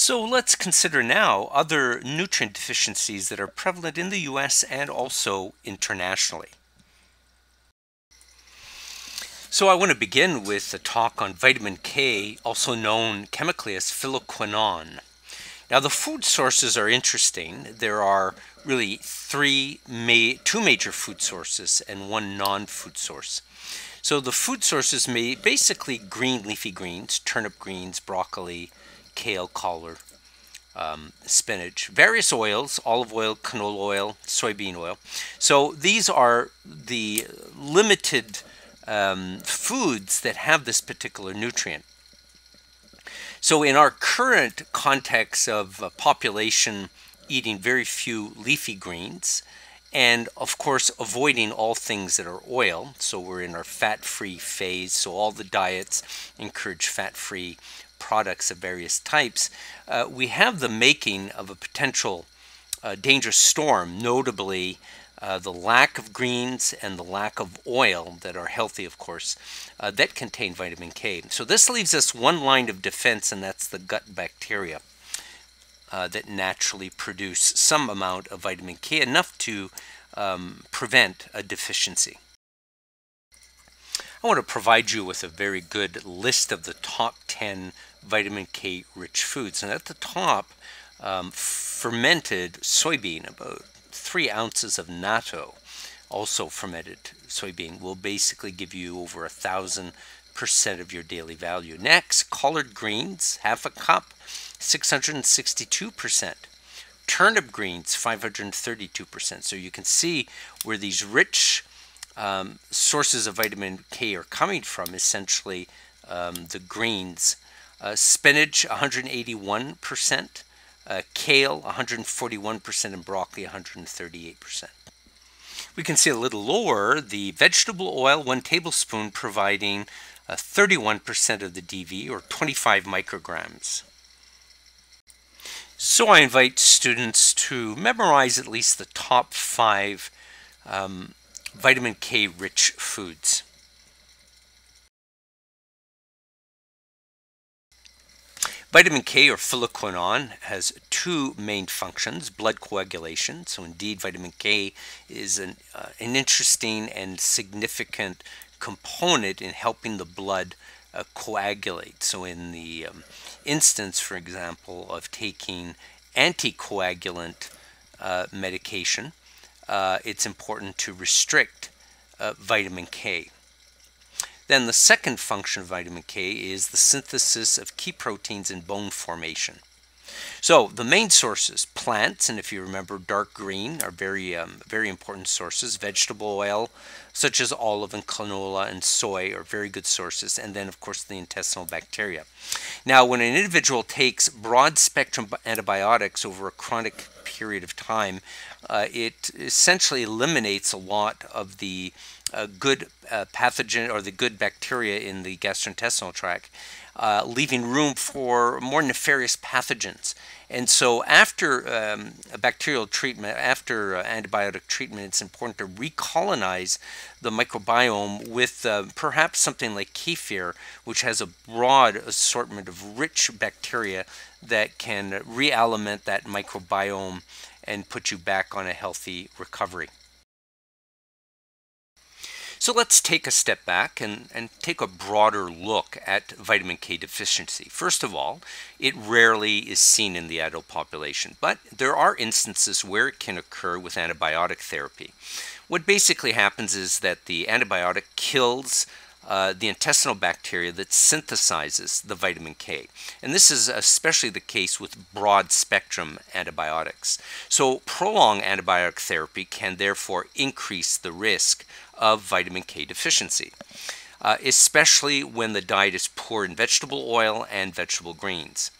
So let's consider now other nutrient deficiencies that are prevalent in the US and also internationally. So I want to begin with a talk on vitamin K, also known chemically as phylloquinone. Now the food sources are interesting. There are really three, ma two major food sources and one non-food source. So the food sources may basically green leafy greens, turnip greens, broccoli, kale, collard, um, spinach, various oils, olive oil, canola oil, soybean oil. So these are the limited um, foods that have this particular nutrient. So in our current context of uh, population eating very few leafy greens, and of course avoiding all things that are oil, so we're in our fat-free phase, so all the diets encourage fat-free products of various types, uh, we have the making of a potential uh, dangerous storm, notably uh, the lack of greens and the lack of oil that are healthy, of course, uh, that contain vitamin K. So this leaves us one line of defense, and that's the gut bacteria uh, that naturally produce some amount of vitamin K, enough to um, prevent a deficiency. I want to provide you with a very good list of the top 10 vitamin K rich foods. And at the top, um, fermented soybean, about three ounces of natto, also fermented soybean, will basically give you over a thousand percent of your daily value. Next, collard greens, half a cup, 662%. Turnip greens, 532%. So you can see where these rich um, sources of vitamin K are coming from, essentially um, the greens. Uh, spinach, 181%. Uh, kale, 141%, and broccoli, 138%. We can see a little lower the vegetable oil, one tablespoon, providing 31% uh, of the DV, or 25 micrograms. So I invite students to memorize at least the top five um, vitamin K rich foods. Vitamin K or phylloquinone has two main functions, blood coagulation. So indeed, vitamin K is an, uh, an interesting and significant component in helping the blood uh, coagulate. So in the um, instance, for example, of taking anticoagulant uh, medication, uh, it's important to restrict uh, vitamin K. Then the second function of vitamin K is the synthesis of key proteins in bone formation. So the main sources, plants, and if you remember, dark green are very, um, very important sources. Vegetable oil, such as olive and canola and soy, are very good sources. And then, of course, the intestinal bacteria. Now, when an individual takes broad spectrum antibiotics over a chronic period of time, uh, it essentially eliminates a lot of the uh, good uh, pathogen or the good bacteria in the gastrointestinal tract uh, leaving room for more nefarious pathogens. And so, after um, a bacterial treatment, after uh, antibiotic treatment, it's important to recolonize the microbiome with uh, perhaps something like kefir, which has a broad assortment of rich bacteria that can realiment that microbiome and put you back on a healthy recovery. So let's take a step back and, and take a broader look at vitamin K deficiency. First of all, it rarely is seen in the adult population, but there are instances where it can occur with antibiotic therapy. What basically happens is that the antibiotic kills uh, the intestinal bacteria that synthesizes the vitamin K. And this is especially the case with broad spectrum antibiotics. So prolonged antibiotic therapy can therefore increase the risk of vitamin K deficiency, uh, especially when the diet is poor in vegetable oil and vegetable greens.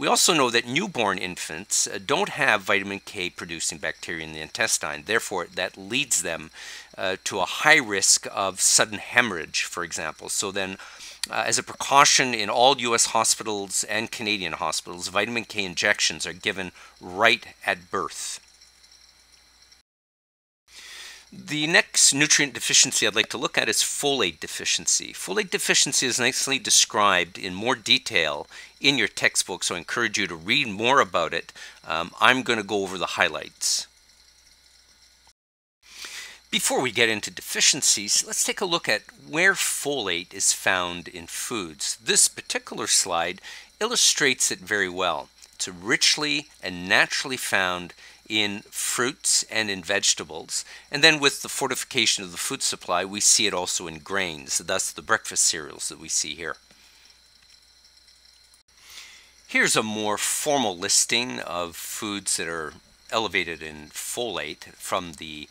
We also know that newborn infants uh, don't have vitamin K producing bacteria in the intestine. Therefore, that leads them uh, to a high risk of sudden hemorrhage, for example. So then, uh, as a precaution in all U.S. hospitals and Canadian hospitals, vitamin K injections are given right at birth. The next nutrient deficiency I'd like to look at is folate deficiency. Folate deficiency is nicely described in more detail in your textbook, so I encourage you to read more about it. Um, I'm going to go over the highlights. Before we get into deficiencies, let's take a look at where folate is found in foods. This particular slide illustrates it very well. It's richly and naturally found in fruits and in vegetables. And then with the fortification of the food supply, we see it also in grains, thus the breakfast cereals that we see here. Here's a more formal listing of foods that are elevated in folate from the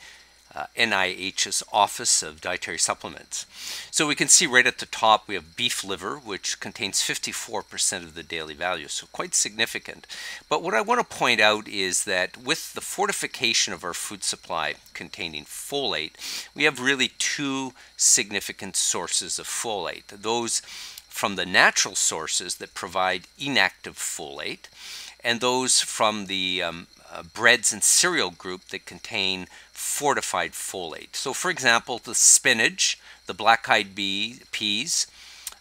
uh, NIH's Office of Dietary Supplements. So we can see right at the top we have beef liver, which contains 54% of the daily value, so quite significant. But what I want to point out is that with the fortification of our food supply containing folate, we have really two significant sources of folate. Those from the natural sources that provide inactive folate, and those from the um, uh, breads and cereal group that contain fortified folate. So, for example, the spinach, the black eyed peas,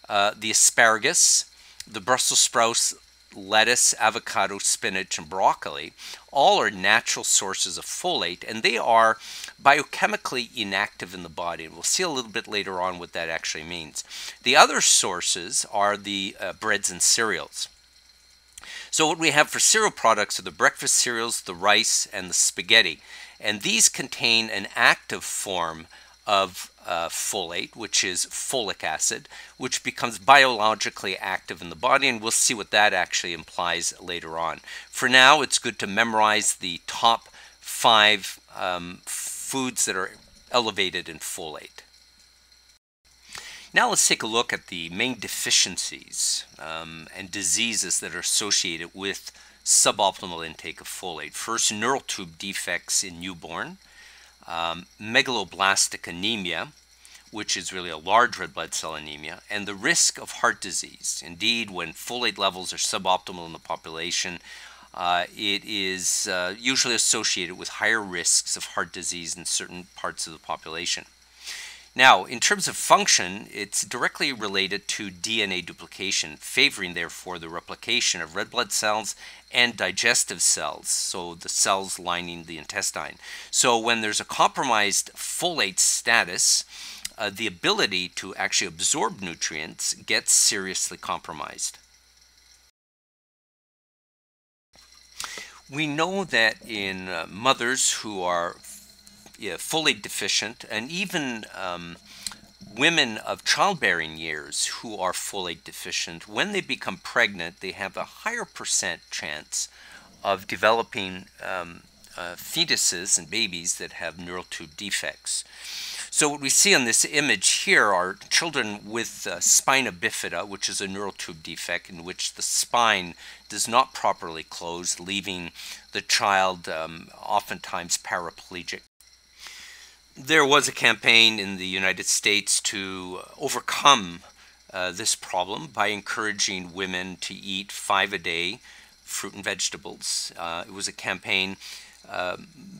uh, the asparagus, the Brussels sprouts, lettuce, avocado, spinach, and broccoli all are natural sources of folate and they are biochemically inactive in the body. And we'll see a little bit later on what that actually means. The other sources are the uh, breads and cereals. So what we have for cereal products are the breakfast cereals, the rice, and the spaghetti. And these contain an active form of uh, folate, which is folic acid, which becomes biologically active in the body, and we'll see what that actually implies later on. For now, it's good to memorize the top five um, foods that are elevated in folate. Now let's take a look at the main deficiencies um, and diseases that are associated with suboptimal intake of folate. First, neural tube defects in newborn, um, megaloblastic anemia, which is really a large red blood cell anemia, and the risk of heart disease. Indeed, when folate levels are suboptimal in the population, uh, it is uh, usually associated with higher risks of heart disease in certain parts of the population. Now, in terms of function, it's directly related to DNA duplication, favoring therefore the replication of red blood cells and digestive cells, so the cells lining the intestine. So when there's a compromised folate status, uh, the ability to actually absorb nutrients gets seriously compromised. We know that in uh, mothers who are yeah, folate deficient, and even um, women of childbearing years who are folate deficient, when they become pregnant, they have a higher percent chance of developing um, uh, fetuses and babies that have neural tube defects. So what we see on this image here are children with uh, spina bifida, which is a neural tube defect in which the spine does not properly close, leaving the child um, oftentimes paraplegic. There was a campaign in the United States to overcome uh, this problem by encouraging women to eat five a day fruit and vegetables. Uh, it was a campaign uh,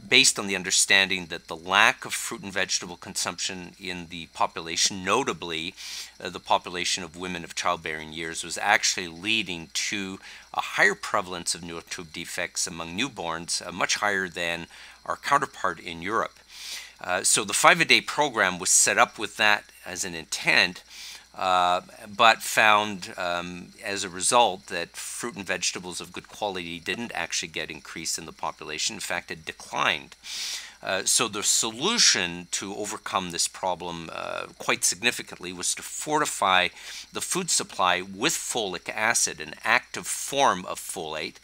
based on the understanding that the lack of fruit and vegetable consumption in the population, notably uh, the population of women of childbearing years, was actually leading to a higher prevalence of neural tube defects among newborns, uh, much higher than our counterpart in Europe. Uh, so the five a day program was set up with that as an intent, uh, but found um, as a result that fruit and vegetables of good quality didn't actually get increased in the population. In fact, it declined. Uh, so the solution to overcome this problem uh, quite significantly was to fortify the food supply with folic acid, an active form of folate,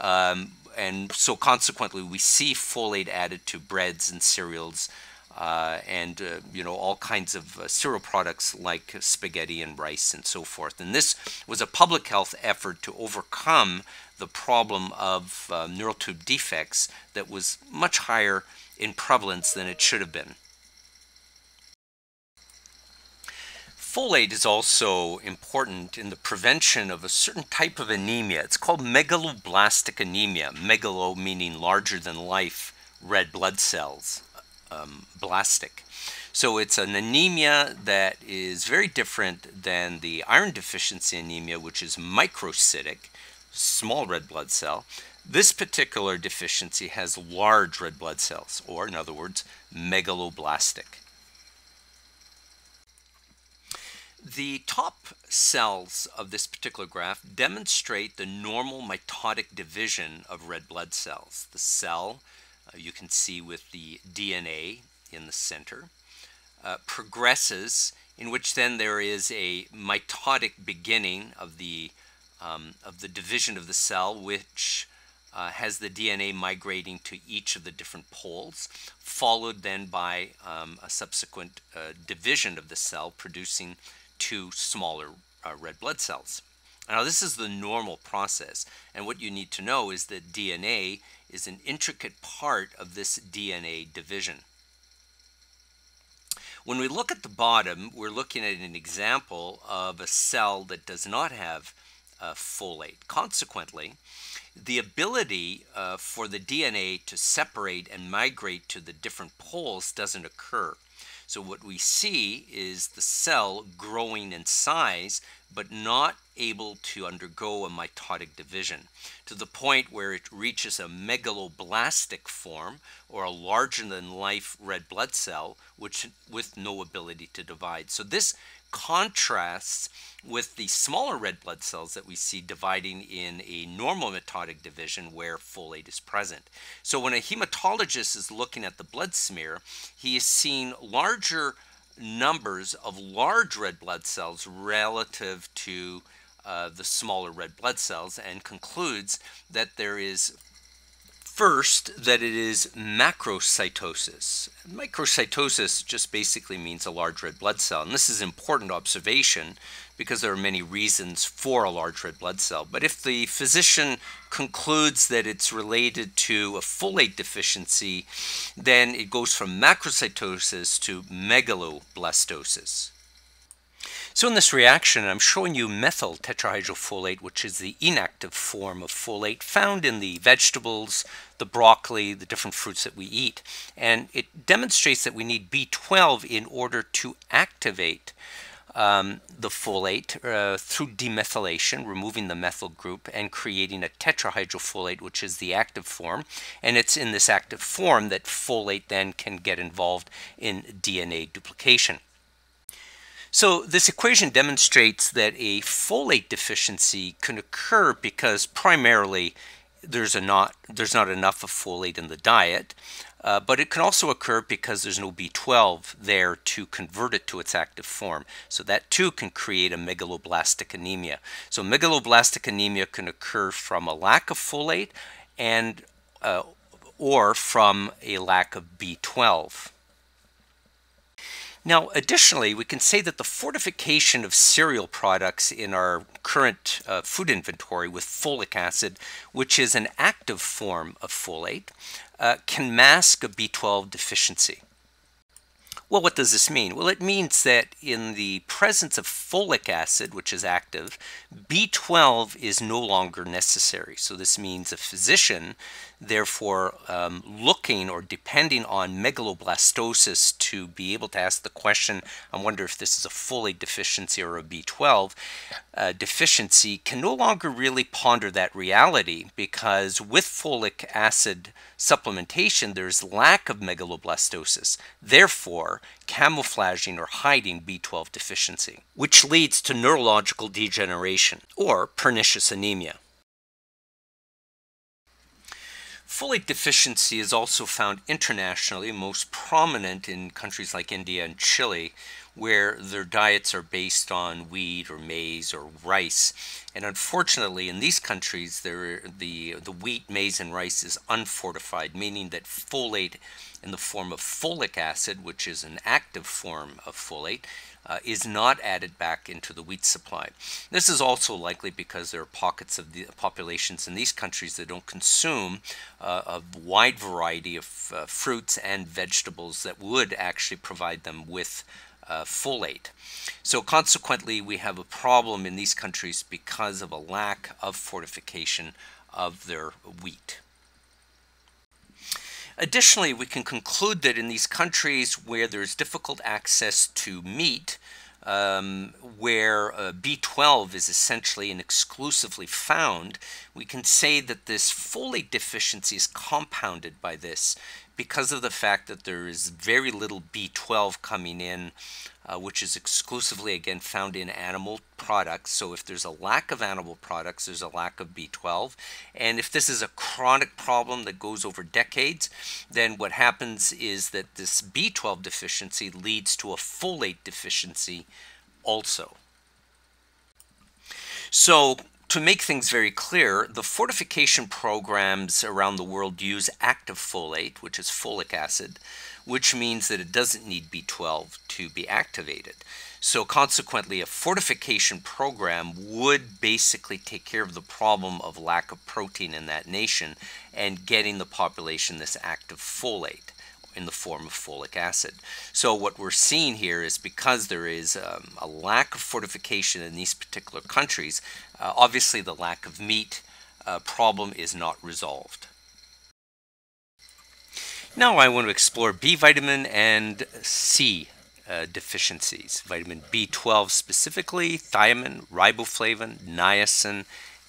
um, and so consequently we see folate added to breads and cereals uh, and uh, you know all kinds of uh, cereal products like spaghetti and rice and so forth. And this was a public health effort to overcome the problem of uh, neural tube defects that was much higher in prevalence than it should have been. Folate is also important in the prevention of a certain type of anemia. It's called megaloblastic anemia, megalo meaning larger than life red blood cells. um, blastic. So it's an anemia that is very different than the iron deficiency anemia, which is microcytic, small red blood cell. This particular deficiency has large red blood cells, or in other words, megaloblastic. The top cells of this particular graph demonstrate the normal mitotic division of red blood cells. The cell uh, you can see with the DNA in the center uh, progresses in which then there is a mitotic beginning of the um, of the division of the cell which uh, has the DNA migrating to each of the different poles, followed then by um, a subsequent uh, division of the cell producing two smaller uh, red blood cells. Now this is the normal process and what you need to know is that DNA is an intricate part of this DNA division. When we look at the bottom, we're looking at an example of a cell that does not have uh, folate. Consequently, the ability uh, for the DNA to separate and migrate to the different poles doesn't occur. So what we see is the cell growing in size, but not able to undergo a mitotic division to the point where it reaches a megaloblastic form or a larger than life red blood cell which with no ability to divide. So this contrasts with the smaller red blood cells that we see dividing in a normal mitotic division where folate is present. So when a hematologist is looking at the blood smear, he is seeing larger numbers of large red blood cells relative to uh, the smaller red blood cells and concludes that there is First, that it is macrocytosis. Microcytosis just basically means a large red blood cell, and this is important observation because there are many reasons for a large red blood cell. But if the physician concludes that it's related to a folate deficiency, then it goes from macrocytosis to megaloblastosis. So in this reaction, I'm showing you methyl tetrahydrofolate, which is the inactive form of folate found in the vegetables, the broccoli, the different fruits that we eat. And it demonstrates that we need B12 in order to activate um, the folate uh, through demethylation, removing the methyl group and creating a tetrahydrofolate, which is the active form. And it's in this active form that folate then can get involved in DNA duplication. So this equation demonstrates that a folate deficiency can occur because primarily there's, a not, there's not enough of folate in the diet, uh, but it can also occur because there's no B12 there to convert it to its active form. So that too can create a megaloblastic anemia. So megaloblastic anemia can occur from a lack of folate and uh, or from a lack of B12. Now, additionally, we can say that the fortification of cereal products in our current uh, food inventory with folic acid, which is an active form of folate, uh, can mask a B12 deficiency. Well, what does this mean? Well, it means that in the presence of folic acid, which is active, B12 is no longer necessary. So this means a physician, therefore, um, looking or depending on megaloblastosis to be able to ask the question, I wonder if this is a folate deficiency or a B12 uh, deficiency, can no longer really ponder that reality because with folic acid supplementation, there's lack of megaloblastosis. Therefore, camouflaging or hiding B12 deficiency, which leads to neurological degeneration or pernicious anemia. Folate deficiency is also found internationally, most prominent in countries like India and Chile, where their diets are based on wheat or maize or rice. And unfortunately, in these countries, the, the wheat, maize, and rice is unfortified, meaning that folate in the form of folic acid, which is an active form of folate, uh, is not added back into the wheat supply. This is also likely because there are pockets of the populations in these countries that don't consume uh, a wide variety of uh, fruits and vegetables that would actually provide them with uh, folate. So consequently, we have a problem in these countries because of a lack of fortification of their wheat. Additionally, we can conclude that in these countries where there's difficult access to meat, um, where uh, B12 is essentially and exclusively found, we can say that this folate deficiency is compounded by this because of the fact that there is very little B12 coming in, uh, which is exclusively, again, found in animal products. So if there's a lack of animal products, there's a lack of B12. And if this is a chronic problem that goes over decades, then what happens is that this B12 deficiency leads to a folate deficiency also. So to make things very clear, the fortification programs around the world use active folate, which is folic acid, which means that it doesn't need B12 to be activated. So consequently, a fortification program would basically take care of the problem of lack of protein in that nation and getting the population this active folate in the form of folic acid. So what we're seeing here is because there is um, a lack of fortification in these particular countries, uh, obviously the lack of meat uh, problem is not resolved. Now I want to explore B vitamin and C uh, deficiencies. Vitamin B12 specifically, thiamine, riboflavin, niacin,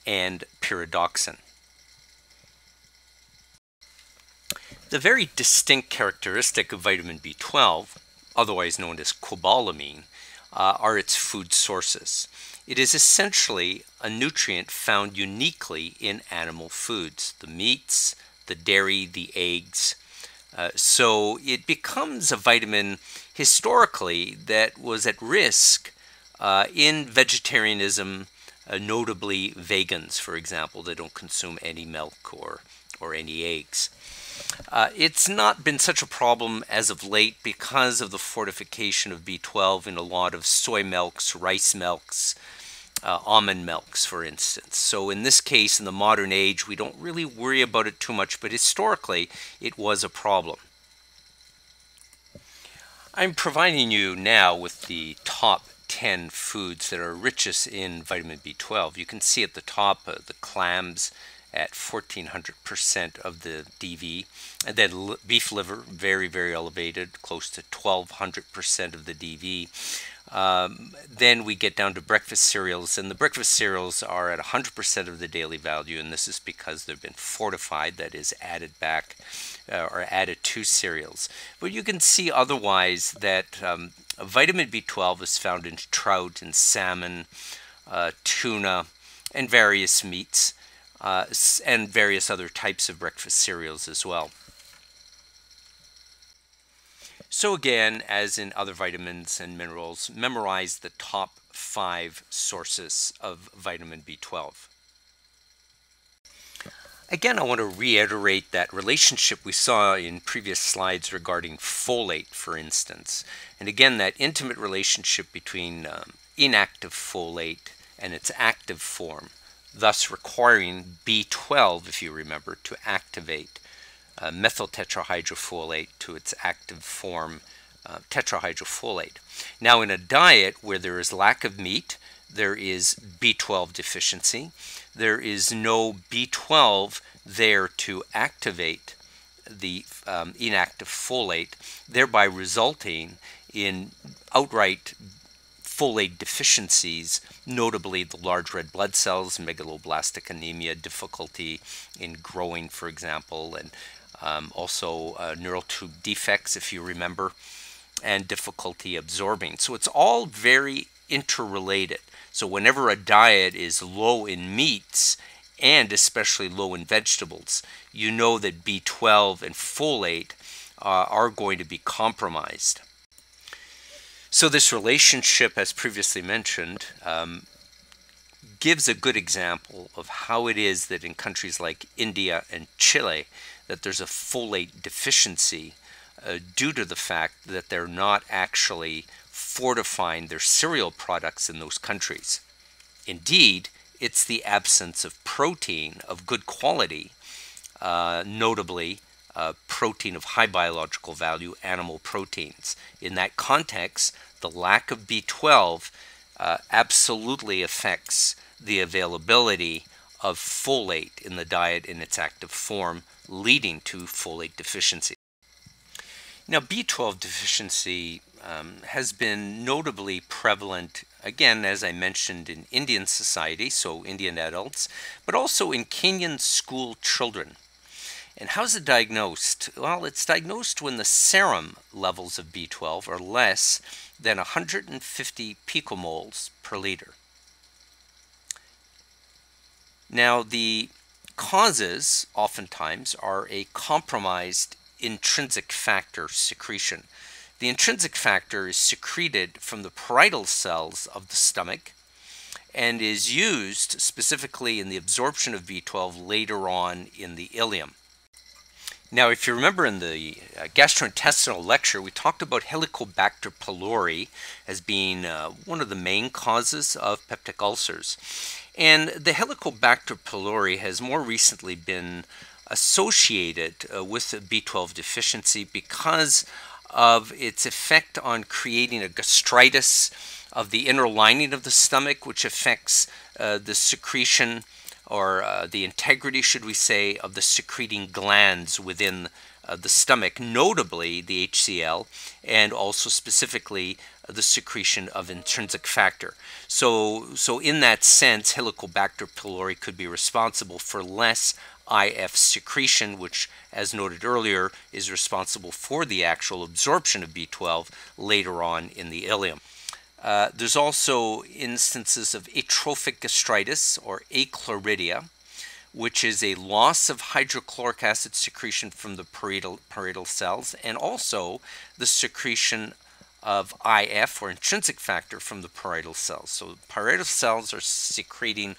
and pyridoxine. The very distinct characteristic of vitamin B12, otherwise known as cobalamin, uh, are its food sources. It is essentially a nutrient found uniquely in animal foods, the meats, the dairy, the eggs. Uh, so it becomes a vitamin historically that was at risk uh, in vegetarianism, uh, notably vegans, for example, that don't consume any milk or, or any eggs. Uh, it's not been such a problem as of late because of the fortification of B12 in a lot of soy milks, rice milks, uh, almond milks, for instance. So in this case, in the modern age, we don't really worry about it too much, but historically, it was a problem. I'm providing you now with the top 10 foods that are richest in vitamin B12. You can see at the top uh, the clams, at 1400% of the DV. And then beef liver, very, very elevated, close to 1200% of the DV. Um, then we get down to breakfast cereals, and the breakfast cereals are at 100% of the daily value, and this is because they've been fortified, that is, added back uh, or added to cereals. But you can see otherwise that um, vitamin B12 is found in trout and salmon, uh, tuna, and various meats uh, and various other types of breakfast cereals as well. So again, as in other vitamins and minerals, memorize the top five sources of vitamin B12. Again, I want to reiterate that relationship we saw in previous slides regarding folate, for instance. And again, that intimate relationship between um, inactive folate and its active form thus requiring B12, if you remember, to activate uh, methyl tetrahydrofolate to its active form, uh, tetrahydrofolate. Now, in a diet where there is lack of meat, there is B12 deficiency. There is no B12 there to activate the um, inactive folate, thereby resulting in outright folate deficiencies, notably the large red blood cells, megaloblastic anemia, difficulty in growing, for example, and um, also uh, neural tube defects, if you remember, and difficulty absorbing. So it's all very interrelated. So whenever a diet is low in meats and especially low in vegetables, you know that B12 and folate uh, are going to be compromised. So this relationship, as previously mentioned, um, gives a good example of how it is that in countries like India and Chile that there's a folate deficiency uh, due to the fact that they're not actually fortifying their cereal products in those countries. Indeed, it's the absence of protein of good quality, uh, notably uh, protein of high biological value, animal proteins. In that context, the lack of B12 uh, absolutely affects the availability of folate in the diet in its active form, leading to folate deficiency. Now, B12 deficiency um, has been notably prevalent, again, as I mentioned, in Indian society, so Indian adults, but also in Kenyan school children. And how's it diagnosed? Well, it's diagnosed when the serum levels of B12 are less than 150 picomoles per liter. Now, the causes oftentimes are a compromised intrinsic factor secretion. The intrinsic factor is secreted from the parietal cells of the stomach and is used specifically in the absorption of B12 later on in the ileum. Now, if you remember in the uh, gastrointestinal lecture, we talked about Helicobacter pylori as being uh, one of the main causes of peptic ulcers. And the Helicobacter pylori has more recently been associated uh, with B12 deficiency because of its effect on creating a gastritis of the inner lining of the stomach, which affects uh, the secretion or uh, the integrity, should we say, of the secreting glands within uh, the stomach, notably the HCl, and also specifically uh, the secretion of intrinsic factor. So, so in that sense, Helicobacter pylori could be responsible for less IF secretion, which, as noted earlier, is responsible for the actual absorption of B12 later on in the ileum. Uh, there's also instances of atrophic gastritis or achlorhydria, which is a loss of hydrochloric acid secretion from the parietal, parietal cells, and also the secretion of IF or intrinsic factor from the parietal cells. So parietal cells are secreting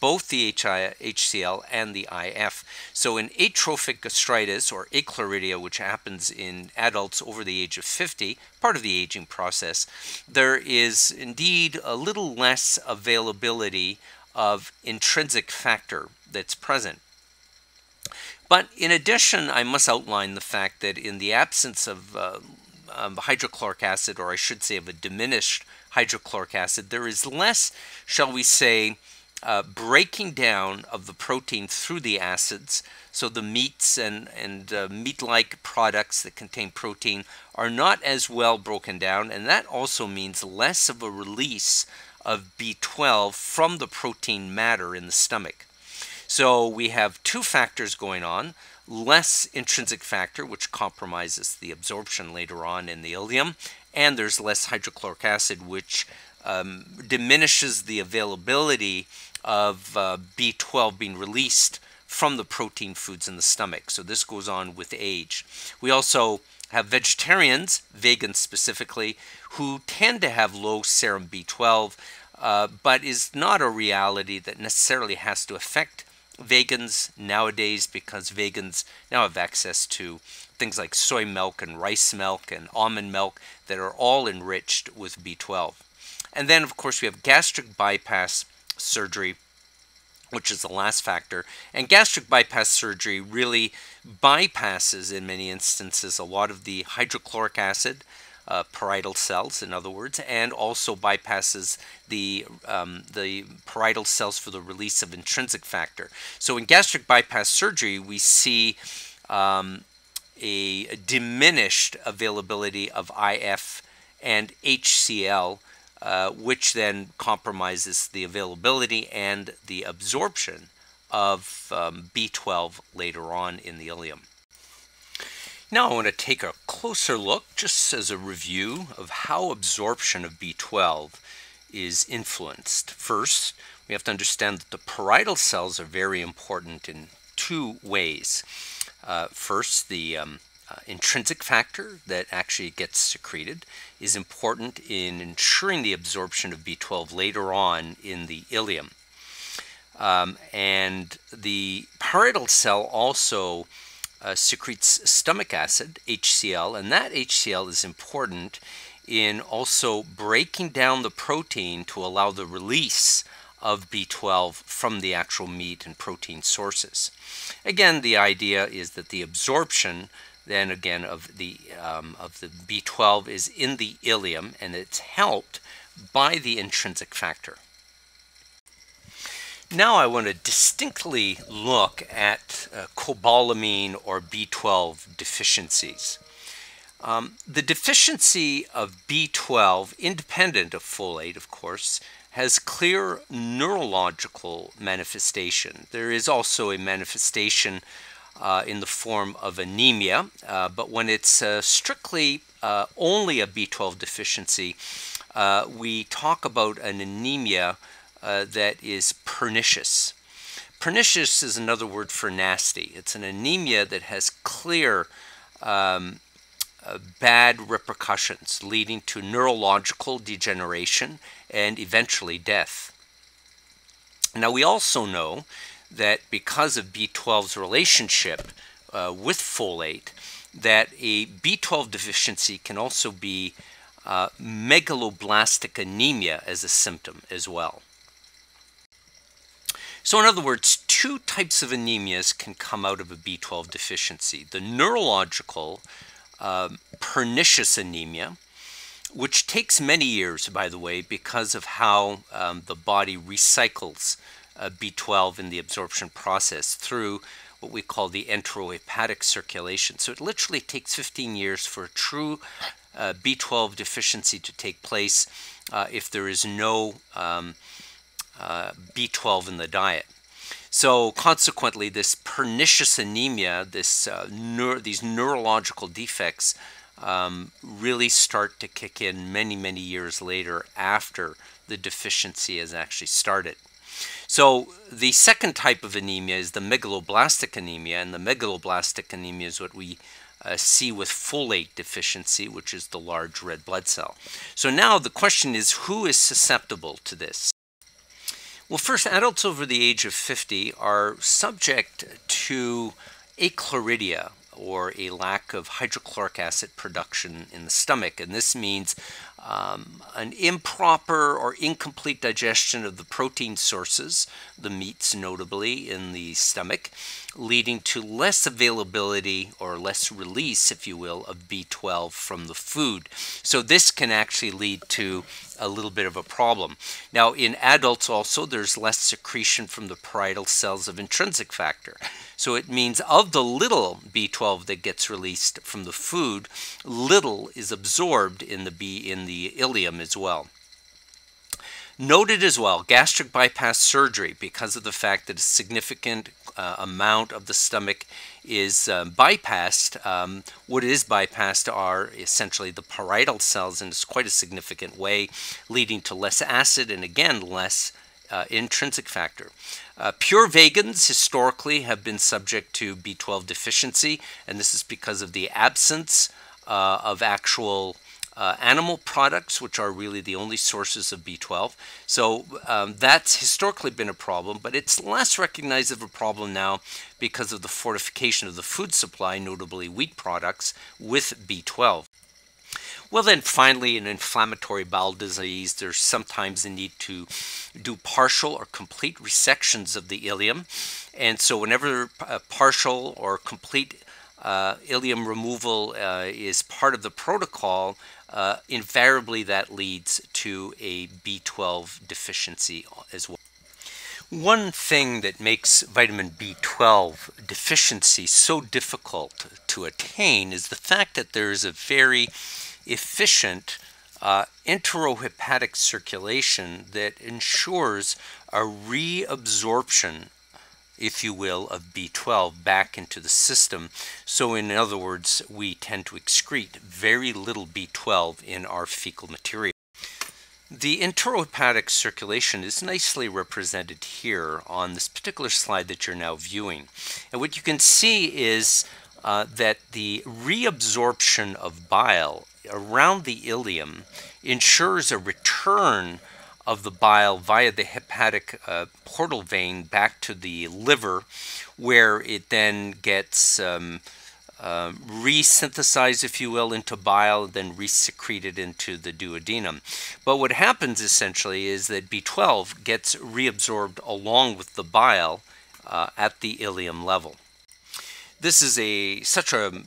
both the HCl and the IF. So in atrophic gastritis or achlorhydria, which happens in adults over the age of 50, part of the aging process, there is indeed a little less availability of intrinsic factor that's present. But in addition, I must outline the fact that in the absence of uh, um, hydrochloric acid, or I should say of a diminished hydrochloric acid, there is less, shall we say, uh, breaking down of the protein through the acids. So the meats and, and uh, meat-like products that contain protein are not as well broken down, and that also means less of a release of B12 from the protein matter in the stomach. So we have two factors going on less intrinsic factor, which compromises the absorption later on in the ileum, and there's less hydrochloric acid, which um, diminishes the availability of uh, B12 being released from the protein foods in the stomach. So this goes on with age. We also have vegetarians, vegans specifically, who tend to have low serum B12, uh, but is not a reality that necessarily has to affect vegans nowadays because vegans now have access to things like soy milk and rice milk and almond milk that are all enriched with B12. And then, of course, we have gastric bypass surgery, which is the last factor. And gastric bypass surgery really bypasses, in many instances, a lot of the hydrochloric acid uh, parietal cells, in other words, and also bypasses the, um, the parietal cells for the release of intrinsic factor. So in gastric bypass surgery, we see um, a diminished availability of IF and HCl, uh, which then compromises the availability and the absorption of um, B12 later on in the ileum. Now I want to take a closer look, just as a review, of how absorption of B12 is influenced. First, we have to understand that the parietal cells are very important in two ways. Uh, first, the um, uh, intrinsic factor that actually gets secreted is important in ensuring the absorption of B12 later on in the ileum. Um, and the parietal cell also uh, secretes stomach acid, HCl, and that HCl is important in also breaking down the protein to allow the release of B12 from the actual meat and protein sources. Again, the idea is that the absorption then again of the um, of the B12 is in the ileum and it's helped by the intrinsic factor. Now I want to distinctly look at uh, cobalamin or B12 deficiencies. Um, the deficiency of B12, independent of folate, of course, has clear neurological manifestation. There is also a manifestation uh, in the form of anemia, uh, but when it's uh, strictly uh, only a B12 deficiency, uh, we talk about an anemia uh, that is pernicious. Pernicious is another word for nasty. It's an anemia that has clear um, uh, bad repercussions leading to neurological degeneration and eventually death. Now, we also know that because of B12's relationship uh, with folate, that a B12 deficiency can also be uh, megaloblastic anemia as a symptom as well. So, in other words, two types of anemias can come out of a B12 deficiency the neurological um, pernicious anemia, which takes many years, by the way, because of how um, the body recycles uh, B12 in the absorption process through what we call the enterohepatic circulation. So it literally takes 15 years for a true uh, B12 deficiency to take place uh, if there is no um, uh, B12 in the diet. So consequently, this pernicious anemia, this uh, these neurological defects, um, really start to kick in many, many years later after the deficiency has actually started. So the second type of anemia is the megaloblastic anemia, and the megaloblastic anemia is what we uh, see with folate deficiency, which is the large red blood cell. So now the question is, who is susceptible to this? Well, first, adults over the age of 50 are subject to achlorhydria, or a lack of hydrochloric acid production in the stomach. And this means um, an improper or incomplete digestion of the protein sources, the meats notably, in the stomach, leading to less availability or less release, if you will, of B12 from the food. So this can actually lead to a little bit of a problem. Now, in adults also, there's less secretion from the parietal cells of intrinsic factor. So it means of the little B12 that gets released from the food, little is absorbed in the B in the ileum as well. Noted as well, gastric bypass surgery, because of the fact that a significant uh, amount of the stomach is uh, bypassed, um, what is bypassed are essentially the parietal cells in it's quite a significant way, leading to less acid and again less uh, intrinsic factor. Uh, pure vegans historically have been subject to B12 deficiency, and this is because of the absence uh, of actual uh, animal products, which are really the only sources of B12. So um, that's historically been a problem, but it's less recognized of a problem now because of the fortification of the food supply, notably wheat products, with B12. Well, then finally, in inflammatory bowel disease, there's sometimes a need to do partial or complete resections of the ileum. And so, whenever a partial or complete uh, ileum removal uh, is part of the protocol, uh, invariably that leads to a B12 deficiency as well. One thing that makes vitamin B12 deficiency so difficult to attain is the fact that there is a very efficient uh, enterohepatic circulation that ensures a reabsorption if you will, of B12 back into the system. So, in other words, we tend to excrete very little B12 in our fecal material. The enterohepatic circulation is nicely represented here on this particular slide that you're now viewing. And what you can see is uh, that the reabsorption of bile around the ileum ensures a return of the bile via the hepatic uh, portal vein back to the liver, where it then gets um, uh, resynthesized, if you will, into bile, then resecreted into the duodenum. But what happens essentially is that B12 gets reabsorbed along with the bile uh, at the ileum level. This is a such a um,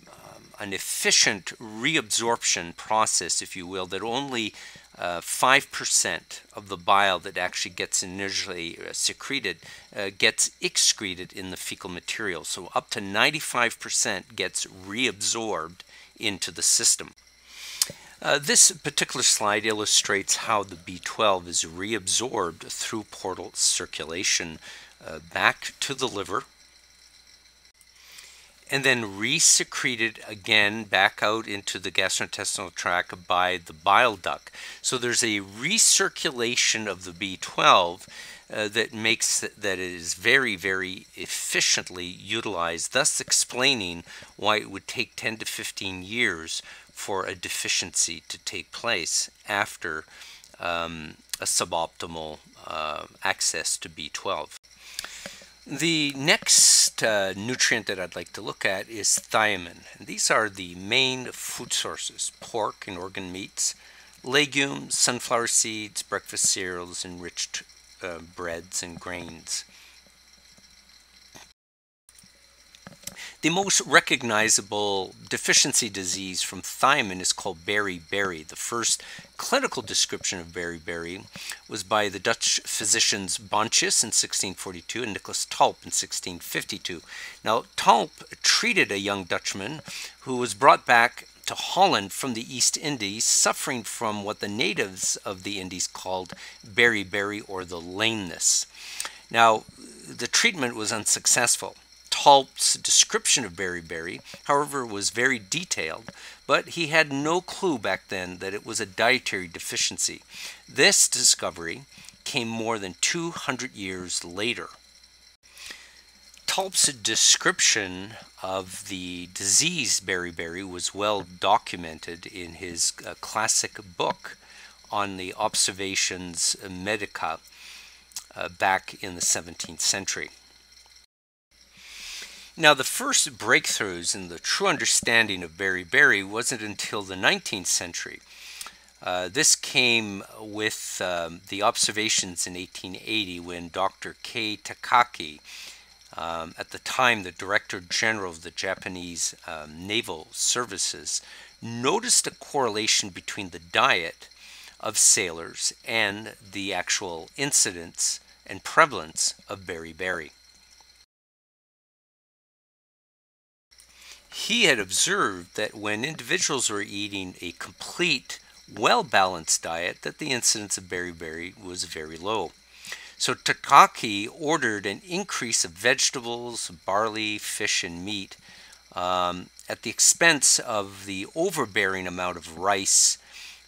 an efficient reabsorption process, if you will, that only uh, 5% of the bile that actually gets initially uh, secreted uh, gets excreted in the fecal material. So up to 95% gets reabsorbed into the system. Uh, this particular slide illustrates how the B12 is reabsorbed through portal circulation uh, back to the liver and then resecreted again back out into the gastrointestinal tract by the bile duct. So there's a recirculation of the B12 uh, that makes that it is very, very efficiently utilized, thus explaining why it would take 10 to 15 years for a deficiency to take place after um, a suboptimal uh, access to B12. The next uh, nutrient that I'd like to look at is thiamine. And these are the main food sources, pork and organ meats, legumes, sunflower seeds, breakfast cereals, enriched uh, breads and grains. The most recognizable deficiency disease from thiamine is called beriberi. The first clinical description of beriberi was by the Dutch physicians Bontius in 1642 and Nicholas Tulp in 1652. Now, Tulp treated a young Dutchman who was brought back to Holland from the East Indies, suffering from what the natives of the Indies called beriberi or the lameness. Now, the treatment was unsuccessful. Tulp's description of beriberi, however, was very detailed, but he had no clue back then that it was a dietary deficiency. This discovery came more than 200 years later. Tulp's description of the disease beriberi was well documented in his uh, classic book on the observations medica uh, back in the 17th century. Now, the first breakthroughs in the true understanding of beriberi wasn't until the 19th century. Uh, this came with um, the observations in 1880 when Dr. K. Takaki, um, at the time the Director General of the Japanese um, Naval Services, noticed a correlation between the diet of sailors and the actual incidence and prevalence of beriberi. He had observed that when individuals were eating a complete, well-balanced diet, that the incidence of beriberi was very low. So Takaki ordered an increase of vegetables, barley, fish, and meat um, at the expense of the overbearing amount of rice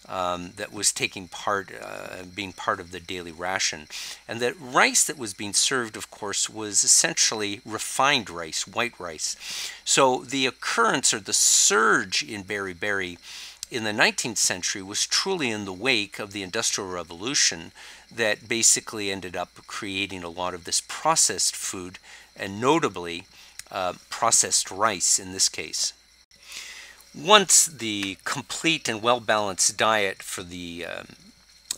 um, that was taking part, uh, being part of the daily ration. And that rice that was being served, of course, was essentially refined rice, white rice. So the occurrence or the surge in beriberi in the 19th century was truly in the wake of the Industrial Revolution that basically ended up creating a lot of this processed food, and notably uh, processed rice in this case. Once the complete and well-balanced diet for the um,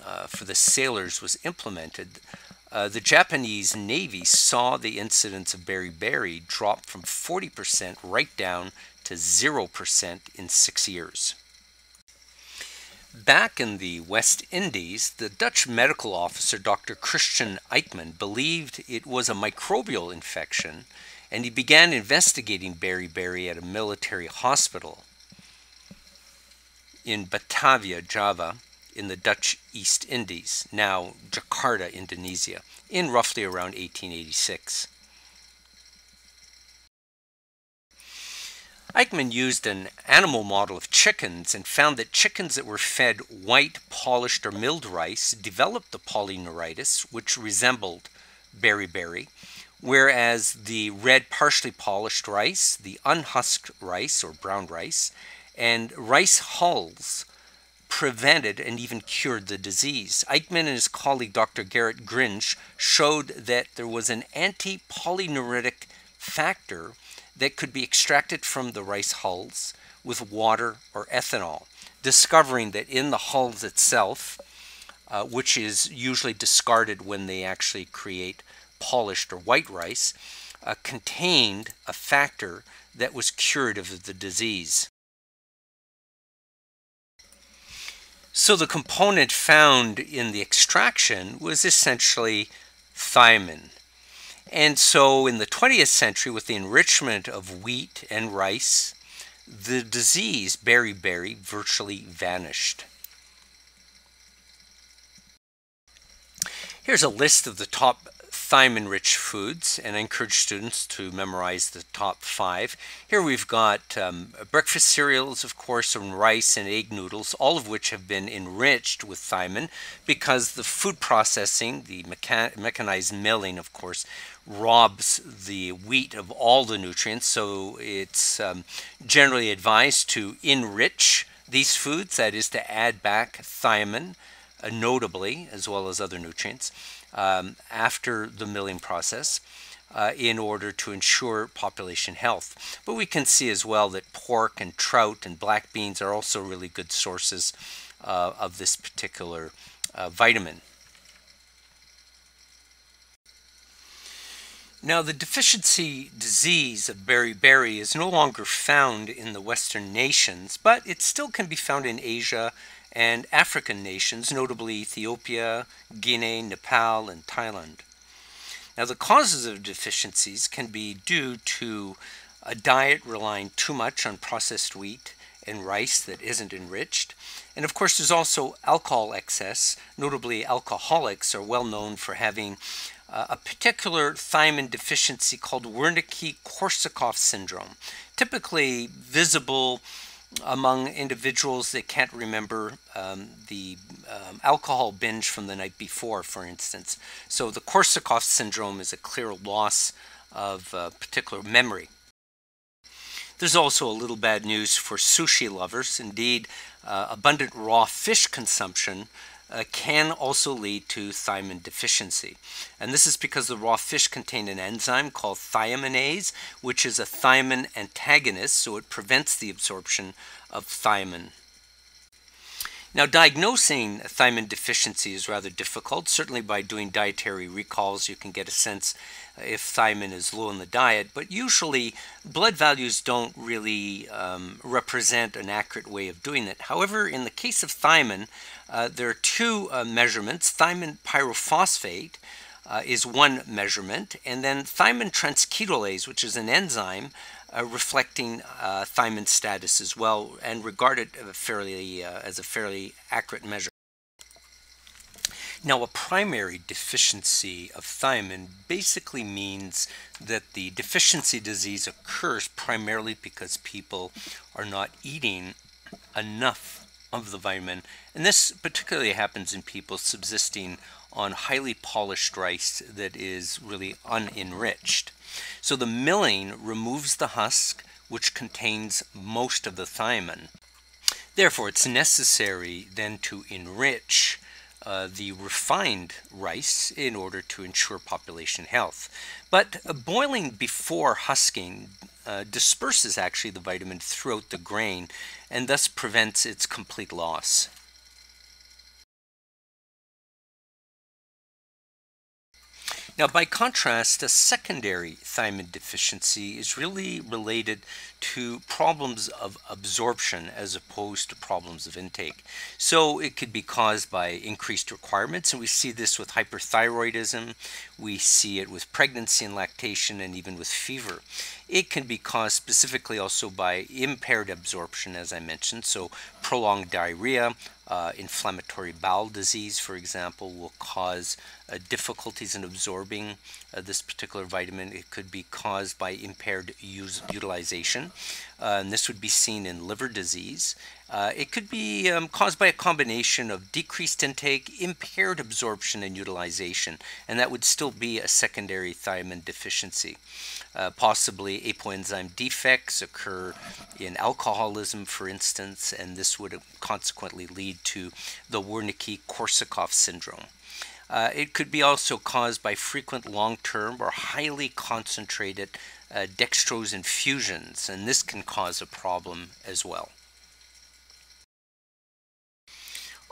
uh, for the sailors was implemented, uh, the Japanese Navy saw the incidence of beriberi drop from 40% right down to 0% in six years. Back in the West Indies, the Dutch medical officer Dr. Christian Eijkman believed it was a microbial infection and he began investigating beriberi at a military hospital in Batavia, Java, in the Dutch East Indies, now Jakarta, Indonesia, in roughly around 1886. Eijkman used an animal model of chickens and found that chickens that were fed white, polished, or milled rice developed the polyneuritis, which resembled beriberi, whereas the red, partially polished rice, the unhusked rice or brown rice, and rice hulls prevented and even cured the disease. Eijkman and his colleague Dr. Gerrit Grijns showed that there was an anti-polyneuritic factor that could be extracted from the rice hulls with water or ethanol, discovering that in the hulls itself, uh, which is usually discarded when they actually create polished or white rice, uh, contained a factor that was curative of the disease. So the component found in the extraction was essentially thiamine. And so in the 20th century, with the enrichment of wheat and rice, the disease beriberi virtually vanished. Here's a list of the top thiamine-rich foods, and I encourage students to memorize the top five. Here we've got um, breakfast cereals, of course, and rice and egg noodles, all of which have been enriched with thiamine because the food processing, the mecha mechanized milling, of course, robs the wheat of all the nutrients. So it's um, generally advised to enrich these foods, that is to add back thiamine, uh, notably, as well as other nutrients um, after the milling process uh, in order to ensure population health. But we can see as well that pork and trout and black beans are also really good sources uh, of this particular uh, vitamin. Now, the deficiency disease of beriberi is no longer found in the Western nations, but it still can be found in Asia and African nations, notably Ethiopia, Guinea, Nepal, and Thailand. Now, the causes of deficiencies can be due to a diet relying too much on processed wheat and rice that isn't enriched. And of course, there's also alcohol excess. Notably, alcoholics are well known for having uh, a particular thiamine deficiency called Wernicke-Korsakoff syndrome, typically visible among individuals that can't remember um, the um, alcohol binge from the night before, for instance. So the Korsakoff syndrome is a clear loss of uh, particular memory. There's also a little bad news for sushi lovers. Indeed, uh, abundant raw fish consumption uh, can also lead to thiamine deficiency. And this is because the raw fish contain an enzyme called thiaminase, which is a thiamine antagonist, so it prevents the absorption of thiamine. Now, diagnosing thiamine deficiency is rather difficult. Certainly, by doing dietary recalls, you can get a sense if thiamine is low in the diet, but usually blood values don't really um, represent an accurate way of doing it. However, in the case of thiamine, uh, there are two uh, measurements. Thiamine pyrophosphate uh, is one measurement, and then thiamine transketolase, which is an enzyme uh, reflecting uh, thiamine status as well, and regarded fairly as a fairly accurate measure. Now, a primary deficiency of thiamine basically means that the deficiency disease occurs primarily because people are not eating enough of the vitamin. And this particularly happens in people subsisting on highly polished rice that is really unenriched. So the milling removes the husk, which contains most of the thiamine. Therefore, it's necessary then to enrich uh, the refined rice in order to ensure population health. But uh, boiling before husking uh, disperses actually the vitamin throughout the grain and thus prevents its complete loss. Now, by contrast, a secondary thiamine deficiency is really related to problems of absorption as opposed to problems of intake. So it could be caused by increased requirements, and we see this with hyperthyroidism, we see it with pregnancy and lactation, and even with fever. It can be caused specifically also by impaired absorption, as I mentioned, so prolonged diarrhea, uh, inflammatory bowel disease, for example, will cause uh, difficulties in absorbing uh, this particular vitamin. It could be caused by impaired use, utilization, uh, and this would be seen in liver disease. Uh, it could be um, caused by a combination of decreased intake, impaired absorption, and utilization, and that would still be a secondary thiamine deficiency. Uh, possibly apoenzyme defects occur in alcoholism, for instance, and this would consequently lead to the Wernicke-Korsakoff syndrome. Uh, it could be also caused by frequent long-term or highly concentrated uh, dextrose infusions, and this can cause a problem as well.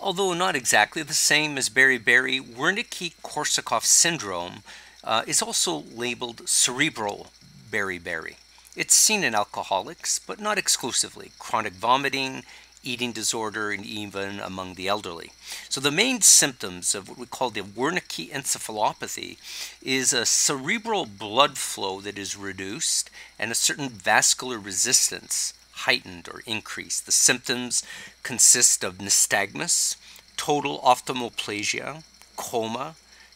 Although not exactly the same as beriberi, Wernicke-Korsakoff syndrome uh, is also labeled cerebral beriberi. It's seen in alcoholics, but not exclusively. Chronic vomiting, eating disorder, and even among the elderly. So the main symptoms of what we call the Wernicke encephalopathy is a cerebral blood flow that is reduced and a certain vascular resistance heightened or increased. The symptoms consist of nystagmus, total ophthalmoplegia, coma,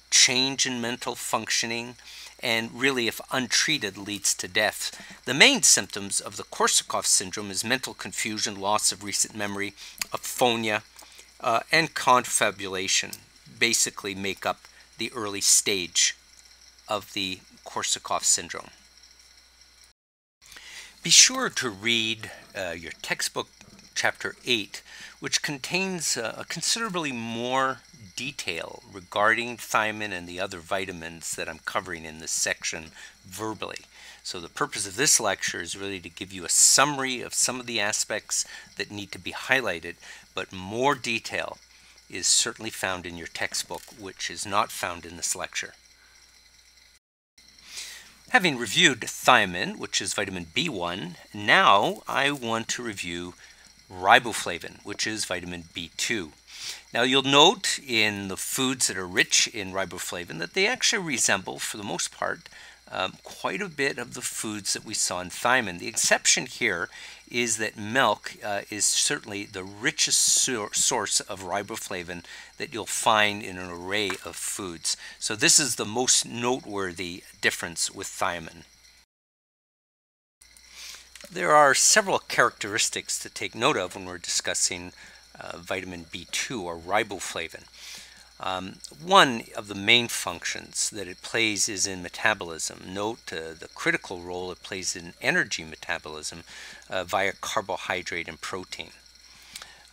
change in mental functioning, and really, if untreated, leads to death. The main symptoms of the Korsakoff syndrome is mental confusion, loss of recent memory, aphonia, uh, and confabulation. Basically, make up the early stage of the Korsakoff syndrome. Be sure to read uh, your textbook, chapter 8, which contains uh, considerably more detail regarding thiamine and the other vitamins that I'm covering in this section verbally. So the purpose of this lecture is really to give you a summary of some of the aspects that need to be highlighted, but more detail is certainly found in your textbook, which is not found in this lecture. Having reviewed thiamine, which is vitamin B1, now I want to review riboflavin, which is vitamin B2. Now you'll note in the foods that are rich in riboflavin that they actually resemble, for the most part, um, quite a bit of the foods that we saw in thiamine. The exception here is that milk uh, is certainly the richest source of riboflavin that you'll find in an array of foods. So this is the most noteworthy difference with thiamine. There are several characteristics to take note of when we're discussing uh, vitamin B2 or riboflavin. Um, one of the main functions that it plays is in metabolism. Note uh, the critical role it plays in energy metabolism uh, via carbohydrate and protein.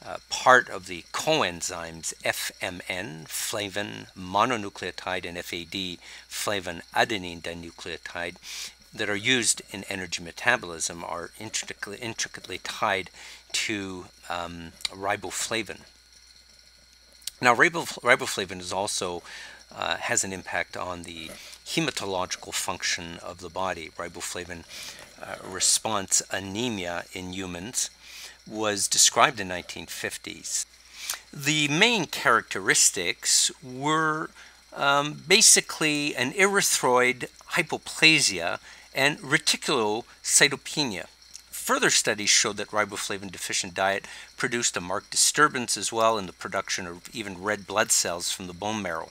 Uh, part of the coenzymes FMN, flavin mononucleotide, and FAD, flavin adenine dinucleotide, that are used in energy metabolism are intricately, intricately tied to um, riboflavin. Now, riboflavin is also uh, has an impact on the hematological function of the body. Riboflavin uh, response anemia in humans was described in 1950s. The main characteristics were um, basically an erythroid hypoplasia and reticulocytopenia. Further studies showed that riboflavin deficient diet produced a marked disturbance as well in the production of even red blood cells from the bone marrow.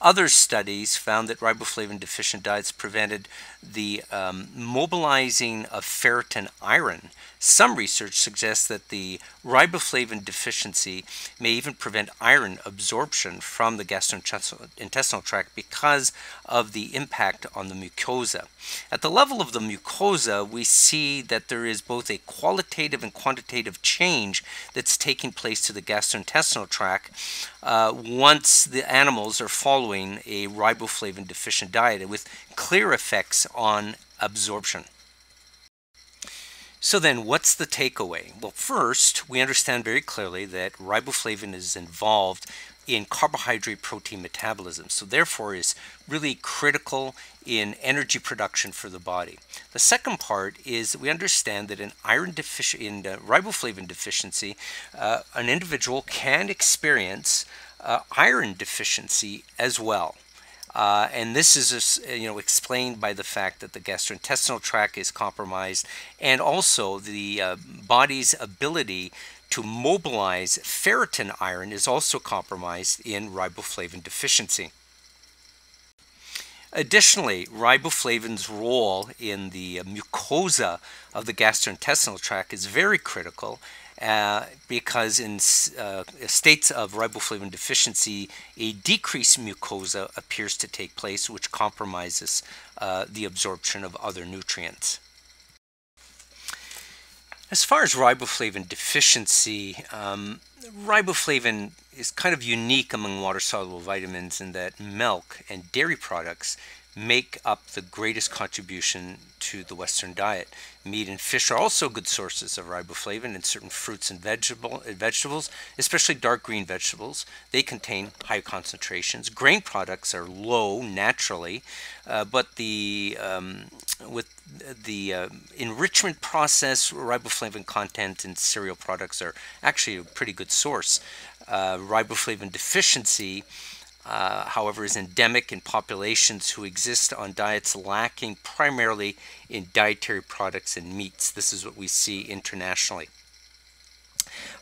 Other studies found that riboflavin deficient diets prevented the um, mobilizing of ferritin iron. Some research suggests that the riboflavin deficiency may even prevent iron absorption from the gastrointestinal tract because of the impact on the mucosa. At the level of the mucosa, we see that there is both a qualitative and quantitative change that's taking place to the gastrointestinal tract uh, once the animals are following a riboflavin deficient diet with clear effects on absorption. So then, what's the takeaway? Well, first, we understand very clearly that riboflavin is involved in carbohydrate protein metabolism, so therefore is really critical in energy production for the body. The second part is we understand that in iron deficiency, in riboflavin deficiency, uh, an individual can experience uh, iron deficiency as well. Uh, and this is you know explained by the fact that the gastrointestinal tract is compromised and also the uh, body's ability to mobilize ferritin iron is also compromised in riboflavin deficiency. Additionally, riboflavin's role in the mucosa of the gastrointestinal tract is very critical uh, because in uh, states of riboflavin deficiency, a decreased mucosa appears to take place, which compromises uh, the absorption of other nutrients. As far as riboflavin deficiency, um, riboflavin is kind of unique among water-soluble vitamins in that milk and dairy products make up the greatest contribution to the Western diet. Meat and fish are also good sources of riboflavin in certain fruits and vegetable, vegetables, especially dark green vegetables. They contain high concentrations. Grain products are low naturally, uh, but the um, with the uh, enrichment process, riboflavin content in cereal products are actually a pretty good source. Uh, riboflavin deficiency uh, however, is endemic in populations who exist on diets lacking primarily in dietary products and meats. This is what we see internationally.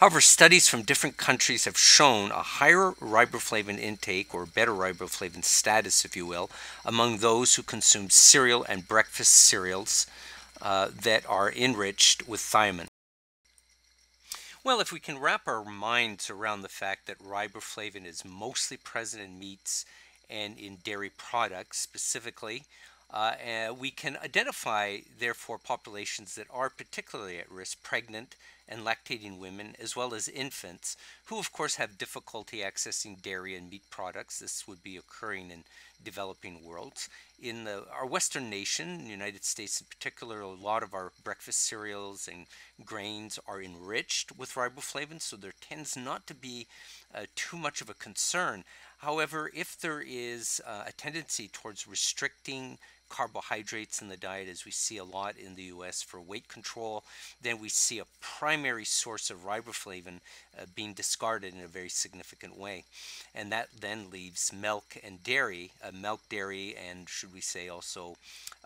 However, studies from different countries have shown a higher riboflavin intake, or better riboflavin status, if you will, among those who consume cereal and breakfast cereals uh, that are enriched with thiamine. Well, if we can wrap our minds around the fact that riboflavin is mostly present in meats and in dairy products specifically, uh, we can identify, therefore, populations that are particularly at risk pregnant and lactating women, as well as infants, who, of course, have difficulty accessing dairy and meat products. This would be occurring in developing worlds. In the, our Western nation, the United States in particular, a lot of our breakfast cereals and grains are enriched with riboflavin, so there tends not to be uh, too much of a concern. However, if there is uh, a tendency towards restricting carbohydrates in the diet, as we see a lot in the US for weight control, then we see a primary source of riboflavin uh, being discarded in a very significant way. And that then leaves milk and dairy, uh, milk, dairy, and should we say also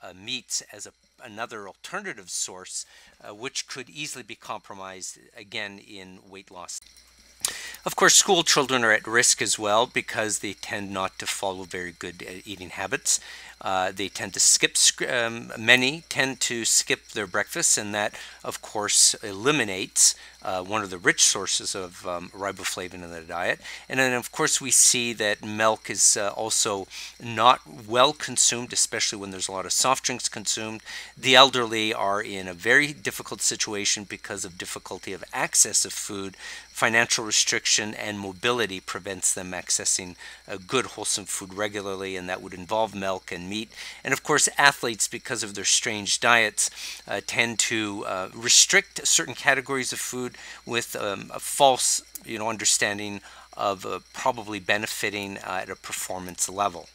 uh, meats as a, another alternative source, uh, which could easily be compromised again in weight loss. Of course, school children are at risk as well because they tend not to follow very good uh, eating habits. Uh, they tend to skip, um, many tend to skip their breakfast, and that, of course, eliminates uh, one of the rich sources of um, riboflavin in the diet. And then, of course, we see that milk is uh, also not well consumed, especially when there's a lot of soft drinks consumed. The elderly are in a very difficult situation because of difficulty of access of food. Financial restriction and mobility prevents them accessing good, wholesome food regularly, and that would involve milk and meat. And of course, athletes, because of their strange diets, uh, tend to uh, restrict certain categories of food with um, a false, you know, understanding of uh, probably benefiting uh, at a performance level.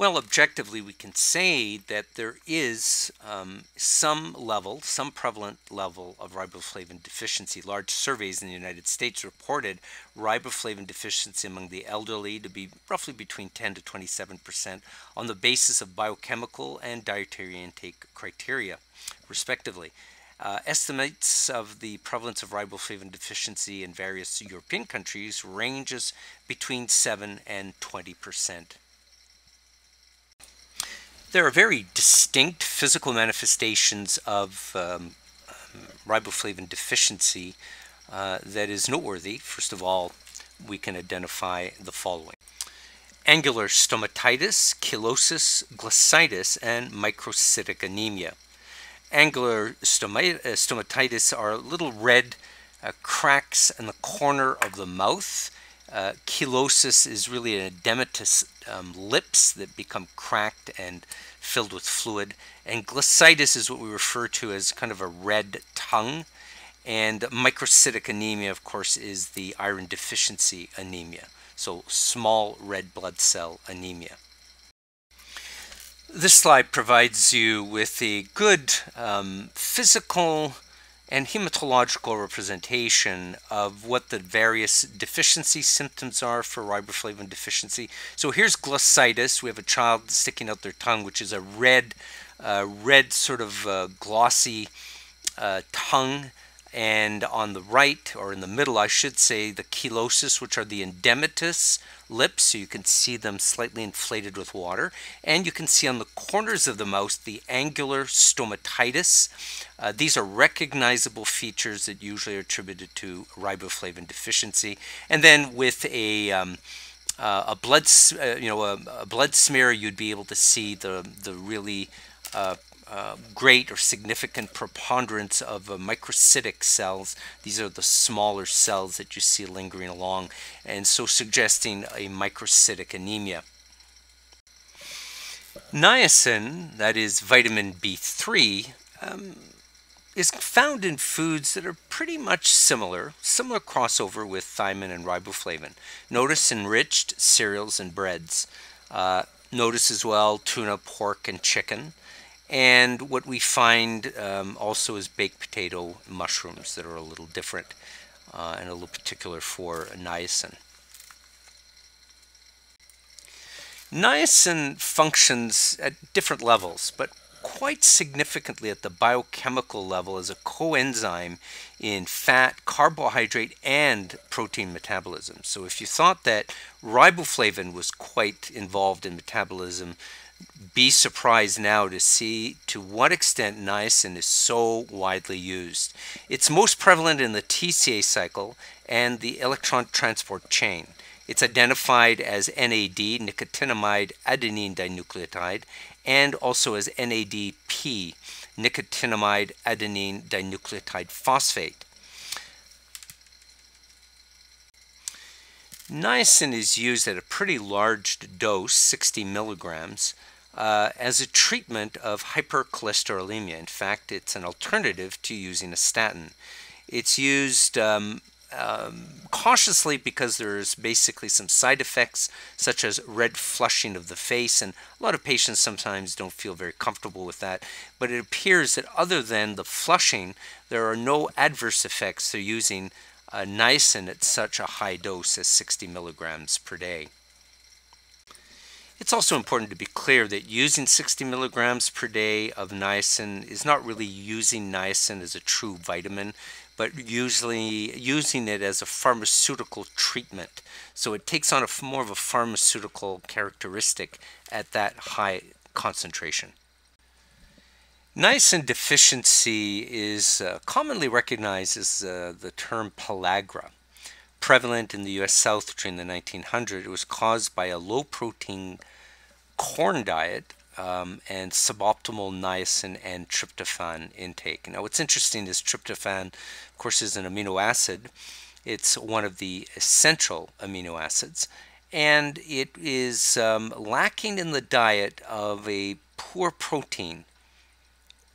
Well, objectively, we can say that there is um, some level, some prevalent level of riboflavin deficiency. Large surveys in the United States reported riboflavin deficiency among the elderly to be roughly between 10 to 27 percent on the basis of biochemical and dietary intake criteria, respectively. Uh, estimates of the prevalence of riboflavin deficiency in various European countries ranges between 7 and 20 percent. There are very distinct physical manifestations of um, riboflavin deficiency uh, that is noteworthy. First of all, we can identify the following. Angular stomatitis, cheilosis, glossitis, and microcytic anemia. Angular uh, stomatitis are little red uh, cracks in the corner of the mouth uh, cheilosis is really an edematous um, lips that become cracked and filled with fluid. And glossitis is what we refer to as kind of a red tongue. And microcytic anemia, of course, is the iron deficiency anemia. So small red blood cell anemia. This slide provides you with a good um, physical and hematological representation of what the various deficiency symptoms are for riboflavin deficiency. So here's glossitis. We have a child sticking out their tongue, which is a red, uh, red sort of uh, glossy uh, tongue and on the right, or in the middle, I should say, the cheilosis, which are the edematous lips, so you can see them slightly inflated with water. And you can see on the corners of the mouth the angular stomatitis. Uh, these are recognizable features that usually are attributed to riboflavin deficiency. And then with a um, uh, a blood, uh, you know, a, a, blood smear, you'd be able to see the the really uh, great or significant preponderance of uh, microcytic cells. These are the smaller cells that you see lingering along, and so suggesting a microcytic anemia. Niacin, that is vitamin B3, um, is found in foods that are pretty much similar, similar crossover with thiamine and riboflavin. Notice enriched cereals and breads. Uh, notice as well tuna, pork, and chicken. And what we find um, also is baked potato mushrooms that are a little different uh, and a little particular for niacin. Niacin functions at different levels, but quite significantly at the biochemical level as a coenzyme in fat, carbohydrate, and protein metabolism. So if you thought that riboflavin was quite involved in metabolism, be surprised now to see to what extent niacin is so widely used. It's most prevalent in the TCA cycle and the electron transport chain. It's identified as NAD, nicotinamide adenine dinucleotide, and also as NADP, nicotinamide adenine dinucleotide phosphate. Niacin is used at a pretty large dose, 60 milligrams, uh, as a treatment of hypercholesterolemia. In fact, it's an alternative to using a statin. It's used um, um, cautiously because there's basically some side effects such as red flushing of the face and a lot of patients sometimes don't feel very comfortable with that but it appears that other than the flushing there are no adverse effects to using uh, niacin at such a high dose as 60 milligrams per day. It's also important to be clear that using 60 milligrams per day of niacin is not really using niacin as a true vitamin but usually using it as a pharmaceutical treatment. So it takes on a more of a pharmaceutical characteristic at that high concentration. Niacin deficiency is uh, commonly recognized as uh, the term pellagra. Prevalent in the U.S. South during the 1900s, it was caused by a low protein corn diet um, and suboptimal niacin and tryptophan intake. Now, what's interesting is tryptophan, of course, is an amino acid. It's one of the essential amino acids, and it is um, lacking in the diet of a poor protein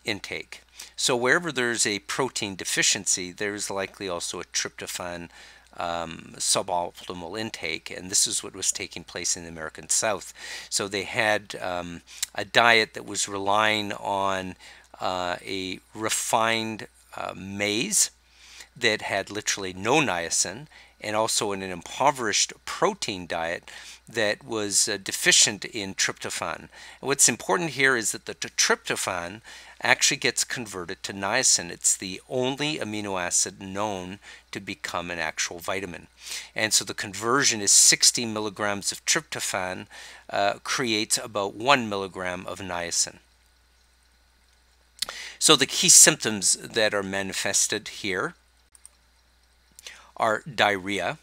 intake. So wherever there's a protein deficiency, there's likely also a tryptophan um, suboptimal intake, and this is what was taking place in the American South. So they had um, a diet that was relying on uh, a refined uh, maize that had literally no niacin, and also in an impoverished protein diet that was uh, deficient in tryptophan. And what's important here is that the tryptophan actually gets converted to niacin. It's the only amino acid known to become an actual vitamin. And so the conversion is 60 milligrams of tryptophan uh, creates about 1 milligram of niacin. So the key symptoms that are manifested here are diarrhea,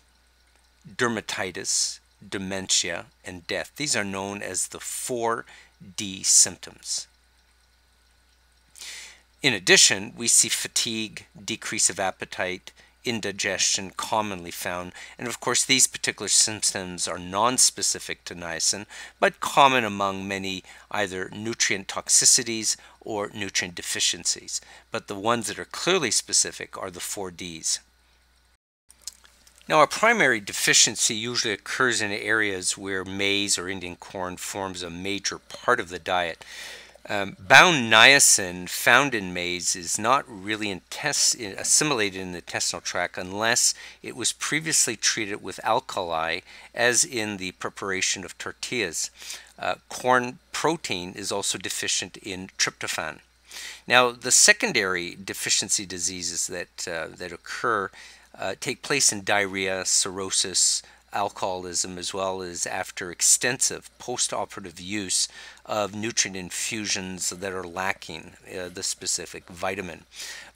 dermatitis, dementia, and death. These are known as the 4D symptoms. In addition, we see fatigue, decrease of appetite, indigestion commonly found, and of course these particular symptoms are non-specific to niacin, but common among many either nutrient toxicities or nutrient deficiencies. But the ones that are clearly specific are the 4Ds. Now, a primary deficiency usually occurs in areas where maize or Indian corn forms a major part of the diet. Um, bound niacin found in maize is not really assimilated in the intestinal tract unless it was previously treated with alkali, as in the preparation of tortillas. Uh, corn protein is also deficient in tryptophan. Now, the secondary deficiency diseases that, uh, that occur uh, take place in diarrhea, cirrhosis, alcoholism as well as after extensive post-operative use of nutrient infusions that are lacking uh, the specific vitamin.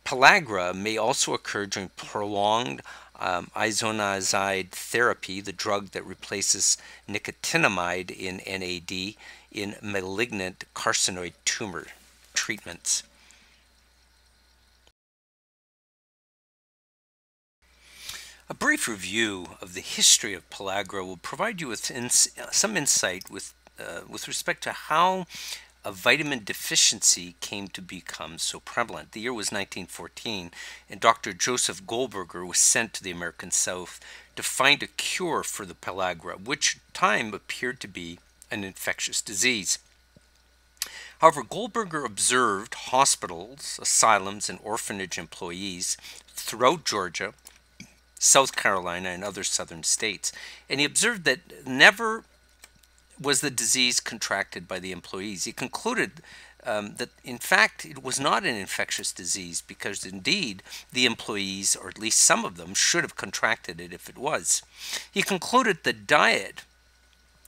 Pellagra may also occur during prolonged um, isoniazid therapy, the drug that replaces nicotinamide in NAD in malignant carcinoid tumor treatments. A brief review of the history of pellagra will provide you with ins some insight with uh, with respect to how a vitamin deficiency came to become so prevalent. The year was 1914, and Dr. Joseph Goldberger was sent to the American South to find a cure for the pellagra, which time appeared to be an infectious disease. However, Goldberger observed hospitals, asylums, and orphanage employees throughout Georgia, South Carolina, and other southern states, and he observed that never was the disease contracted by the employees. He concluded um, that, in fact, it was not an infectious disease because, indeed, the employees, or at least some of them, should have contracted it if it was. He concluded that diet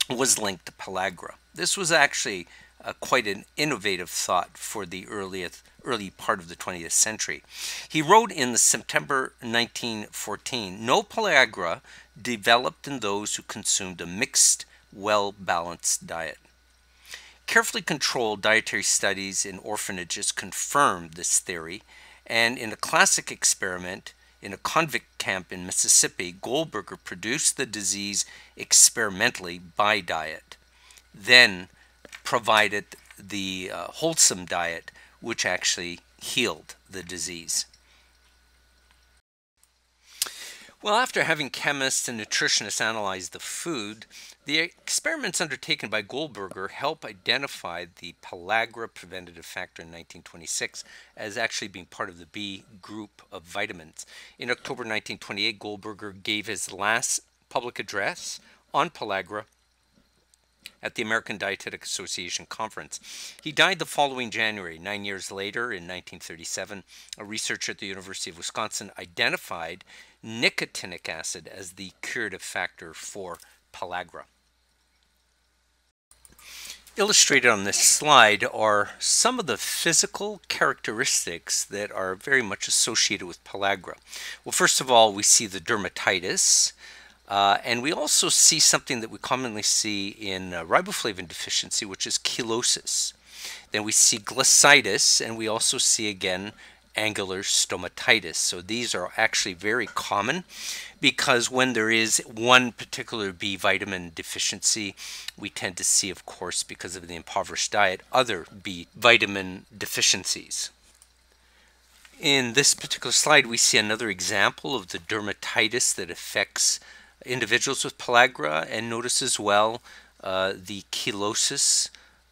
was linked to pellagra. This was actually uh, quite an innovative thought for the earliest, early part of the 20th century. He wrote in the September 1914, no pellagra developed in those who consumed a mixed well balanced diet. Carefully controlled dietary studies in orphanages confirmed this theory, and in a classic experiment in a convict camp in Mississippi, Goldberger produced the disease experimentally by diet, then provided the uh, wholesome diet, which actually healed the disease. Well, after having chemists and nutritionists analyze the food, the experiments undertaken by Goldberger help identify the pellagra preventative factor in 1926 as actually being part of the B group of vitamins. In October 1928, Goldberger gave his last public address on pellagra at the American Dietetic Association conference. He died the following January. Nine years later, in 1937, a researcher at the University of Wisconsin identified nicotinic acid as the curative factor for pellagra. Illustrated on this slide are some of the physical characteristics that are very much associated with pellagra. Well, first of all, we see the dermatitis, uh, and we also see something that we commonly see in uh, riboflavin deficiency, which is cheilosis. Then we see glossitis, and we also see again angular stomatitis. So these are actually very common because when there is one particular B vitamin deficiency, we tend to see, of course, because of the impoverished diet, other B vitamin deficiencies. In this particular slide, we see another example of the dermatitis that affects individuals with pellagra and notice as well uh, the cheilosis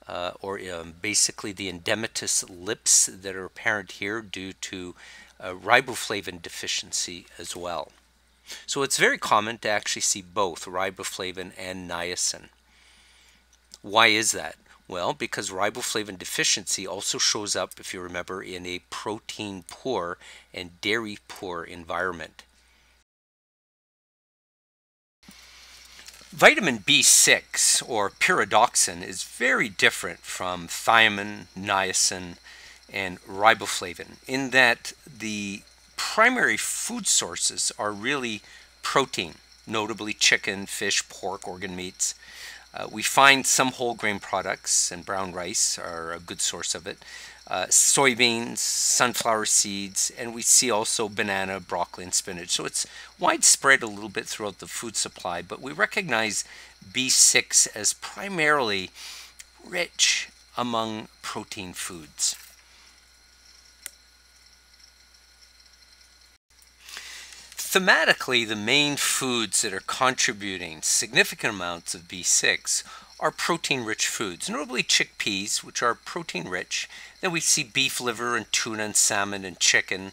uh, or um, basically the endematous lips that are apparent here due to uh, riboflavin deficiency as well. So it's very common to actually see both riboflavin and niacin. Why is that? Well, because riboflavin deficiency also shows up, if you remember, in a protein poor and dairy poor environment. Vitamin B6 or pyridoxine is very different from thiamine, niacin, and riboflavin in that the primary food sources are really protein, notably chicken, fish, pork, organ meats. Uh, we find some whole grain products, and brown rice are a good source of it uh, soybeans, sunflower seeds, and we see also banana, broccoli, and spinach. So it's widespread a little bit throughout the food supply, but we recognize B6 as primarily rich among protein foods. Thematically, the main foods that are contributing significant amounts of B6 are protein rich foods, notably chickpeas, which are protein rich. Then we see beef liver and tuna and salmon and chicken.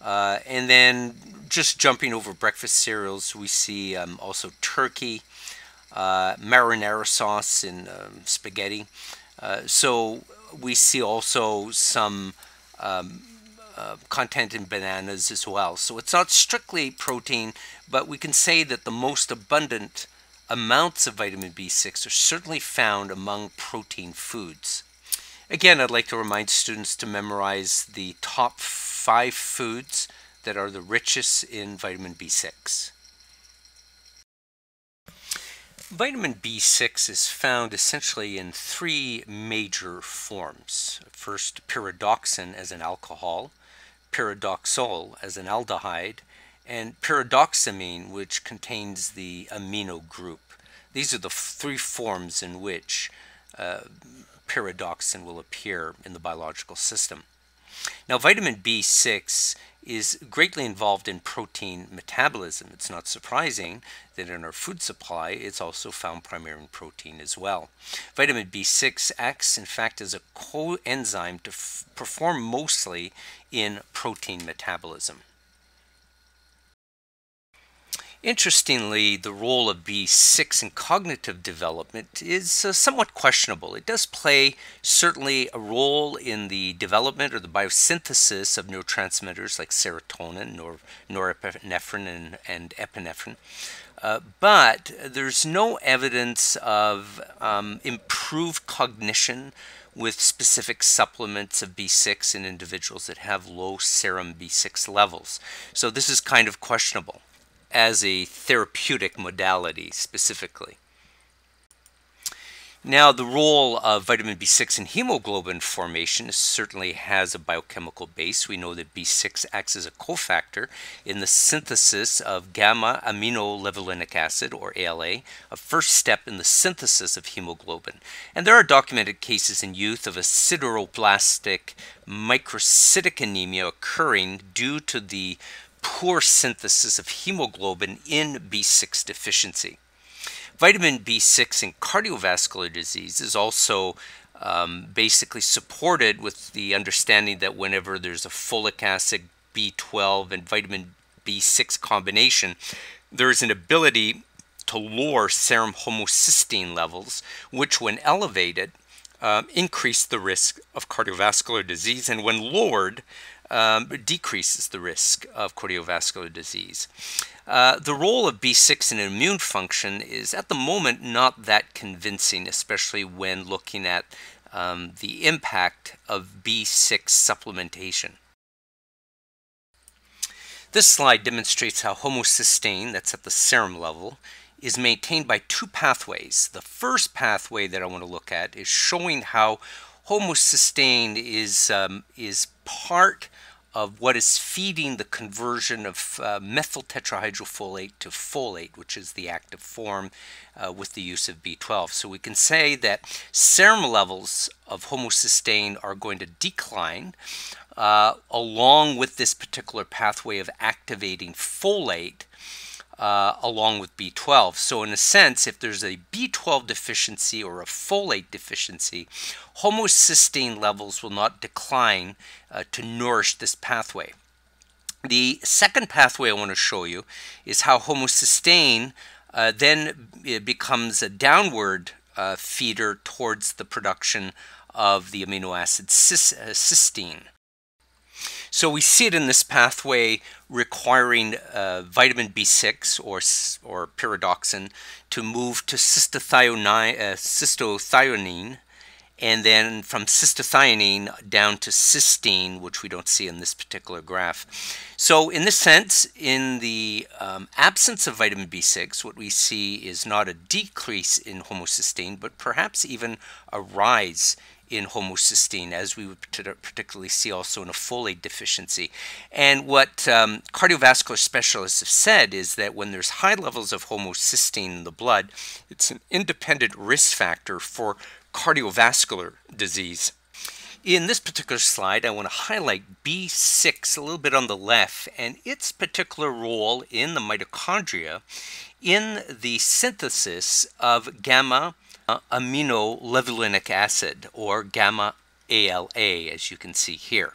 Uh, and then just jumping over breakfast cereals, we see um, also turkey, uh, marinara sauce in um, spaghetti. Uh, so we see also some um, uh, content in bananas as well. So it's not strictly protein, but we can say that the most abundant amounts of vitamin B6 are certainly found among protein foods. Again, I'd like to remind students to memorize the top five foods that are the richest in vitamin B6. Vitamin B6 is found essentially in three major forms. First, pyridoxine as an alcohol, pyridoxal as an aldehyde, and pyridoxamine, which contains the amino group. These are the three forms in which uh, pyridoxine will appear in the biological system. Now, vitamin B6 is greatly involved in protein metabolism. It's not surprising that in our food supply, it's also found primarily in protein as well. Vitamin B6 acts, in fact, as a coenzyme to perform mostly in protein metabolism. Interestingly, the role of B6 in cognitive development is uh, somewhat questionable. It does play certainly a role in the development or the biosynthesis of neurotransmitters like serotonin, nor, norepinephrine, and, and epinephrine. Uh, but there's no evidence of um, improved cognition with specific supplements of B6 in individuals that have low serum B6 levels. So this is kind of questionable as a therapeutic modality specifically. Now, the role of vitamin B6 in hemoglobin formation certainly has a biochemical base. We know that B6 acts as a cofactor in the synthesis of gamma aminolevulinic acid, or ALA, a first step in the synthesis of hemoglobin. And there are documented cases in youth of a sideroblastic microcytic anemia occurring due to the poor synthesis of hemoglobin in B6 deficiency. Vitamin B6 in cardiovascular disease is also um, basically supported with the understanding that whenever there's a folic acid, B12, and vitamin B6 combination, there is an ability to lower serum homocysteine levels, which, when elevated, um, increase the risk of cardiovascular disease, and when lowered, um, decreases the risk of cardiovascular disease. Uh, the role of B6 in immune function is at the moment not that convincing, especially when looking at um, the impact of B6 supplementation. This slide demonstrates how homocysteine, that's at the serum level, is maintained by two pathways. The first pathway that I want to look at is showing how homocysteine is, um, is part of what is feeding the conversion of uh, methyl tetrahydrofolate to folate, which is the active form uh, with the use of B12. So we can say that serum levels of homocysteine are going to decline uh, along with this particular pathway of activating folate uh, along with B12. So in a sense, if there's a B12 deficiency or a folate deficiency, homocysteine levels will not decline uh, to nourish this pathway. The second pathway I want to show you is how homocysteine uh, then becomes a downward uh, feeder towards the production of the amino acid uh, cysteine. So we see it in this pathway requiring uh, vitamin B6 or, or pyridoxine to move to cystathionine, uh, cystathionine and then from cystathionine down to cysteine, which we don't see in this particular graph. So in this sense, in the um, absence of vitamin B6, what we see is not a decrease in homocysteine, but perhaps even a rise in homocysteine, as we would particularly see also in a folate deficiency. And what um, cardiovascular specialists have said is that when there's high levels of homocysteine in the blood, it's an independent risk factor for cardiovascular disease. In this particular slide, I want to highlight B6 a little bit on the left and its particular role in the mitochondria in the synthesis of gamma uh, aminolevulinic acid, or gamma ALA, as you can see here.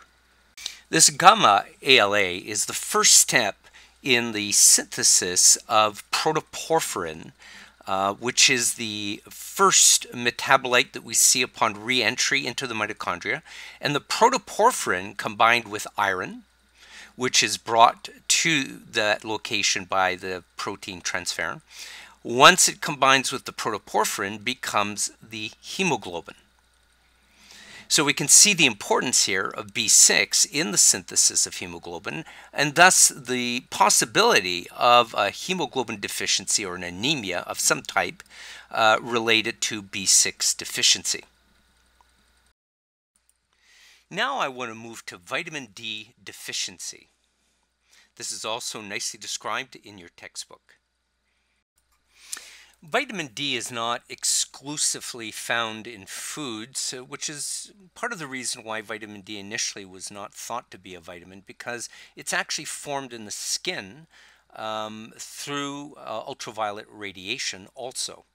This gamma ALA is the first step in the synthesis of protoporphyrin, uh, which is the first metabolite that we see upon re-entry into the mitochondria. And the protoporphyrin combined with iron, which is brought to that location by the protein transferrin, once it combines with the protoporphyrin, becomes the hemoglobin. So we can see the importance here of B6 in the synthesis of hemoglobin, and thus the possibility of a hemoglobin deficiency or an anemia of some type uh, related to B6 deficiency. Now I want to move to vitamin D deficiency. This is also nicely described in your textbook. Vitamin D is not exclusively found in foods, which is part of the reason why vitamin D initially was not thought to be a vitamin because it's actually formed in the skin um, through uh, ultraviolet radiation also.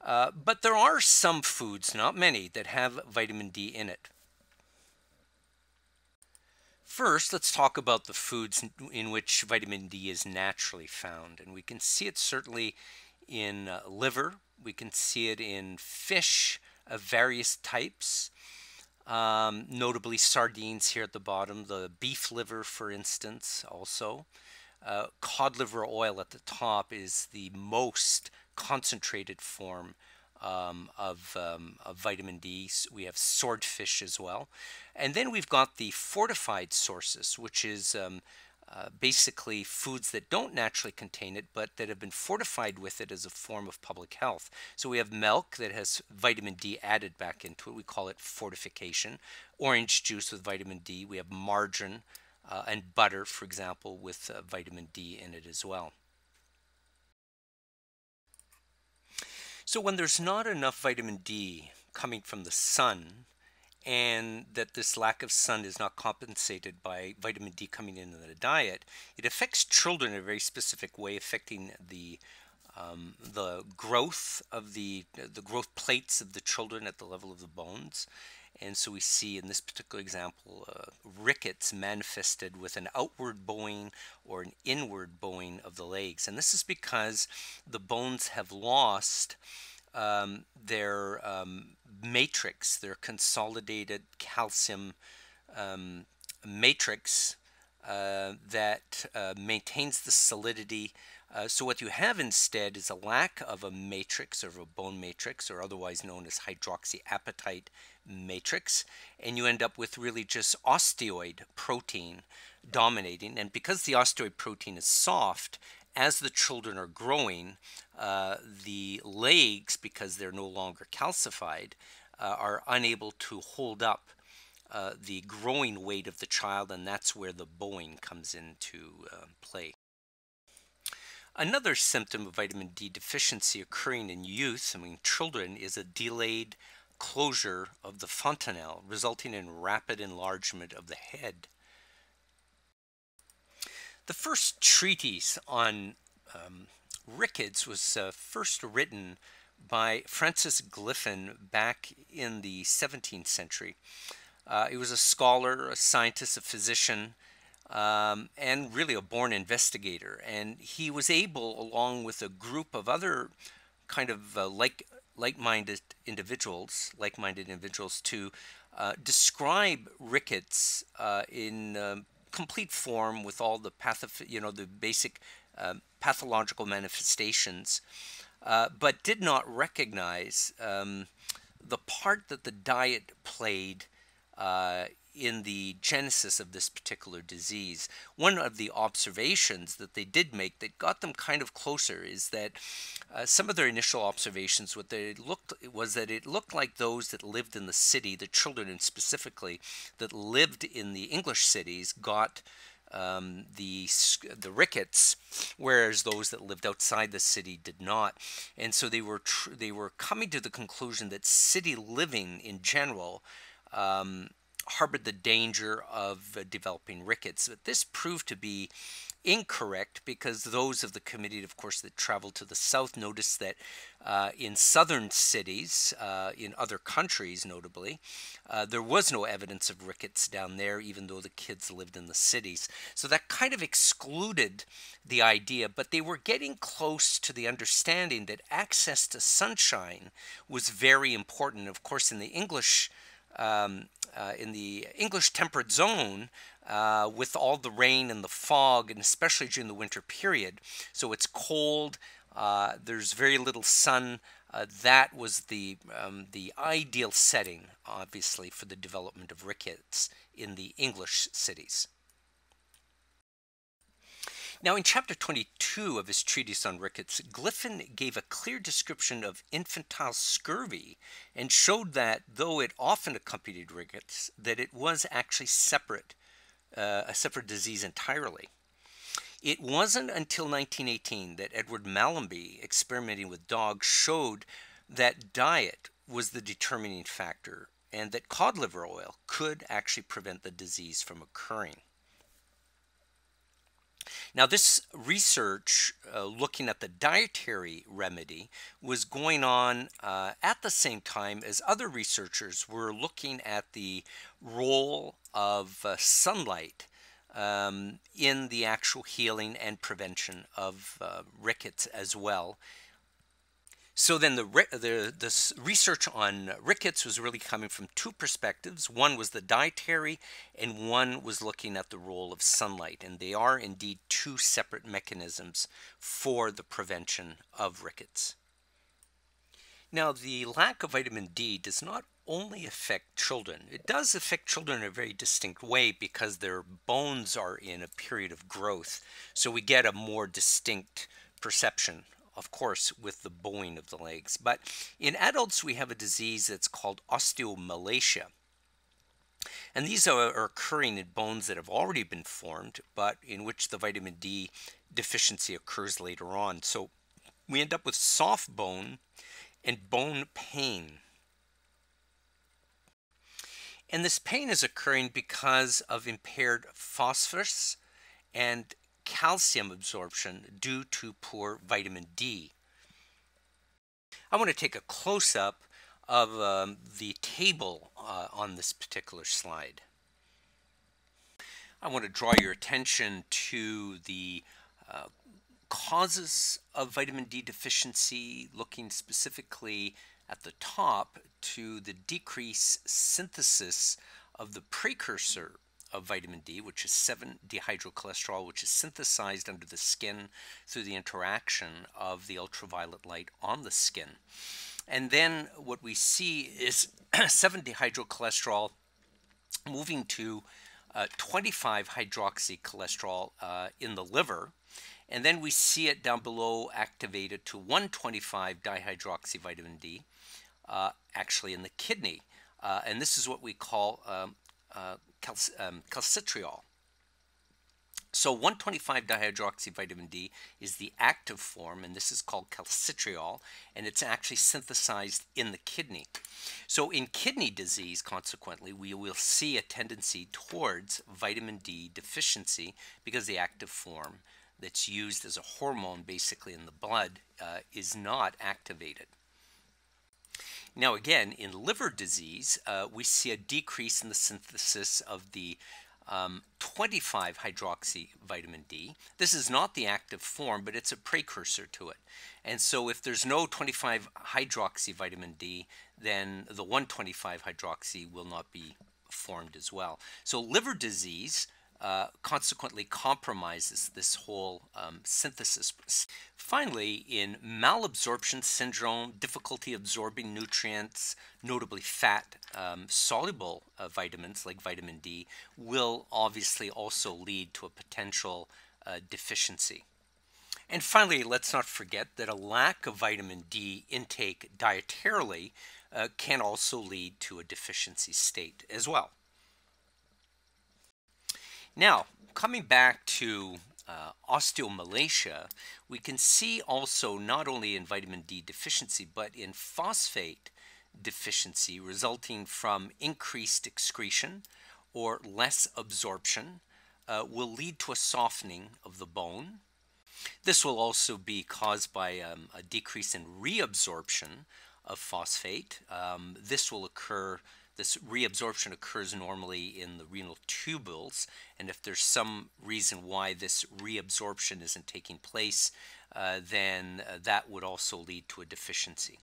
Uh, but there are some foods, not many, that have vitamin D in it. First, let's talk about the foods in which vitamin D is naturally found. And we can see it certainly in uh, liver, we can see it in fish of various types, um, notably sardines here at the bottom, the beef liver, for instance, also. Uh, cod liver oil at the top is the most concentrated form um, of, um, of, vitamin D. We have swordfish as well. And then we've got the fortified sources, which is um, uh, basically foods that don't naturally contain it, but that have been fortified with it as a form of public health. So we have milk that has vitamin D added back into it. We call it fortification. Orange juice with vitamin D. We have margarine uh, and butter, for example, with uh, vitamin D in it as well. So when there's not enough vitamin D coming from the sun, and that this lack of sun is not compensated by vitamin D coming into the diet, it affects children in a very specific way, affecting the um, the growth of the the growth plates of the children at the level of the bones. And so we see in this particular example uh, rickets manifested with an outward bowing or an inward bowing of the legs. And this is because the bones have lost um, their um, matrix, their consolidated calcium um, matrix uh, that uh, maintains the solidity. Uh, so what you have instead is a lack of a matrix or a bone matrix, or otherwise known as hydroxyapatite matrix, and you end up with really just osteoid protein dominating. And because the osteoid protein is soft, as the children are growing, uh, the legs, because they're no longer calcified, uh, are unable to hold up uh, the growing weight of the child, and that's where the bowing comes into uh, play. Another symptom of vitamin D deficiency occurring in youth, I mean children, is a delayed closure of the fontanelle, resulting in rapid enlargement of the head. The first treatise on um, rickets was uh, first written by Francis Glisson back in the 17th century. Uh, he was a scholar, a scientist, a physician, um, and really a born investigator. And he was able, along with a group of other kind of uh, like like-minded individuals, like-minded individuals, to uh, describe rickets uh, in um, complete form with all the patho- you know the basic uh, pathological manifestations, uh, but did not recognize um, the part that the diet played uh, in the genesis of this particular disease. One of the observations that they did make that got them kind of closer is that uh, some of their initial observations what they looked was that it looked like those that lived in the city, the children specifically that lived in the English cities got um, the the rickets, whereas those that lived outside the city did not. And so they were they were coming to the conclusion that city living in general um, harbored the danger of uh, developing rickets. But this proved to be incorrect because those of the committee, of course, that traveled to the south noticed that uh, in southern cities, uh, in other countries notably, uh, there was no evidence of rickets down there, even though the kids lived in the cities. So that kind of excluded the idea, but they were getting close to the understanding that access to sunshine was very important. Of course, in the English um, uh, in the English temperate zone uh, with all the rain and the fog, and especially during the winter period. So it's cold. Uh, there's very little sun. Uh, that was the um, the ideal setting, obviously, for the development of rickets in the English cities. Now, in chapter 22 of his treatise on rickets, Glisson gave a clear description of infantile scurvy and showed that, though it often accompanied rickets, that it was actually separate, uh, a separate disease entirely. It wasn't until 1918 that Edward Mellanby, experimenting with dogs, showed that diet was the determining factor and that cod liver oil could actually prevent the disease from occurring. Now, this research uh, looking at the dietary remedy was going on uh, at the same time as other researchers were looking at the role of uh, sunlight um, in the actual healing and prevention of uh, rickets as well so then the, the, the research on rickets was really coming from two perspectives. One was the dietary and one was looking at the role of sunlight. And they are indeed two separate mechanisms for the prevention of rickets. Now, the lack of vitamin D does not only affect children. It does affect children in a very distinct way because their bones are in a period of growth. So we get a more distinct perception of course, with the bowing of the legs. But in adults, we have a disease that's called osteomalacia. And these are, occurring in bones that have already been formed, but in which the vitamin D deficiency occurs later on. So we end up with soft bone and bone pain. And this pain is occurring because of impaired phosphorus and calcium absorption due to poor vitamin D. I want to take a close-up of um, the table uh, on this particular slide. I want to draw your attention to the uh, causes of vitamin D deficiency, looking specifically at the top to the decreased synthesis of the precursor of vitamin D, which is 7 dehydrocholesterol, which is synthesized under the skin through the interaction of the ultraviolet light on the skin. And then what we see is 7 dehydrocholesterol moving to uh, 25 hydroxycholesterol uh, in the liver. And then we see it down below activated to 125 dihydroxy vitamin D, uh, actually in the kidney. Uh, and this is what we call um, uh, cal um, calcitriol. So 125 dihydroxy vitamin D is the active form, and this is called calcitriol, and it's actually synthesized in the kidney. So in kidney disease, consequently, we will see a tendency towards vitamin D deficiency because the active form that's used as a hormone basically in the blood uh, is not activated. Now, again, in liver disease, uh, we see a decrease in the synthesis of the um, 25 hydroxy vitamin D. This is not the active form, but it's a precursor to it. And so, if there's no 25 hydroxy vitamin D, then the 125 hydroxy will not be formed as well. So, liver disease uh, consequently compromises this whole um, synthesis. Finally, in malabsorption syndrome, difficulty absorbing nutrients, notably fat um, soluble uh, vitamins like vitamin D, will obviously also lead to a potential uh, deficiency. And finally, let's not forget that a lack of vitamin D intake dietarily uh, can also lead to a deficiency state as well. Now, coming back to uh, osteomalacia, we can see also not only in vitamin D deficiency, but in phosphate deficiency resulting from increased excretion or less absorption uh, will lead to a softening of the bone. This will also be caused by um, a decrease in reabsorption of phosphate. Um, this will occur this reabsorption occurs normally in the renal tubules, and if there's some reason why this reabsorption isn't taking place, uh, then uh, that would also lead to a deficiency.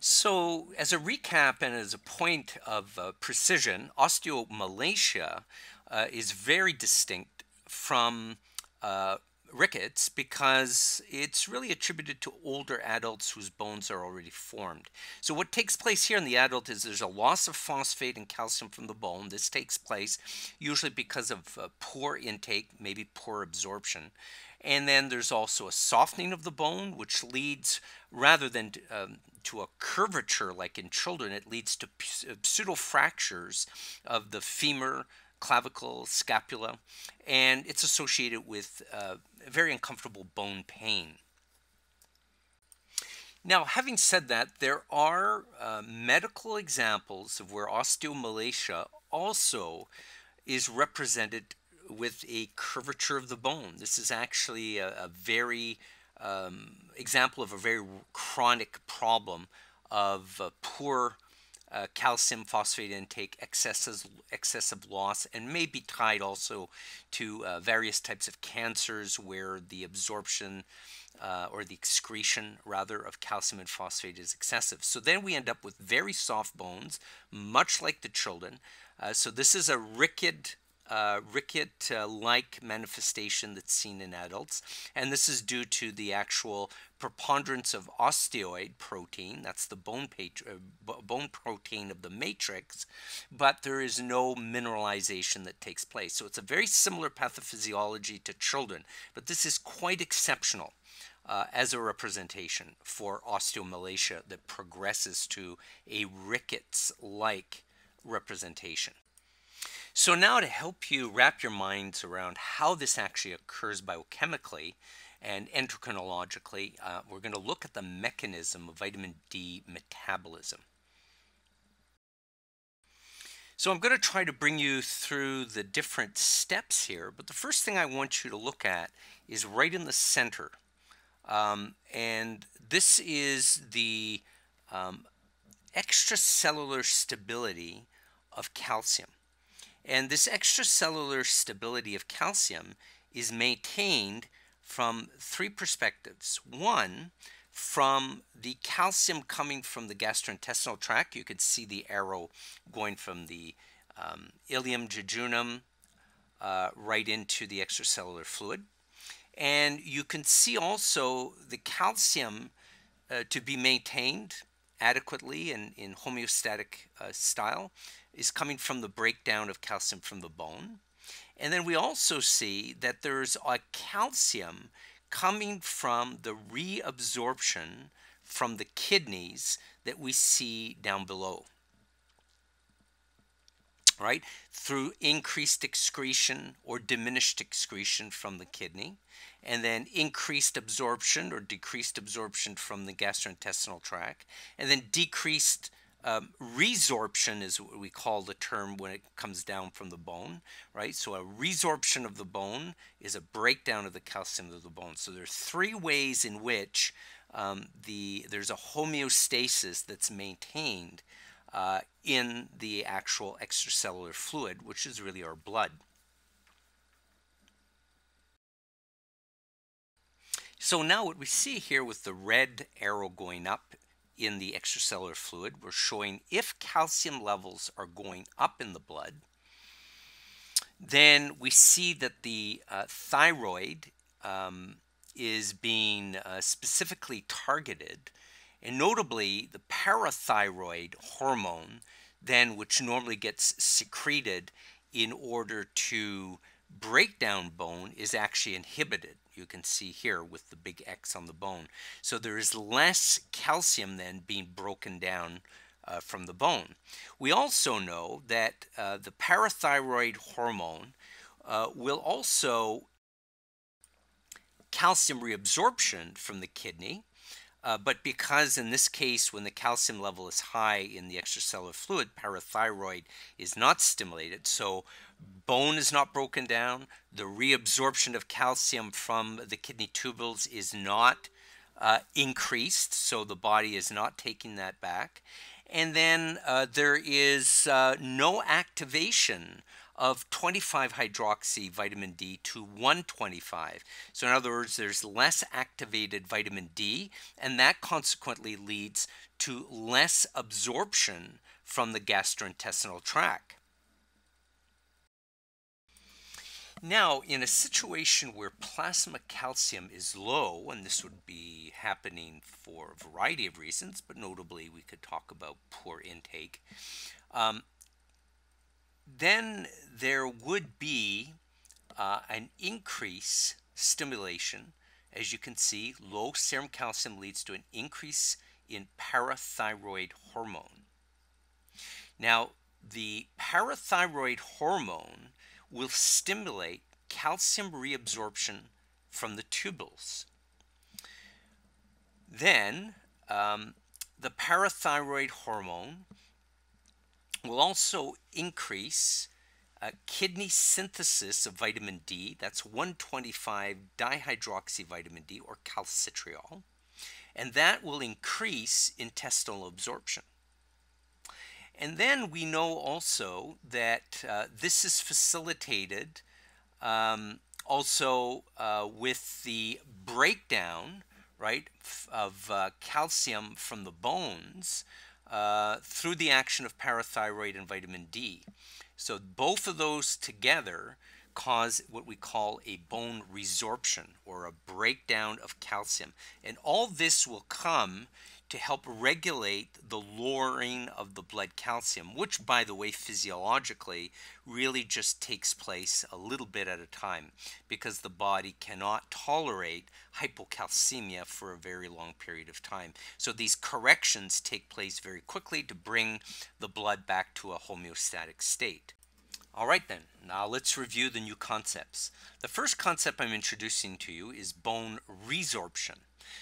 So, as a recap and as a point of uh, precision, osteomalacia uh, is very distinct from uh, rickets because it's really attributed to older adults whose bones are already formed. So what takes place here in the adult is there's a loss of phosphate and calcium from the bone. This takes place usually because of uh, poor intake, maybe poor absorption. And then there's also a softening of the bone, which leads, rather than um, to a curvature like in children, it leads to uh, pseudo fractures of the femur, clavicle, scapula, and it's associated with uh, very uncomfortable bone pain. Now, having said that, there are uh, medical examples of where osteomalacia also is represented with a curvature of the bone. This is actually a, a very um, example of a very chronic problem of uh, poor uh, calcium phosphate intake, excessive, excessive loss, and may be tied also to uh, various types of cancers where the absorption uh, or the excretion rather of calcium and phosphate is excessive. So then we end up with very soft bones, much like the children. Uh, so this is a ricket uh, ricket-like manifestation that's seen in adults, and this is due to the actual preponderance of osteoid protein, that's the bone, uh, bone protein of the matrix, but there is no mineralization that takes place. So it's a very similar pathophysiology to children, but this is quite exceptional. Uh, as a representation for osteomalacia that progresses to a rickets like representation. So now to help you wrap your minds around how this actually occurs biochemically and endocrinologically, uh, we're going to look at the mechanism of vitamin D metabolism. So I'm going to try to bring you through the different steps here, but the first thing I want you to look at is right in the center. Um, and this is the um, extracellular stability of calcium. And this extracellular stability of calcium is maintained from three perspectives. One, from the calcium coming from the gastrointestinal tract. You could see the arrow going from the um, ileum jejunum uh, right into the extracellular fluid. And you can see also the calcium uh, to be maintained adequately and in homeostatic uh, style is coming from the breakdown of calcium from the bone. And then we also see that there's a calcium coming from the reabsorption from the kidneys that we see down below. Right? Through increased excretion or diminished excretion from the kidney, and then increased absorption or decreased absorption from the gastrointestinal tract, and then decreased um, resorption is what we call the term when it comes down from the bone, right? So a resorption of the bone is a breakdown of the calcium of the bone. So there are three ways in which um, the there's a homeostasis that's maintained uh, in the actual extracellular fluid, which is really our blood. So now what we see here with the red arrow going up in the extracellular fluid. We're showing if calcium levels are going up in the blood, then we see that the uh, thyroid um, is being uh, specifically targeted. And notably, the parathyroid hormone, then, which normally gets secreted in order to break down bone, is actually inhibited you can see here with the big X on the bone. So there is less calcium then being broken down uh, from the bone. We also know that uh, the parathyroid hormone uh, will also calcium reabsorption from the kidney uh, but because in this case, when the calcium level is high in the extracellular fluid, parathyroid is not stimulated. So bone is not broken down. The reabsorption of calcium from the kidney tubules is not uh, increased. So the body is not taking that back. And then uh, there is uh, no activation of 25 hydroxy vitamin D to 125. So in other words, there's less activated vitamin D, and that consequently leads to less absorption from the gastrointestinal tract. Now, in a situation where plasma calcium is low, and this would be happening for a variety of reasons, but notably we could talk about poor intake, um, then there would be uh, an increase stimulation. As you can see, low serum calcium leads to an increase in parathyroid hormone. Now, the parathyroid hormone will stimulate calcium reabsorption from the tubules. Then um, the parathyroid hormone will also increase uh, kidney synthesis of vitamin D, that's 125 dihydroxyvitamin D or calcitriol, and that will increase intestinal absorption. And then we know also that uh, this is facilitated um, also uh, with the breakdown, right, of uh, calcium from the bones uh, through the action of parathyroid and vitamin D. So both of those together cause what we call a bone resorption or a breakdown of calcium. And all this will come to help regulate the lowering of the blood calcium, which, by the way, physiologically really just takes place a little bit at a time because the body cannot tolerate hypocalcemia for a very long period of time. So these corrections take place very quickly to bring the blood back to a homeostatic state. All right, then, now let's review the new concepts. The first concept I'm introducing to you is bone resorption.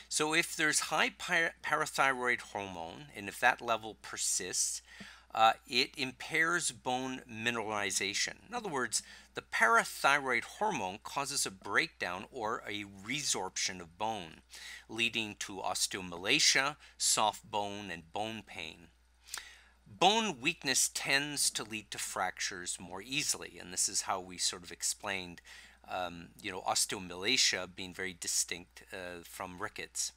So if there's high parathyroid hormone, and if that level persists, uh, it impairs bone mineralization. In other words, the parathyroid hormone causes a breakdown or a resorption of bone, leading to osteomalacia, soft bone, and bone pain. Bone weakness tends to lead to fractures more easily, and this is how we sort of explained, um, you know, osteomalacia being very distinct uh, from rickets.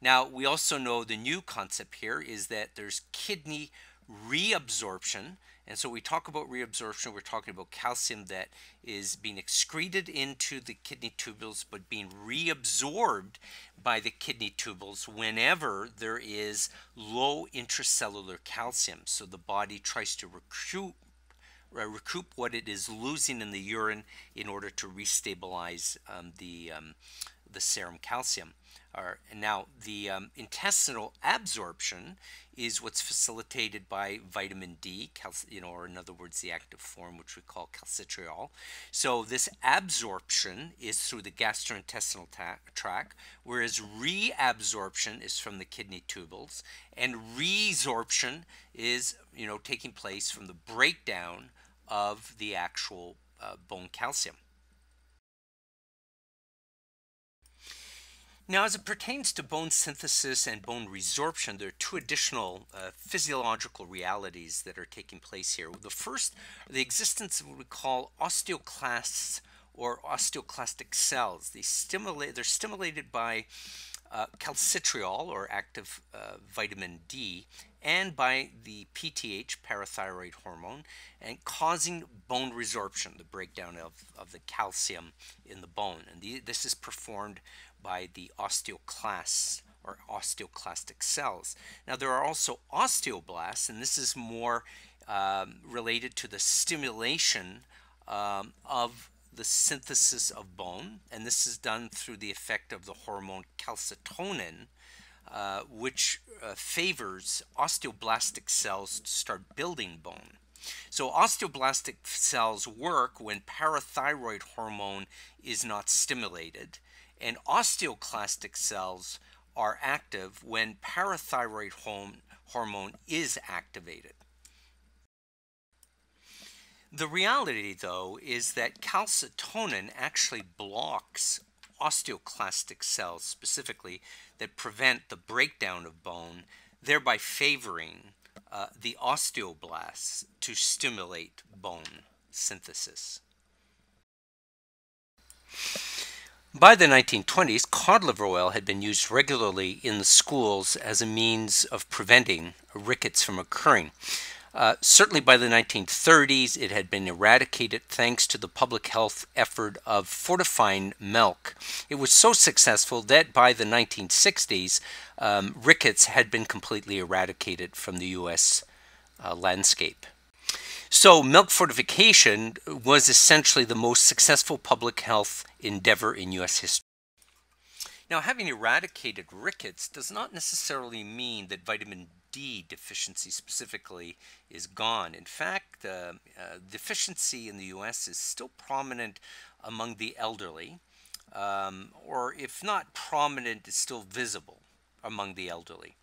Now, we also know the new concept here is that there's kidney reabsorption. And so we talk about reabsorption, we're talking about calcium that is being excreted into the kidney tubules but being reabsorbed by the kidney tubules whenever there is low intracellular calcium. So the body tries to recruit recoup what it is losing in the urine in order to restabilize um, the um, the serum calcium. Or, now, the um, intestinal absorption is what's facilitated by vitamin D, you know, or in other words, the active form, which we call calcitriol. So this absorption is through the gastrointestinal tract, whereas reabsorption is from the kidney tubules, and resorption is, you know, taking place from the breakdown of the actual uh, bone calcium. Now, as it pertains to bone synthesis and bone resorption, there are two additional uh, physiological realities that are taking place here. The first, the existence of what we call osteoclasts or osteoclastic cells. They stimulate, they're stimulated by uh, calcitriol or active uh, vitamin D and by the PTH, parathyroid hormone, and causing bone resorption, the breakdown of, of the calcium in the bone. And the, this is performed by the osteoclasts or osteoclastic cells. Now there are also osteoblasts, and this is more um, related to the stimulation um, of the synthesis of bone, and this is done through the effect of the hormone calcitonin, uh, which uh, favors osteoblastic cells to start building bone. So osteoblastic cells work when parathyroid hormone is not stimulated, and osteoclastic cells are active when parathyroid hormone is activated. The reality, though, is that calcitonin actually blocks osteoclastic cells specifically that prevent the breakdown of bone, thereby favoring uh, the osteoblasts to stimulate bone synthesis. By the 1920s, cod liver oil had been used regularly in the schools as a means of preventing rickets from occurring. Uh, certainly by the 1930s, it had been eradicated thanks to the public health effort of fortifying milk. It was so successful that by the 1960s, um, rickets had been completely eradicated from the U.S. Uh, landscape. So, milk fortification was essentially the most successful public health endeavor in U.S. history. Now, having eradicated rickets does not necessarily mean that vitamin D deficiency specifically is gone. In fact, uh, uh, deficiency in the US is still prominent among the elderly, um, or if not prominent, it's still visible among the elderly.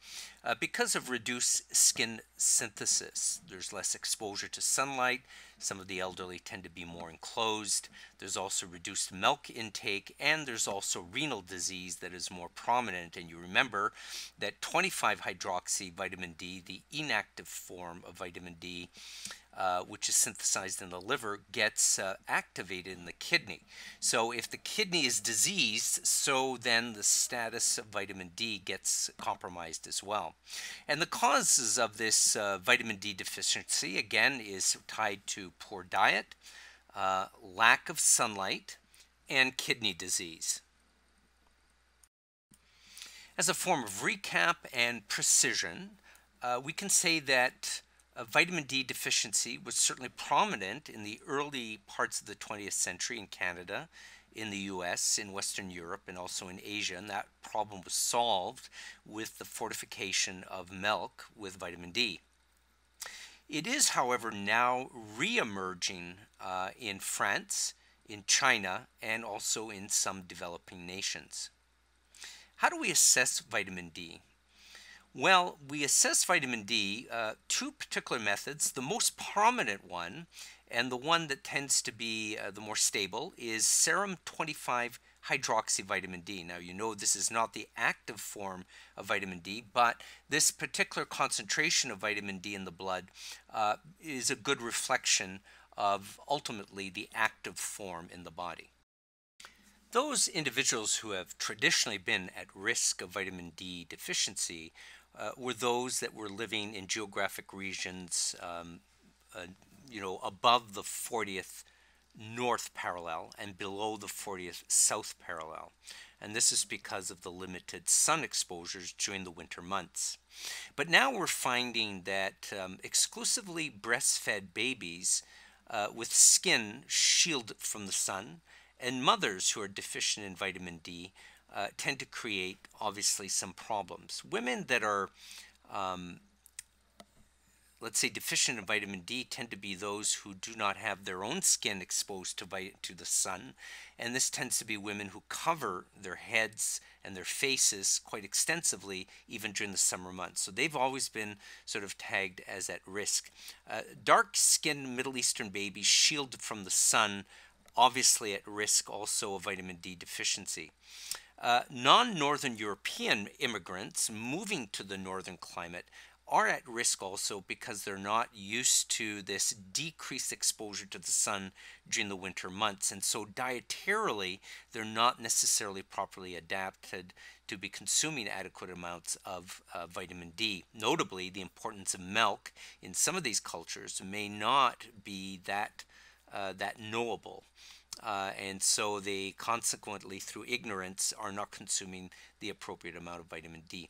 Uh, because of reduced skin synthesis, there's less exposure to sunlight. Some of the elderly tend to be more enclosed. There's also reduced milk intake, and there's also renal disease that is more prominent. And you remember that 25 hydroxy vitamin D, the inactive form of vitamin D, uh, which is synthesized in the liver, gets uh, activated in the kidney. So if the kidney is diseased, so then the status of vitamin D gets compromised as well. And the causes of this uh, vitamin D deficiency, again, is tied to poor diet, uh, lack of sunlight, and kidney disease. As a form of recap and precision, uh, we can say that uh, vitamin D deficiency was certainly prominent in the early parts of the 20th century in Canada, in the US, in Western Europe, and also in Asia. And that problem was solved with the fortification of milk with vitamin D. It is, however, now re emerging uh, in France, in China, and also in some developing nations. How do we assess vitamin D? Well, we assess vitamin D uh, two particular methods. The most prominent one, and the one that tends to be uh, the more stable, is serum 25 hydroxy vitamin D. Now, you know this is not the active form of vitamin D, but this particular concentration of vitamin D in the blood uh, is a good reflection of ultimately the active form in the body. Those individuals who have traditionally been at risk of vitamin D deficiency uh, were those that were living in geographic regions, um, uh, you know, above the 40th north parallel and below the 40th south parallel. And this is because of the limited sun exposures during the winter months. But now we're finding that um, exclusively breastfed babies uh, with skin shielded from the sun and mothers who are deficient in vitamin D uh, tend to create obviously some problems. Women that are, um, let's say, deficient in vitamin D tend to be those who do not have their own skin exposed to, to the sun, and this tends to be women who cover their heads and their faces quite extensively even during the summer months. So they've always been sort of tagged as at risk. Uh, dark skinned Middle Eastern babies shielded from the sun obviously at risk also of vitamin D deficiency. Uh, non Northern European immigrants moving to the northern climate are at risk also because they're not used to this decreased exposure to the sun during the winter months. And so, dietarily, they're not necessarily properly adapted to be consuming adequate amounts of uh, vitamin D. Notably, the importance of milk in some of these cultures may not be that, uh, that knowable. Uh, and so they consequently, through ignorance, are not consuming the appropriate amount of vitamin D.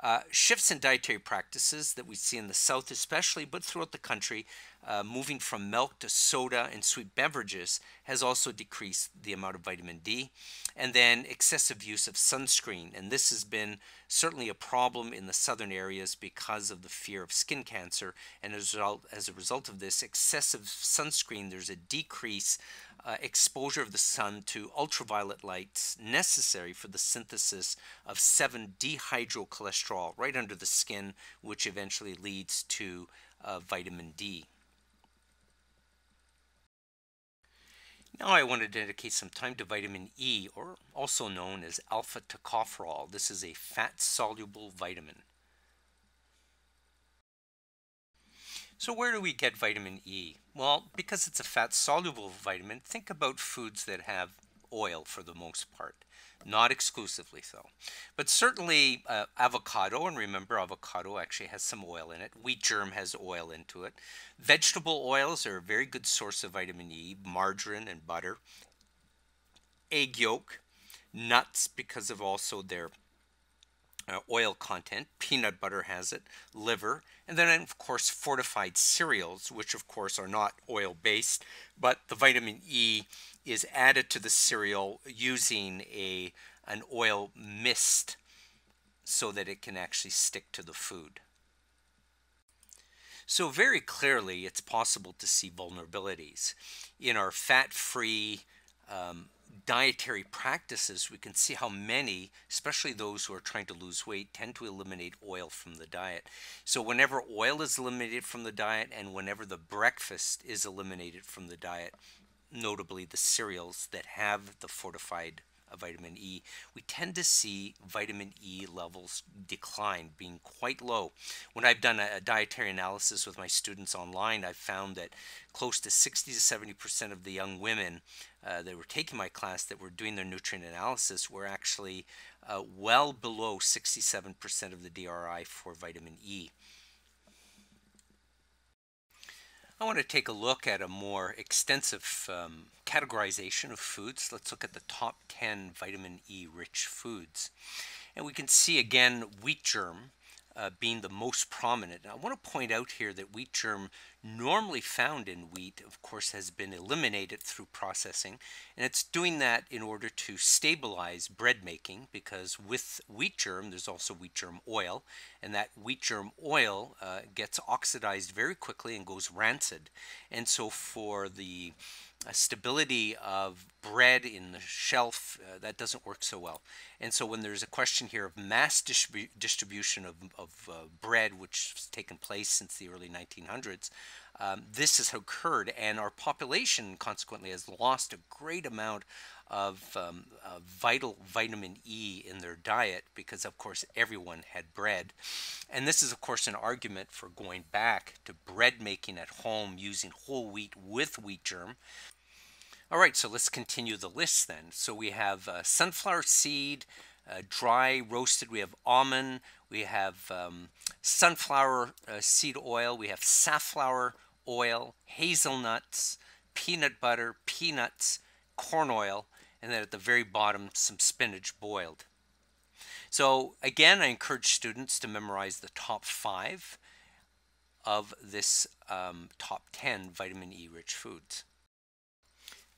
Uh, shifts in dietary practices that we see in the South, especially, but throughout the country, uh, moving from milk to soda and sweet beverages has also decreased the amount of vitamin D. And then excessive use of sunscreen. And this has been certainly a problem in the southern areas because of the fear of skin cancer. And as a result, as a result of this excessive sunscreen, there's a decrease uh, exposure of the sun to ultraviolet lights necessary for the synthesis of 7 dehydrocholesterol right under the skin, which eventually leads to uh, vitamin D. Now I want to dedicate some time to vitamin E, or also known as alpha tocopherol. This is a fat-soluble vitamin. So where do we get vitamin E? Well, because it's a fat-soluble vitamin, think about foods that have oil for the most part. Not exclusively so. But certainly uh, avocado, and remember avocado actually has some oil in it. Wheat germ has oil into it. Vegetable oils are a very good source of vitamin E, margarine and butter. Egg yolk, nuts because of also their uh, oil content. Peanut butter has it, liver, and then of course fortified cereals, which of course are not oil based, but the vitamin E is added to the cereal using a an oil mist so that it can actually stick to the food. So, very clearly, it's possible to see vulnerabilities. In our fat free um, dietary practices, we can see how many, especially those who are trying to lose weight, tend to eliminate oil from the diet. So, whenever oil is eliminated from the diet and whenever the breakfast is eliminated from the diet, notably the cereals that have the fortified vitamin E, we tend to see vitamin E levels decline, being quite low. When I've done a, dietary analysis with my students online, I've found that close to 60 to 70% of the young women uh, that were taking my class that were doing their nutrient analysis were actually uh, well below 67% of the DRI for vitamin E. I want to take a look at a more extensive um, categorization of foods. Let's look at the top 10 vitamin E rich foods. And we can see again wheat germ uh, being the most prominent. I want to point out here that wheat germ, normally found in wheat, of course, has been eliminated through processing, and it's doing that in order to stabilize bread making because with wheat germ, there's also wheat germ oil, and that wheat germ oil uh, gets oxidized very quickly and goes rancid. And so for the stability of bread in the shelf, uh, that doesn't work so well. And so when there's a question here of mass distribu distribution of, of uh, bread, which has taken place since the early 1900s, um, this has occurred, and our population consequently has lost a great amount of um, uh, vital vitamin E in their diet because, of course, everyone had bread. And this is, of course, an argument for going back to bread making at home using whole wheat with wheat germ. All right, so let's continue the list then. So we have uh, sunflower seed, uh, dry roasted, we have almond, we have um, sunflower uh, seed oil, we have safflower oil, hazelnuts, peanut butter, peanuts, corn oil, and then at the very bottom, some spinach boiled. So again, I encourage students to memorize the top five of this um, top 10 vitamin E rich foods.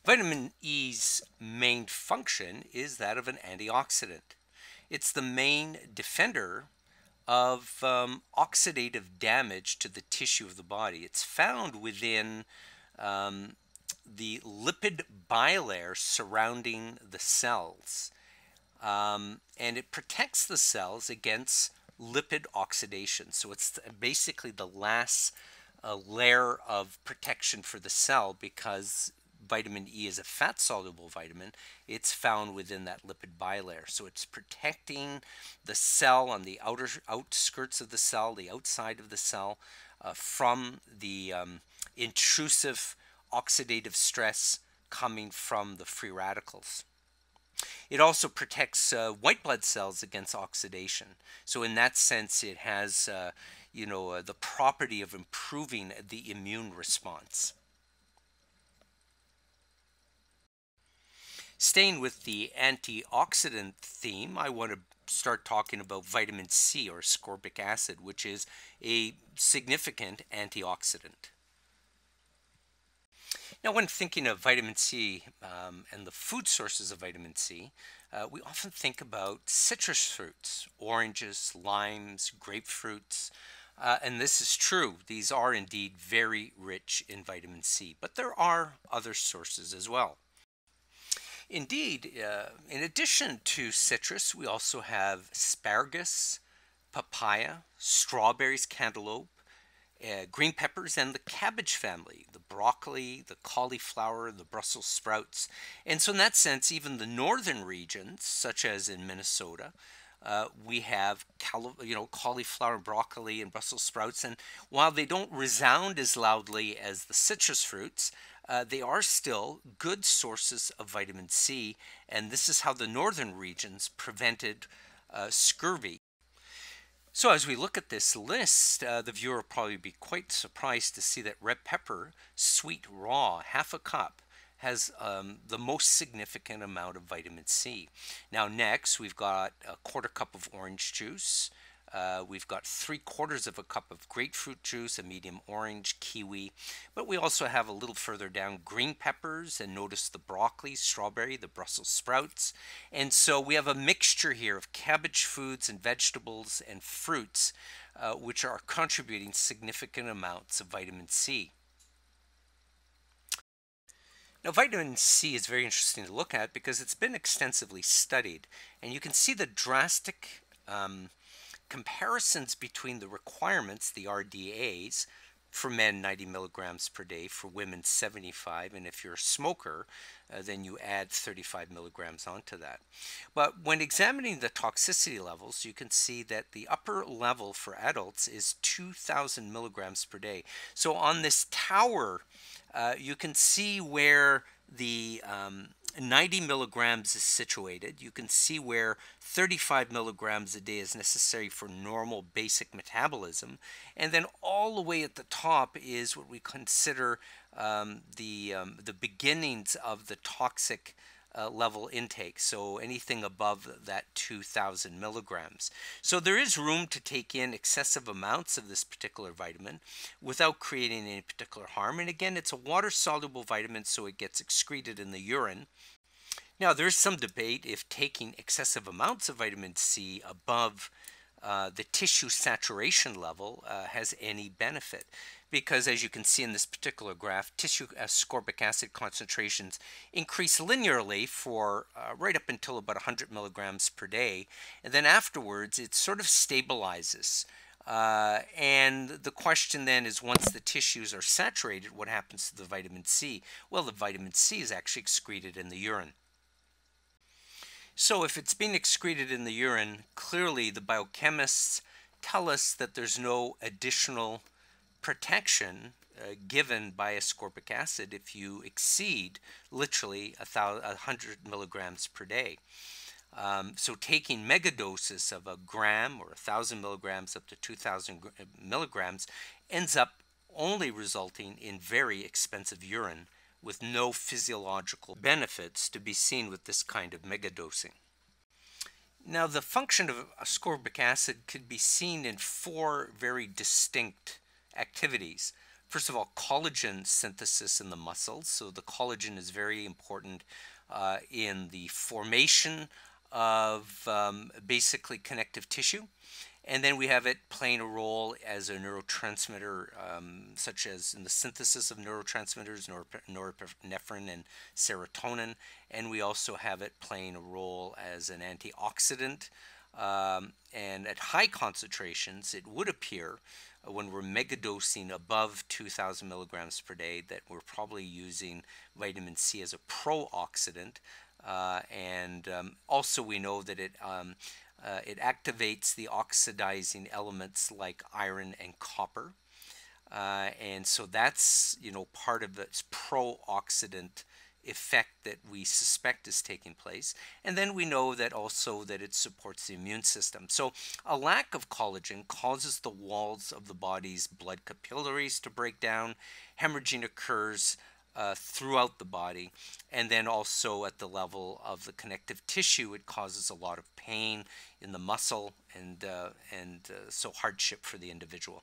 Vitamin E's main function is that of an antioxidant. It's the main defender of um, oxidative damage to the tissue of the body. It's found within um, the lipid bilayer surrounding the cells. Um, and it protects the cells against lipid oxidation. So it's basically the last uh, layer of protection for the cell because vitamin E is a fat soluble vitamin, it's found within that lipid bilayer. So it's protecting the cell on the outer outskirts of the cell, the outside of the cell, uh, from the um, intrusive oxidative stress coming from the free radicals. It also protects uh, white blood cells against oxidation. So in that sense, it has, uh, you know, uh, the property of improving the immune response. Staying with the antioxidant theme, I want to start talking about vitamin C or ascorbic acid, which is a significant antioxidant. Now, when thinking of vitamin C um, and the food sources of vitamin C, uh, we often think about citrus fruits, oranges, limes, grapefruits, uh, and this is true. These are indeed very rich in vitamin C, but there are other sources as well. Indeed, uh, in addition to citrus, we also have asparagus, papaya, strawberries, cantaloupe, uh, green peppers, and the cabbage family, the broccoli, the cauliflower, the Brussels sprouts. And so, in that sense, even the northern regions, such as in Minnesota, uh, we have you know cauliflower, broccoli, and Brussels sprouts. And while they don't resound as loudly as the citrus fruits, uh, they are still good sources of vitamin C, and this is how the northern regions prevented uh, scurvy. So as we look at this list, uh, the viewer will probably be quite surprised to see that red pepper, sweet raw, half a cup, has um, the most significant amount of vitamin C. Now next, we've got a quarter cup of orange juice, Uh, we've got three quarters of a cup of grapefruit juice, a medium orange, kiwi, but we also have a little further down green peppers and notice the broccoli, strawberry, the Brussels sprouts. And so we have a mixture here of cabbage foods and vegetables and fruits, uh, which are contributing significant amounts of vitamin C. Now, vitamin C is very interesting to look at because it's been extensively studied, and you can see the drastic um, comparisons between the requirements, the RDAs, for men 90 milligrams per day, for women 75, and if you're a smoker, uh, then you add 35 milligrams onto that. But when examining the toxicity levels, you can see that the upper level for adults is 2,000 milligrams per day. So on this tower, uh, you can see where the um, 90 milligrams is situated. You can see where 35 milligrams a day is necessary for normal basic metabolism. And then all the way at the top is what we consider um, the, um, the beginnings of the toxic uh, level intake, so anything above that 2000 milligrams. So there is room to take in excessive amounts of this particular vitamin without creating any particular harm. And again, it's a water soluble vitamin, so it gets excreted in the urine. Now, there's some debate if taking excessive amounts of vitamin C above uh, the tissue saturation level uh, has any benefit. Because as you can see in this particular graph, tissue ascorbic acid concentrations increase linearly for uh, right up until about 100 milligrams per day. And then afterwards, it sort of stabilizes. Uh, and the question then is once the tissues are saturated, what happens to the vitamin C? Well, the vitamin C is actually excreted in the urine. So if it's being excreted in the urine, clearly the biochemists tell us that there's no additional protection uh, given by ascorbic acid if you exceed literally a, hundred milligrams per day. Um, so taking megadoses of a gram or a thousand milligrams up to 2,000 uh, milligrams ends up only resulting in very expensive urine with no physiological benefits to be seen with this kind of megadosing. Now, the function of ascorbic acid could be seen in four very distinct activities. First of all, collagen synthesis in the muscles. So, the collagen is very important uh, in the formation of um, basically connective tissue. And then we have it playing a role as a neurotransmitter, um, such as in the synthesis of neurotransmitters, norepinephrine and serotonin. And we also have it playing a role as an antioxidant. Um, and at high concentrations, it would appear when we're megadosing above 2,000 milligrams per day that we're probably using vitamin C as a pro-oxidant. Uh, and um, also we know that it um, uh, it activates the oxidizing elements like iron and copper. Uh, and so that's, you know, part of its pro-oxidant effect that we suspect is taking place. And then we know that also that it supports the immune system. So a lack of collagen causes the walls of the body's blood capillaries to break down. Hemorrhaging occurs uh, throughout the body. And then also at the level of the connective tissue, it causes a lot of pain in the muscle and, uh, and uh, so hardship for the individual.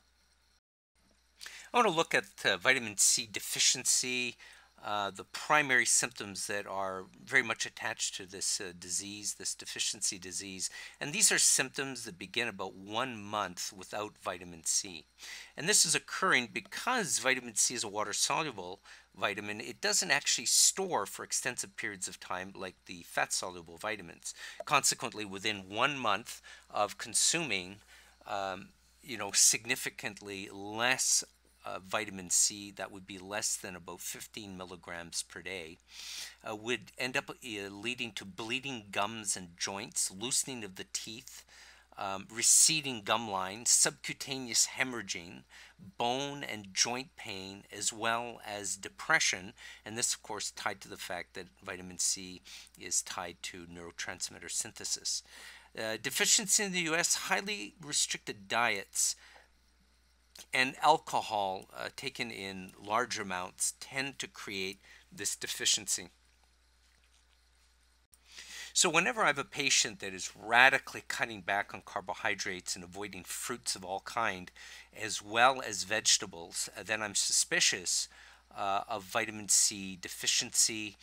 I want to look at uh, vitamin C deficiency, uh, the primary symptoms that are very much attached to this uh, disease, this deficiency disease. And these are symptoms that begin about one month without vitamin C. And this is occurring because vitamin C is a water soluble vitamin. It doesn't actually store for extensive periods of time like the fat soluble vitamins. Consequently, within one month of consuming, um, you know, significantly less uh, vitamin C that would be less than about 15 milligrams per day uh, would end up uh, leading to bleeding gums and joints, loosening of the teeth, um, receding gum line, subcutaneous hemorrhaging, bone and joint pain, as well as depression. And this, of course, tied to the fact that vitamin C is tied to neurotransmitter synthesis. Uh, deficiency in the U.S., highly restricted diets and alcohol uh, taken in large amounts tend to create this deficiency. So, whenever I have a patient that is radically cutting back on carbohydrates and avoiding fruits of all kind, as well as vegetables, uh, then I'm suspicious uh, of vitamin C deficiency.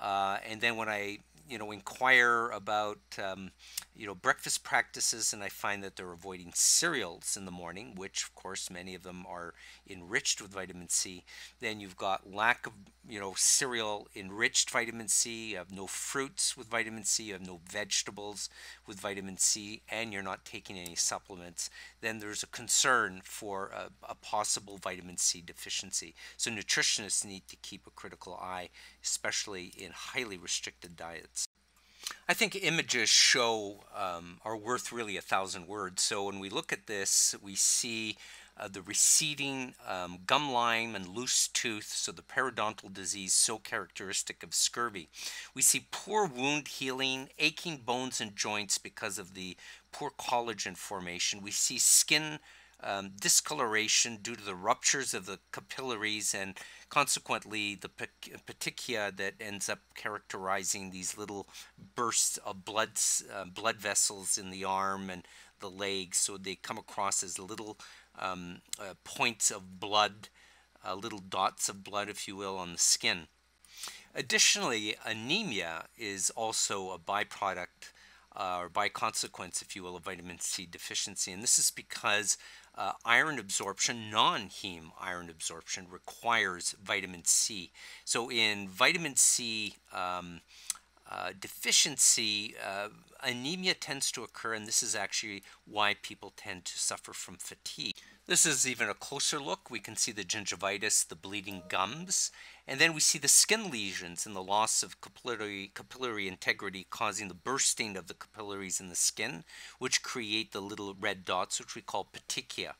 Uh, and then when I you know inquire about um, you know breakfast practices and I find that they're avoiding cereals in the morning which of course many of them are enriched with vitamin C. Then you've got lack of you know cereal enriched vitamin C. You have no fruits with vitamin C. You have no vegetables with vitamin C and you're not taking any supplements. Then there's a concern for a, a possible vitamin C deficiency. So nutritionists need to keep a critical eye especially in highly restricted diets I think images show um, are worth really a thousand words. So when we look at this, we see uh, the receding um, gum line and loose tooth, so the periodontal disease so characteristic of scurvy. We see poor wound healing, aching bones and joints because of the poor collagen formation. We see skin um, discoloration due to the ruptures of the capillaries and consequently the petechia that ends up characterizing these little bursts of blood, uh, blood vessels in the arm and the legs. So they come across as little um, uh, points of blood, uh, little dots of blood, if you will, on the skin. Additionally, anemia is also a byproduct uh, or by consequence, if you will, of vitamin C deficiency. And this is because uh, iron absorption, non heme iron absorption, requires vitamin C. So, in vitamin C um, uh, deficiency, uh, anemia tends to occur, and this is actually why people tend to suffer from fatigue. This is even a closer look. We can see the gingivitis, the bleeding gums, and then we see the skin lesions and the loss of capillary, capillary integrity causing the bursting of the capillaries in the skin, which create the little red dots, which we call petechia.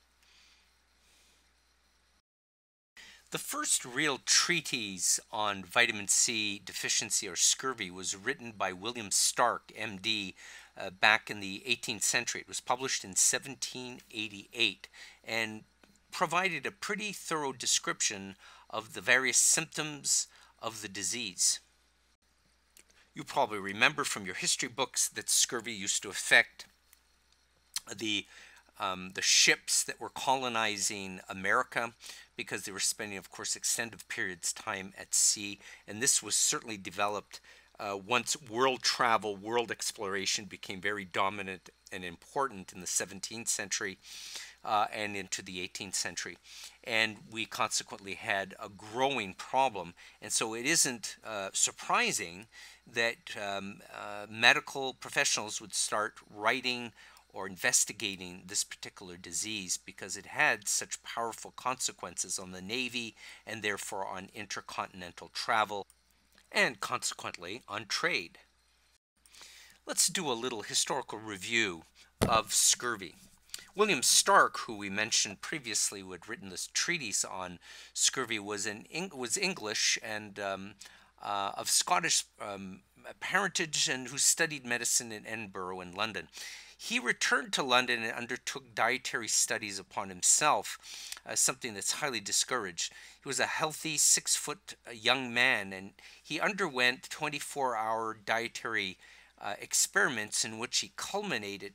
The first real treatise on vitamin C deficiency or scurvy was written by William Stark, MD, uh, back in the 18th century. It was published in 1788 and provided a pretty thorough description of the various symptoms of the disease. You probably remember from your history books that scurvy used to affect the um, the ships that were colonizing America because they were spending, of course, extended periods time at sea. And this was certainly developed uh, once world travel, world exploration became very dominant and important in the 17th century uh, and into the 18th century. And we consequently had a growing problem. And so it isn't uh, surprising that um, uh, medical professionals would start writing or investigating this particular disease because it had such powerful consequences on the Navy and therefore on intercontinental travel and consequently on trade. Let's do a little historical review of scurvy. William Stark, who we mentioned previously, who had written this treatise on scurvy, was, in, was English and um, uh, of Scottish um, parentage and who studied medicine in Edinburgh and London. He returned to London and undertook dietary studies upon himself, uh, something that's highly discouraged. He was a healthy, six foot uh, young man, and he underwent 24 hour dietary uh, experiments in which he culminated.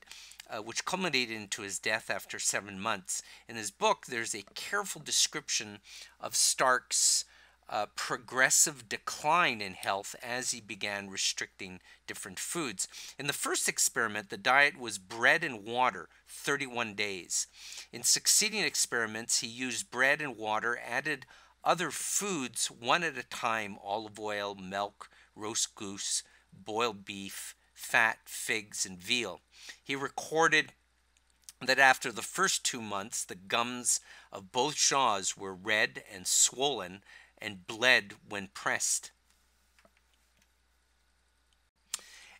Uh, which culminated into his death after seven months. In his book, there's a careful description of Stark's uh, progressive decline in health as he began restricting different foods. In the first experiment, the diet was bread and water 31 days. In succeeding experiments, he used bread and water, added other foods one at a time olive oil, milk, roast goose, boiled beef, fat, figs, and veal. He recorded that after the first two months, the gums of both jaws were red and swollen and bled when pressed.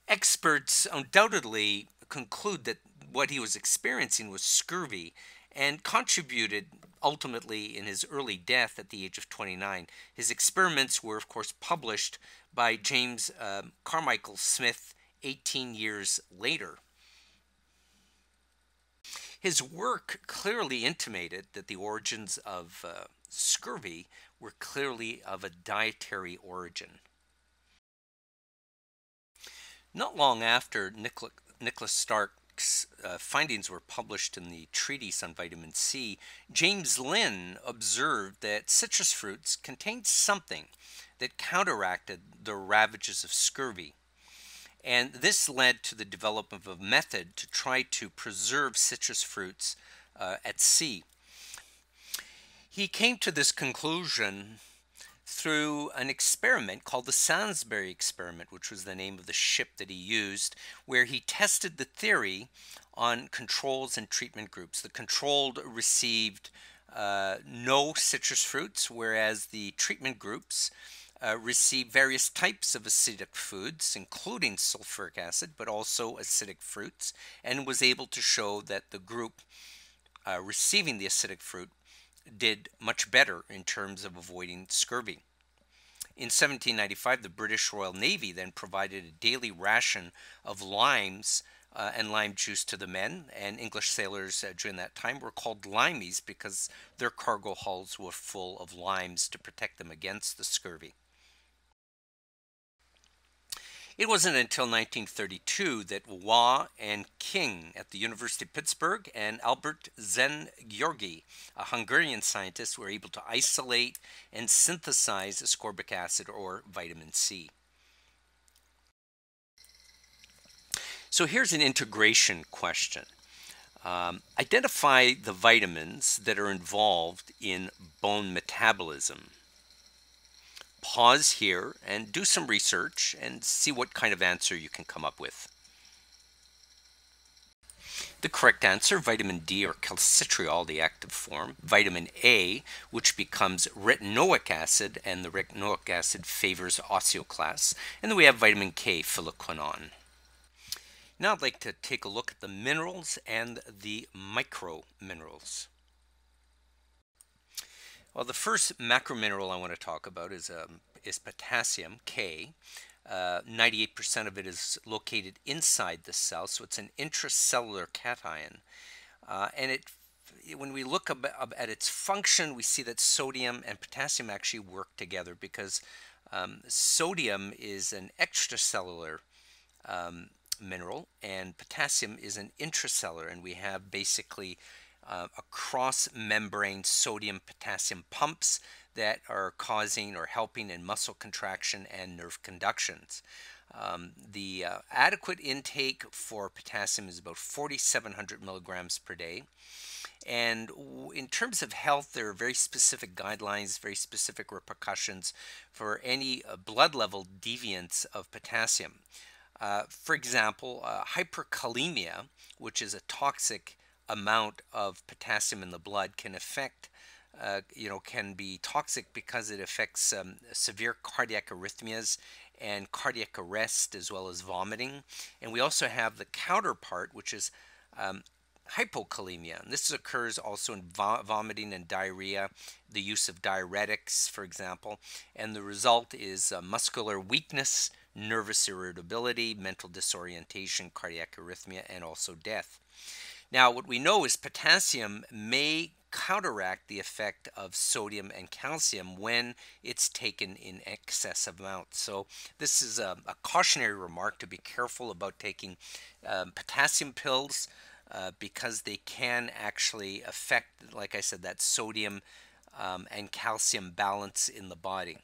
Experts undoubtedly conclude that what he was experiencing was scurvy and contributed ultimately in his early death at the age of 29. His experiments were, of course, published by James uh, Carmichael Smyth 18 years later. His work clearly intimated that the origins of uh, scurvy were clearly of a dietary origin. Not long after Nicholas Stark's uh, findings were published in the Treatise on Vitamin C, James Lind observed that citrus fruits contained something that counteracted the ravages of scurvy. And this led to the development of a method to try to preserve citrus fruits uh, at sea. He came to this conclusion through an experiment called the Salisbury experiment, which was the name of the ship that he used, where he tested the theory on controls and treatment groups. The controlled received uh, no citrus fruits, whereas the treatment groups uh, received various types of acidic foods, including sulfuric acid, but also acidic fruits, and was able to show that the group uh, receiving the acidic fruit did much better in terms of avoiding scurvy. In 1795, the British Royal Navy then provided a daily ration of limes uh, and lime juice to the men, and English sailors uh, during that time were called limeys because their cargo hulls were full of limes to protect them against the scurvy. It wasn't until 1932 that Waugh and King at the University of Pittsburgh and Albert Szent-Györgyi, a Hungarian scientist, were able to isolate and synthesize ascorbic acid or vitamin C. So here's an integration question. Um, identify the vitamins that are involved in bone metabolism pause here and do some research and see what kind of answer you can come up with. The correct answer, vitamin D or calcitriol, the active form, vitamin A, which becomes retinoic acid, and the retinoic acid favors osteoclasts, and then we have vitamin K, phylloquinone. Now I'd like to take a look at the minerals and the micro minerals. Well, the first macromineral I want to talk about is, um, is potassium, K. 98% uh, of it is located inside the cell, so it's an intracellular cation. Uh, and it, when we look at its function, we see that sodium and potassium actually work together because um, sodium is an extracellular um, mineral and potassium is an intracellular, and we have basically uh, across membrane sodium potassium pumps that are causing or helping in muscle contraction and nerve conductions. Um, the uh, adequate intake for potassium is about 4,700 milligrams per day. And in terms of health, there are very specific guidelines, very specific repercussions for any uh, blood level deviance of potassium. Uh, for example, uh, hyperkalemia, which is a toxic amount of potassium in the blood can affect uh, you know, can be toxic because it affects um, severe cardiac arrhythmias and cardiac arrest as well as vomiting. And we also have the counterpart, which is um, hypokalemia. And this occurs also in vo vomiting and diarrhea, the use of diuretics, for example. And the result is uh, muscular weakness, nervous irritability, mental disorientation, cardiac arrhythmia, and also death. Now, what we know is potassium may counteract the effect of sodium and calcium when it's taken in excess amounts. So this is a, a cautionary remark to be careful about taking um, potassium pills uh, because they can actually affect, like I said, that sodium um, and calcium balance in the body.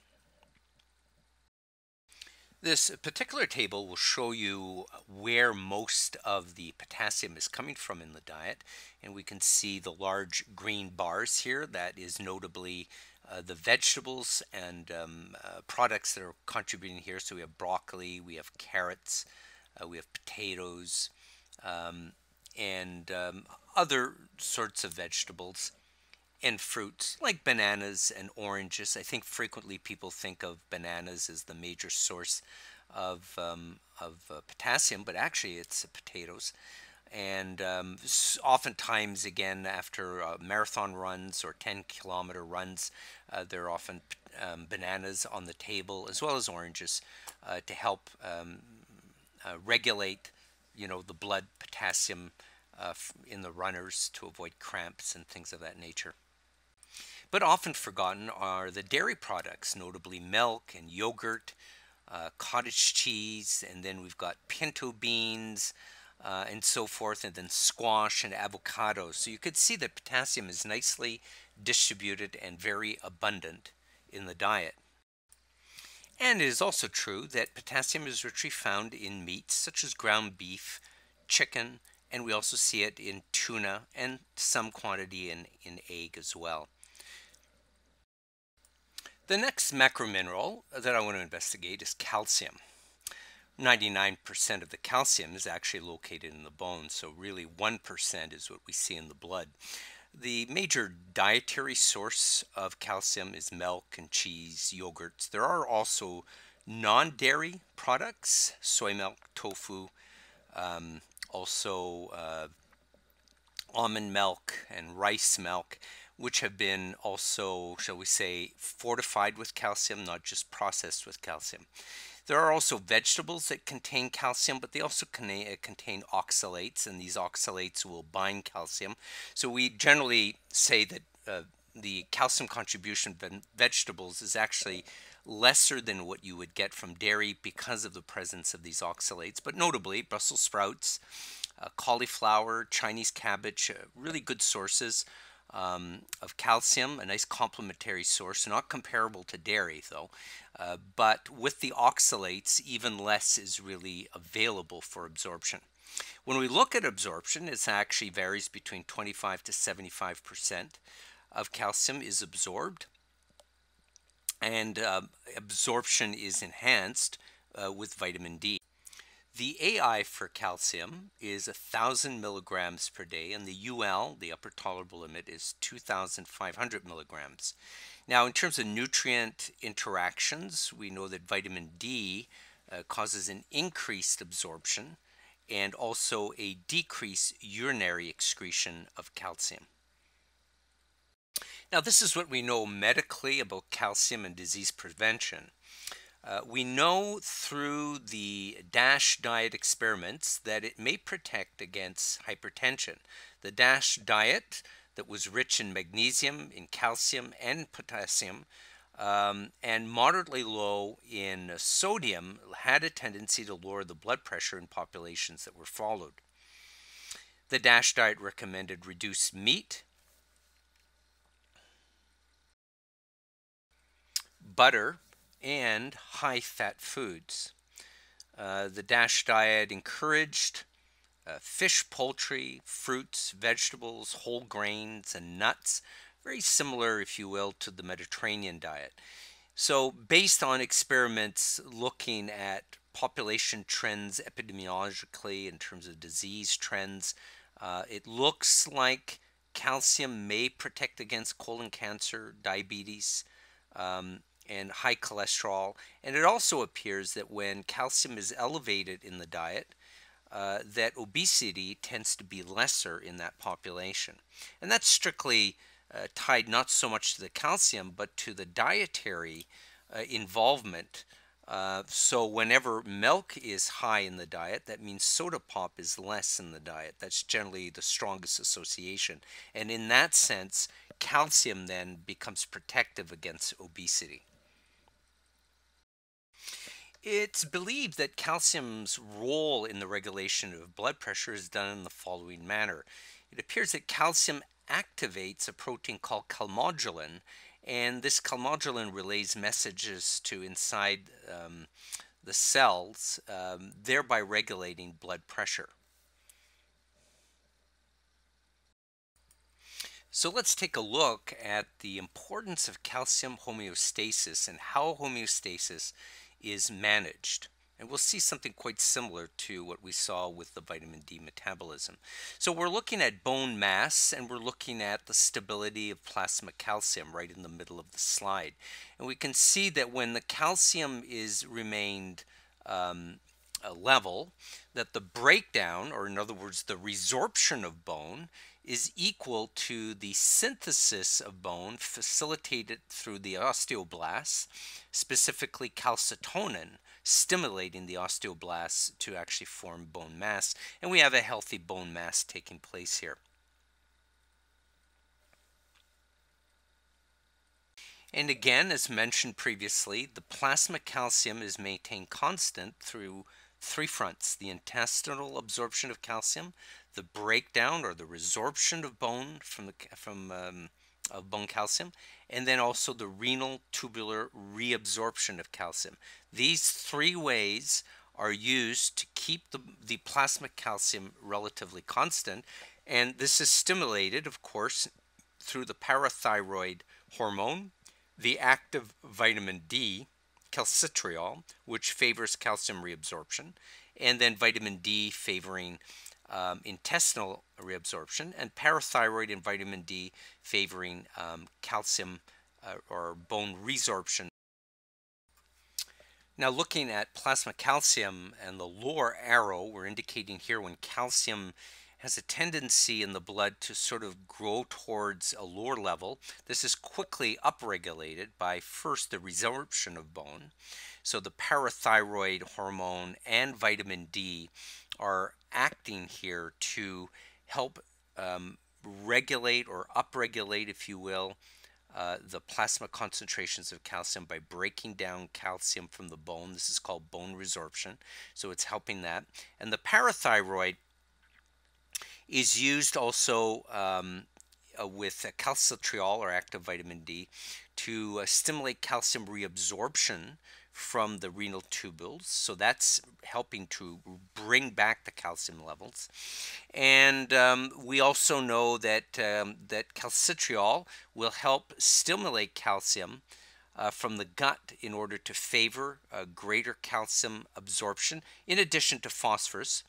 This particular table will show you where most of the potassium is coming from in the diet and we can see the large green bars here. That is notably uh, the vegetables and um, uh, products that are contributing here. So we have broccoli we have carrots uh, we have potatoes um, and um, other sorts of vegetables and fruits like bananas and oranges. I think frequently people think of bananas as the major source of, um, of uh, potassium, but actually it's potatoes. And um, oftentimes, again, after uh, marathon runs or 10 kilometer runs, uh, there are often um, bananas on the table as well as oranges uh, to help um, uh, regulate, you know, the blood potassium uh, in the runners to avoid cramps and things of that nature. But often forgotten are the dairy products, notably milk and yogurt, uh, cottage cheese, and then we've got pinto beans, uh, and so forth, and then squash and avocados. So you could see that potassium is nicely distributed and very abundant in the diet. And it is also true that potassium is richly found in meats such as ground beef, chicken, and we also see it in tuna and some quantity in, in egg as well. The next macromineral that I want to investigate is calcium. 99% of the calcium is actually located in the bone, so really 1% is what we see in the blood. The major dietary source of calcium is milk and cheese, yogurts. There are also non dairy products, soy milk, tofu, um, also uh, almond milk and rice milk, which have been also, shall we say, fortified with calcium, not just processed with calcium. There are also vegetables that contain calcium, but they also uh, contain oxalates, and these oxalates will bind calcium. So we generally say that uh, the calcium contribution of vegetables is actually lesser than what you would get from dairy because of the presence of these oxalates. But notably, Brussels sprouts, uh, cauliflower, Chinese cabbage, uh, really good sources um, of calcium, a nice complementary source, not comparable to dairy though. Uh, but with the oxalates, even less is really available for absorption. When we look at absorption, it actually varies between 25 to 75 percent of calcium is absorbed, and uh, absorption is enhanced uh, with vitamin D. The AI for calcium is 1,000 milligrams per day, and the UL, the upper tolerable limit, is 2,500 milligrams. Now, in terms of nutrient interactions, we know that vitamin D uh, causes an increased absorption and also a decreased urinary excretion of calcium. Now, this is what we know medically about calcium and disease prevention. Uh, we know through the DASH diet experiments that it may protect against hypertension. The DASH diet that was rich in magnesium, in calcium, and potassium, um, and moderately low in sodium, had a tendency to lower the blood pressure in populations that were followed. The DASH diet recommended reduced meat, butter, and high fat foods. Uh, the DASH diet encouraged uh, fish, poultry, fruits, vegetables, whole grains, and nuts, very similar, if you will, to the Mediterranean diet. So, based on experiments looking at population trends epidemiologically in terms of disease trends, uh, it looks like calcium may protect against colon cancer, diabetes, um, and high cholesterol. And it also appears that when calcium is elevated in the diet, uh, that obesity tends to be lesser in that population. And that's strictly uh, tied not so much to the calcium, but to the dietary uh, involvement. Uh, so, whenever milk is high in the diet, that means soda pop is less in the diet. That's generally the strongest association. And in that sense, calcium then becomes protective against obesity. It's believed that calcium's role in the regulation of blood pressure is done in the following manner. It appears that calcium activates a protein called calmodulin, and this calmodulin relays messages to inside um, the cells, um, thereby regulating blood pressure. So let's take a look at the importance of calcium homeostasis and how homeostasis is managed. And we'll see something quite similar to what we saw with the vitamin D metabolism. So we're looking at bone mass and we're looking at the stability of plasma calcium right in the middle of the slide. And we can see that when the calcium is remained um, level, that the breakdown, or in other words, the resorption of bone, is equal to the synthesis of bone facilitated through the osteoblasts, specifically calcitonin, stimulating the osteoblasts to actually form bone mass. And we have a healthy bone mass taking place here. And again, as mentioned previously, the plasma calcium is maintained constant through three fronts the intestinal absorption of calcium, the breakdown or the resorption of bone from, the, from um, of bone calcium, and then also the renal tubular reabsorption of calcium. These three ways are used to keep the, the plasma calcium relatively constant, and this is stimulated, of course, through the parathyroid hormone, the active vitamin D, calcitriol, which favors calcium reabsorption, and then vitamin D favoring um, intestinal reabsorption, and parathyroid and vitamin D favoring um, calcium uh, or bone resorption. Now looking at plasma calcium and the lower arrow, we're indicating here when calcium has a tendency in the blood to sort of grow towards a lower level. This is quickly upregulated by first the resorption of bone. So the parathyroid hormone and vitamin D are acting here to help um, regulate or upregulate, if you will, uh, the plasma concentrations of calcium by breaking down calcium from the bone. This is called bone resorption. So it's helping that. And the parathyroid is used also um, uh, with uh, calcitriol or active vitamin D to uh, stimulate calcium reabsorption from the renal tubules. So that's helping to bring back the calcium levels. And um, we also know that, um, that calcitriol will help stimulate calcium uh, from the gut in order to favor uh, greater calcium absorption, in addition to phosphorus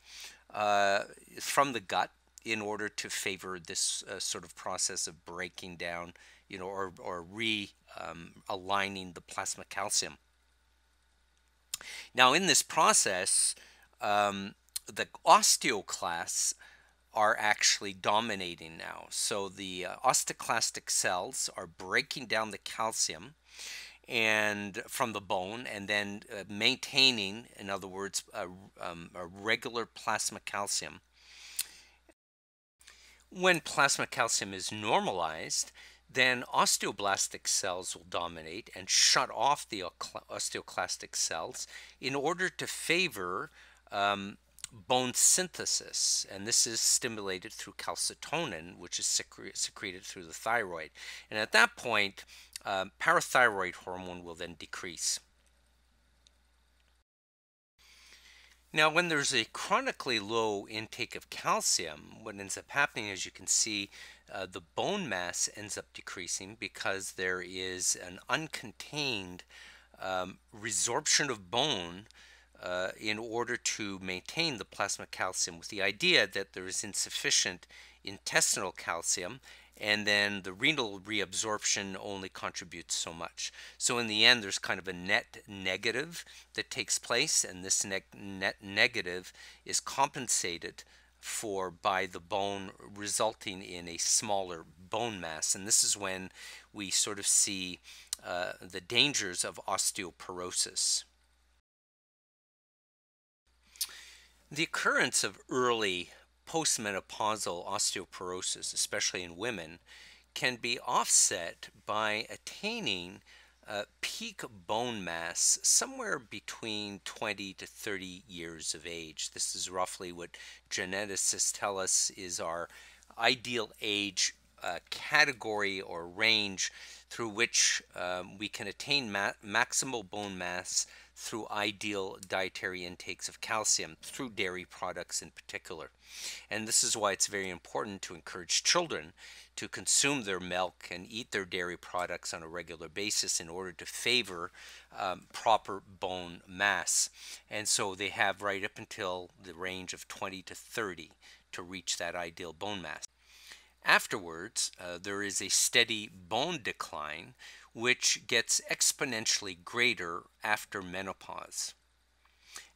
uh, from the gut in order to favor this uh, sort of process of breaking down, you know, or, or re um, the plasma calcium. Now, in this process, um, the osteoclasts are actually dominating now. So the uh, osteoclastic cells are breaking down the calcium and from the bone and then uh, maintaining, in other words, a, um, a regular plasma calcium when plasma calcium is normalized, then osteoblastic cells will dominate and shut off the osteoclastic cells in order to favor um, bone synthesis. And this is stimulated through calcitonin, which is secre secreted through the thyroid. And at that point, um, parathyroid hormone will then decrease. Now, when there's a chronically low intake of calcium, what ends up happening, as you can see, uh, the bone mass ends up decreasing because there is an uncontained um, resorption of bone uh, in order to maintain the plasma calcium with the idea that there is insufficient intestinal calcium and then the renal reabsorption only contributes so much. So in the end, there's kind of a net negative that takes place, and this net, net negative is compensated for by the bone, resulting in a smaller bone mass. And this is when we sort of see uh, the dangers of osteoporosis. The occurrence of early postmenopausal osteoporosis, especially in women, can be offset by attaining uh, peak bone mass somewhere between 20 to 30 years of age. This is roughly what geneticists tell us is our ideal age uh, category or range through which um, we can attain ma maximal bone mass through ideal dietary intakes of calcium, through dairy products in particular. And this is why it's very important to encourage children to consume their milk and eat their dairy products on a regular basis in order to favor um, proper bone mass. And so they have right up until the range of 20 to 30 to reach that ideal bone mass. Afterwards, uh, there is a steady bone decline, which gets exponentially greater after menopause.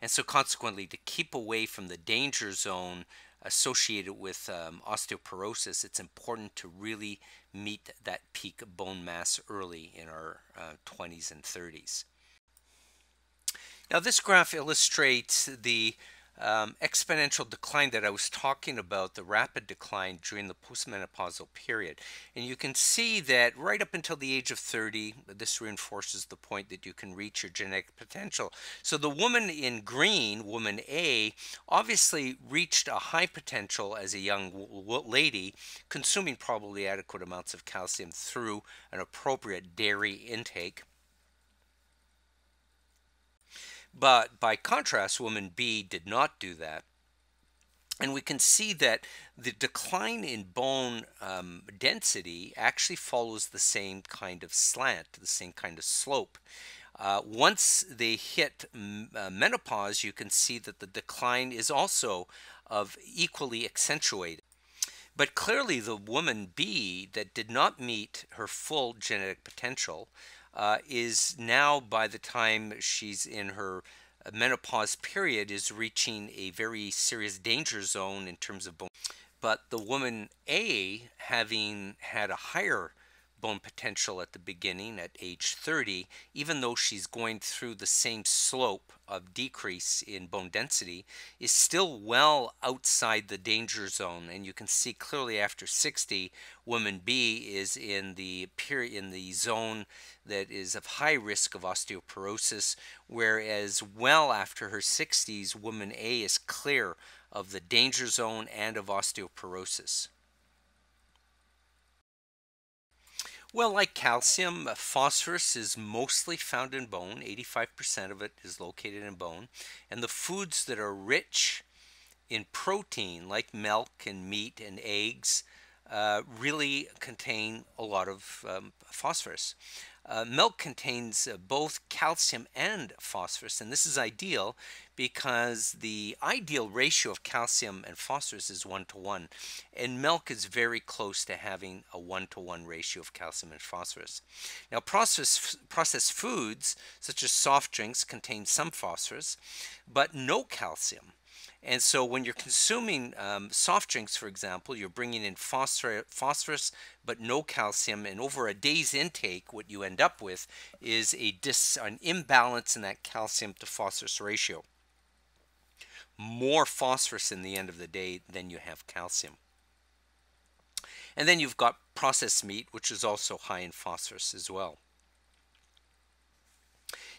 And so, consequently, to keep away from the danger zone associated with um, osteoporosis, it's important to really meet that peak bone mass early in our uh, 20s and 30s. Now, this graph illustrates the um, exponential decline that I was talking about, the rapid decline during the postmenopausal period. And you can see that right up until the age of 30, this reinforces the point that you can reach your genetic potential. So the woman in green, woman A, obviously reached a high potential as a young lady, consuming probably adequate amounts of calcium through an appropriate dairy intake. But by contrast, woman B did not do that. And we can see that the decline in bone um, density actually follows the same kind of slant, the same kind of slope. Uh, once they hit uh, menopause, you can see that the decline is also of equally accentuated. But clearly, the woman B that did not meet her full genetic potential uh, is now, by the time she's in her menopause period, is reaching a very serious danger zone in terms of bone. But the woman A, having had a higher bone potential at the beginning at age 30, even though she's going through the same slope of decrease in bone density, is still well outside the danger zone. And you can see clearly after 60, woman B is in the in the zone that is of high risk of osteoporosis, whereas well after her 60s, woman A is clear of the danger zone and of osteoporosis. Well, like calcium, uh, phosphorus is mostly found in bone. 85% of it is located in bone. And the foods that are rich in protein, like milk and meat and eggs, uh, really contain a lot of um, phosphorus. Uh, milk contains uh, both calcium and phosphorus, and this is ideal because the ideal ratio of calcium and phosphorus is one to one, and milk is very close to having a one to one ratio of calcium and phosphorus. Now, process, processed foods such as soft drinks contain some phosphorus, but no calcium. And so when you're consuming um, soft drinks, for example, you're bringing in phosphorus but no calcium. And over a day's intake, what you end up with is a dis an imbalance in that calcium to phosphorus ratio. More phosphorus in the end of the day than you have calcium. And then you've got processed meat, which is also high in phosphorus as well.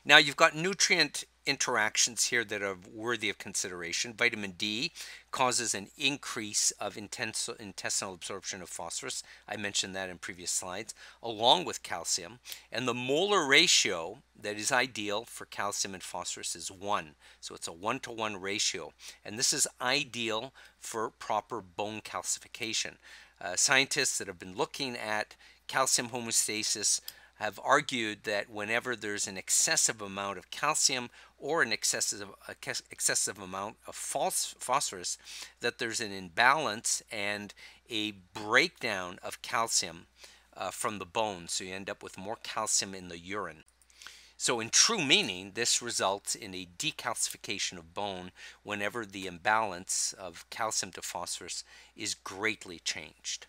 Now you've got nutrient interactions here that are worthy of consideration. Vitamin D causes an increase of intestinal absorption of phosphorus. I mentioned that in previous slides, along with calcium. And the molar ratio that is ideal for calcium and phosphorus is 1. So it's a 1 to 1 ratio. And this is ideal for proper bone calcification. Uh, scientists that have been looking at calcium homeostasis have argued that whenever there's an excessive amount of calcium or an excessive excessive amount of phosphorus, that there's an imbalance and a breakdown of calcium uh, from the bone. So you end up with more calcium in the urine. So, in true meaning, this results in a decalcification of bone whenever the imbalance of calcium to phosphorus is greatly changed.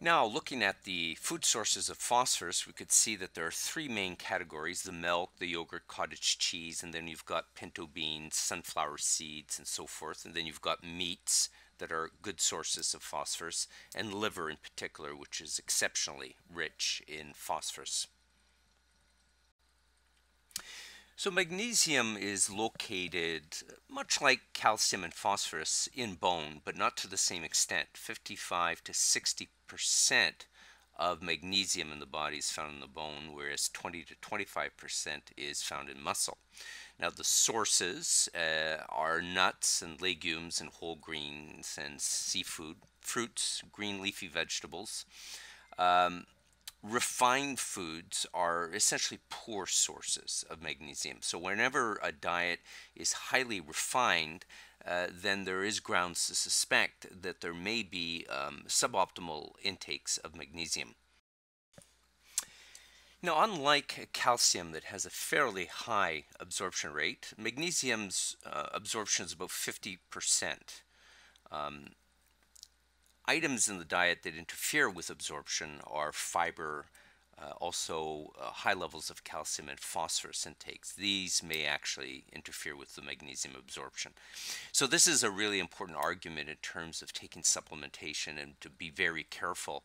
Now, looking at the food sources of phosphorus, we could see that there are three main categories the milk, the yogurt, cottage cheese, and then you've got pinto beans, sunflower seeds, and so forth. And then you've got meats that are good sources of phosphorus, and liver in particular, which is exceptionally rich in phosphorus. So magnesium is located, much like calcium and phosphorus, in bone, but not to the same extent. 55 to 60 percent of magnesium in the body is found in the bone, whereas 20 to 25 percent is found in muscle. Now the sources uh, are nuts and legumes and whole grains and seafood, fruits, green leafy vegetables. Um, refined foods are essentially poor sources of magnesium. So whenever a diet is highly refined, uh, then there is grounds to suspect that there may be um, suboptimal intakes of magnesium. Now, unlike calcium that has a fairly high absorption rate, magnesium's uh, absorption is about 50%. Um, items in the diet that interfere with absorption are fiber, uh, also uh, high levels of calcium and phosphorus intakes. These may actually interfere with the magnesium absorption. So this is a really important argument in terms of taking supplementation and to be very careful.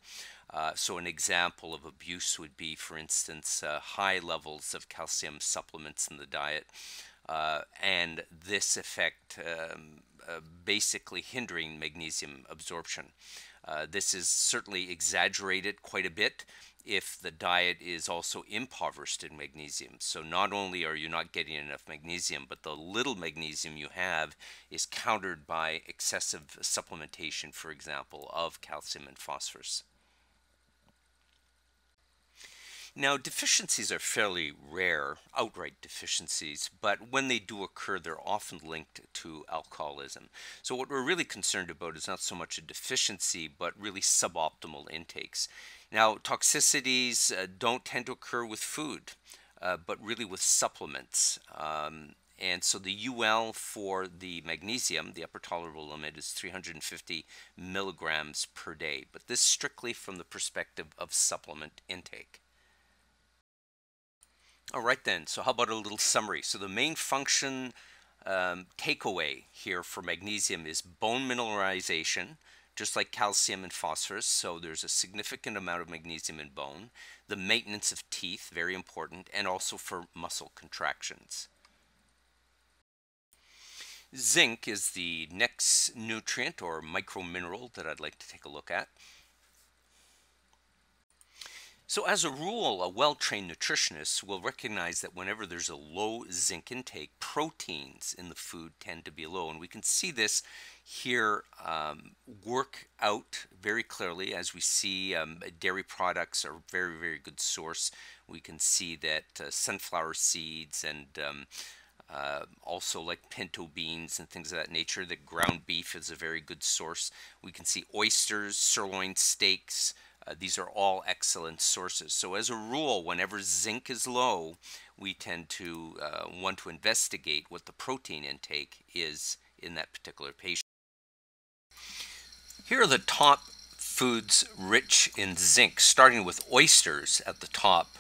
Uh, so an example of abuse would be, for instance, uh, high levels of calcium supplements in the diet, uh, and this effect um, uh, basically hindering magnesium absorption. this is certainly exaggerated quite a bit if the diet is also impoverished in magnesium. So not only are you not getting enough magnesium, but the little magnesium you have is countered by excessive supplementation, for example, of calcium and phosphorus. Now, deficiencies are fairly rare, outright deficiencies, but when they do occur, they're often linked to alcoholism. So, what we're really concerned about is not so much a deficiency, but really suboptimal intakes. Now, toxicities uh, don't tend to occur with food, uh, but really with supplements. Um, and so the UL for the magnesium, the upper tolerable limit, is 350 milligrams per day. But this strictly from the perspective of supplement intake. All right then, so how about a little summary? So the main function um, takeaway here for magnesium is bone mineralization, just like calcium and phosphorus. So there's a significant amount of magnesium in bone. The maintenance of teeth, very important, and also for muscle contractions. Zinc is the next nutrient or micromineral that I'd like to take a look at. So as a rule, a well-trained nutritionist will recognize that whenever there's a low zinc intake, proteins in the food tend to be low. And we can see this here um, work out very clearly as we see um, dairy products are very, very good source. We can see that uh, sunflower seeds and um, uh, also like pinto beans and things of that nature, that ground beef is a very good source. We can see oysters, sirloin steaks, uh, these are all excellent sources. So as a rule, whenever zinc is low, we tend to uh, want to investigate what the protein intake is in that particular patient. Here are the top foods rich in zinc, starting with oysters at the top,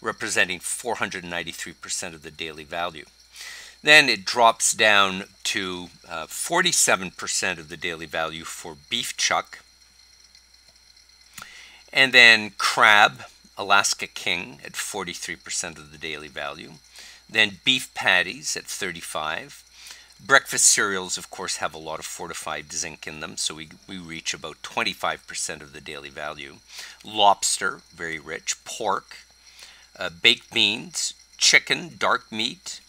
representing 493% of the daily value. Then it drops down to 47% uh, of the daily value for beef chuck, and then crab, Alaska King at 43% of the daily value. Then beef patties at 35. Breakfast cereals, of course, have a lot of fortified zinc in them, so we, we reach about 25% of the daily value. Lobster, very rich. Pork, uh, baked beans, chicken, dark meat,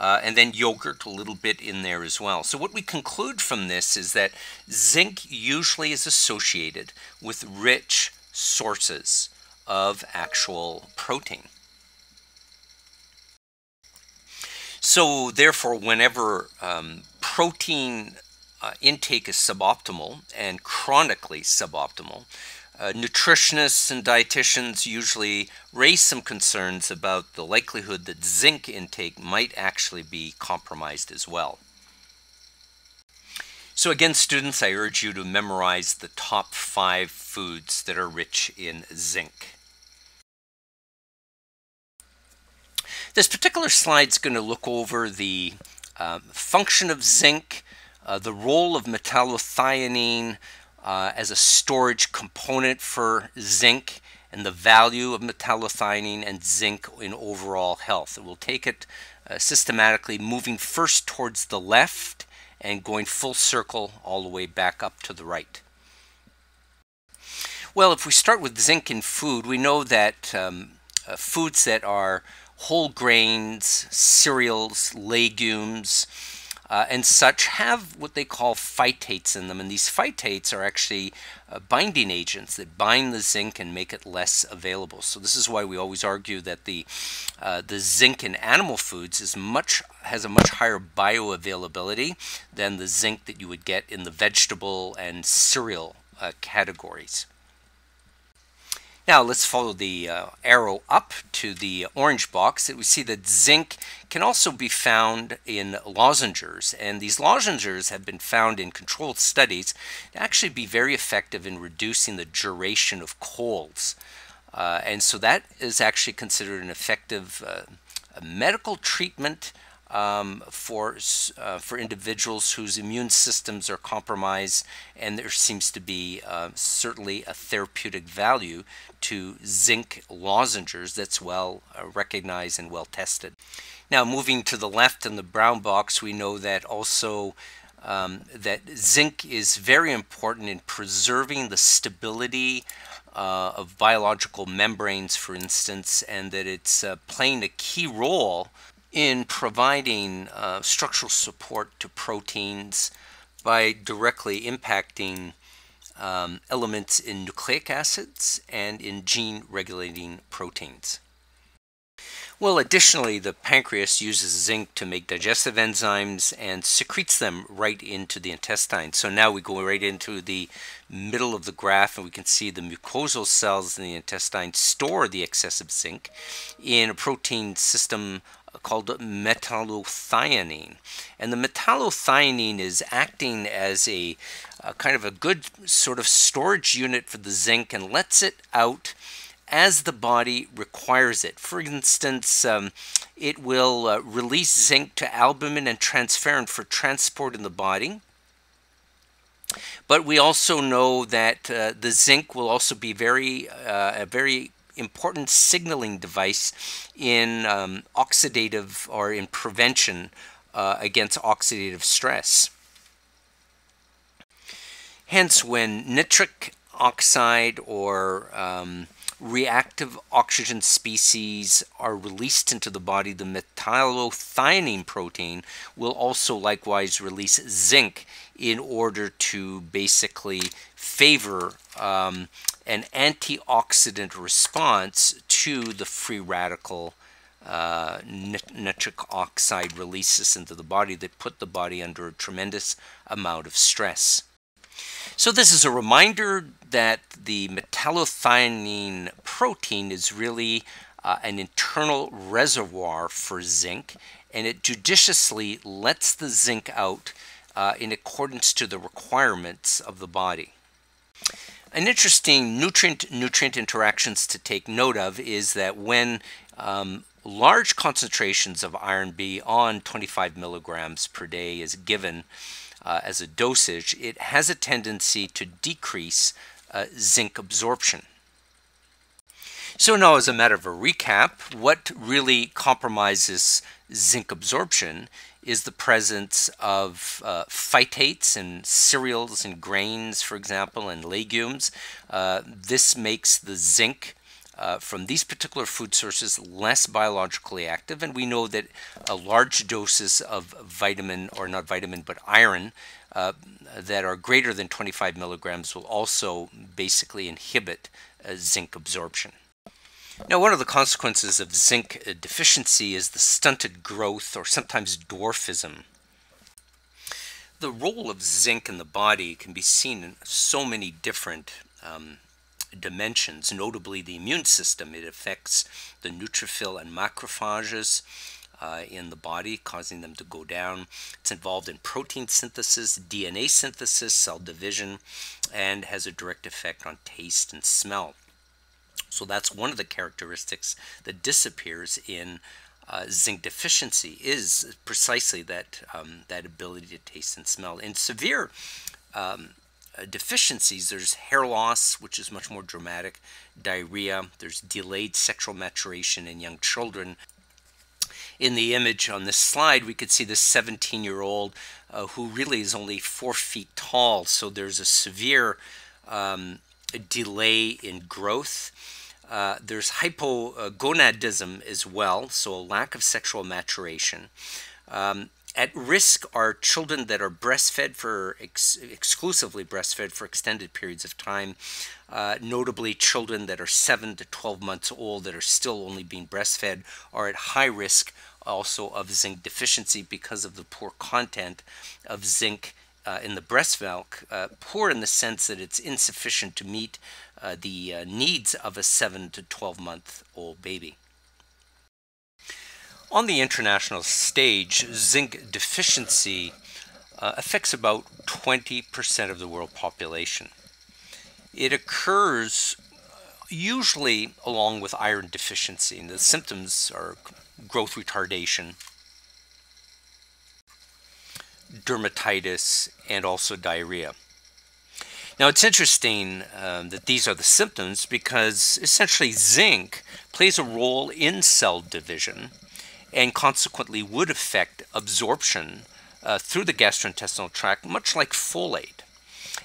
uh, and then yogurt, a little bit in there as well. So what we conclude from this is that zinc usually is associated with rich sources of actual protein. So therefore, whenever um, protein uh, intake is suboptimal and chronically suboptimal, uh, nutritionists and dietitians usually raise some concerns about the likelihood that zinc intake might actually be compromised as well. So again, students, I urge you to memorize the top five foods that are rich in zinc. This particular slide is going to look over the uh, function of zinc, uh, the role of metallothionein uh, as a storage component for zinc, and the value of metallothionein and zinc in overall health. And we'll take it uh, systematically, moving first towards the left and going full circle all the way back up to the right. Well, if we start with zinc in food, we know that um, uh, foods that are whole grains, cereals, legumes, uh, and such have what they call phytates in them. And these phytates are actually uh, binding agents that bind the zinc and make it less available. So this is why we always argue that the uh, the zinc in animal foods is much has a much higher bioavailability than the zinc that you would get in the vegetable and cereal uh, categories. Now let's follow the uh, arrow up to the orange box. We see that zinc can also be found in lozenges and these lozenges have been found in controlled studies to actually be very effective in reducing the duration of colds. Uh, and so that is actually considered an effective uh, medical treatment um, for uh, for individuals whose immune systems are compromised, and there seems to be uh, certainly a therapeutic value to zinc lozenges that's well uh, recognized and well tested. Now, moving to the left in the brown box, we know that also um, that zinc is very important in preserving the stability uh, of biological membranes, for instance, and that it's uh, playing a key role in providing uh, structural support to proteins by directly impacting um, elements in nucleic acids and in gene regulating proteins. Well, additionally, the pancreas uses zinc to make digestive enzymes and secretes them right into the intestine. So now we go right into the middle of the graph and we can see the mucosal cells in the intestine store the excessive zinc in a protein system called metallothionein. And the metallothionein is acting as a, a, kind of a good sort of storage unit for the zinc and lets it out as the body requires it. For instance, um, it will uh, release zinc to albumin and transferrin for transport in the body. But we also know that uh, the zinc will also be very uh, a very important signaling device in um, oxidative or in prevention uh, against oxidative stress. Hence, when nitric oxide or um, reactive oxygen species are released into the body, the metallothionein protein will also likewise release zinc in order to basically favor um, an antioxidant response to the free radical uh, nitric oxide releases into the body that put the body under a tremendous amount of stress. So this is a reminder that the metallothionein protein is really uh, an internal reservoir for zinc, and it judiciously lets the zinc out uh, in accordance to the requirements of the body. An interesting nutrient-nutrient interactions to take note of is that when um, large concentrations of iron B on 25 milligrams per day is given uh, as a dosage, it has a tendency to decrease uh, zinc absorption. So now as a matter of a recap, what really compromises zinc absorption is the presence of uh, phytates in cereals and grains, for example, and legumes. Uh, this makes the zinc uh, from these particular food sources less biologically active, and we know that uh, large doses of vitamin, or not vitamin, but iron, uh, that are greater than 25 milligrams will also basically inhibit uh, zinc absorption. Now, one of the consequences of zinc deficiency is the stunted growth or sometimes dwarfism. The role of zinc in the body can be seen in so many different um, dimensions, notably the immune system. It affects the neutrophil and macrophages uh, in the body, causing them to go down. It's involved in protein synthesis, DNA synthesis, cell division, and has a direct effect on taste and smell. So that's one of the characteristics that disappears in uh, zinc deficiency is precisely that um, that ability to taste and smell. In severe um, uh, deficiencies, there's hair loss, which is much more dramatic, diarrhea, there's delayed sexual maturation in young children. In the image on this slide, we could see this 17 year old uh, who really is only four feet tall, so there's a severe um, delay in growth. Uh, there's hypogonadism as well, so a lack of sexual maturation. Um, at risk are children that are breastfed for ex exclusively breastfed for extended periods of time, uh, notably children that are 7 to 12 months old that are still only being breastfed are at high risk also of zinc deficiency because of the poor content of zinc uh, in the breast milk, uh, poor in the sense that it's insufficient to meet uh, the uh, needs of a 7 to 12 month old baby. On the international stage, zinc deficiency uh, affects about 20% of the world population. It occurs usually along with iron deficiency. And the symptoms are growth retardation, dermatitis, and also diarrhea. Now it's interesting um, that these are the symptoms because essentially zinc plays a role in cell division and consequently would affect absorption uh, through the gastrointestinal tract, much like folate.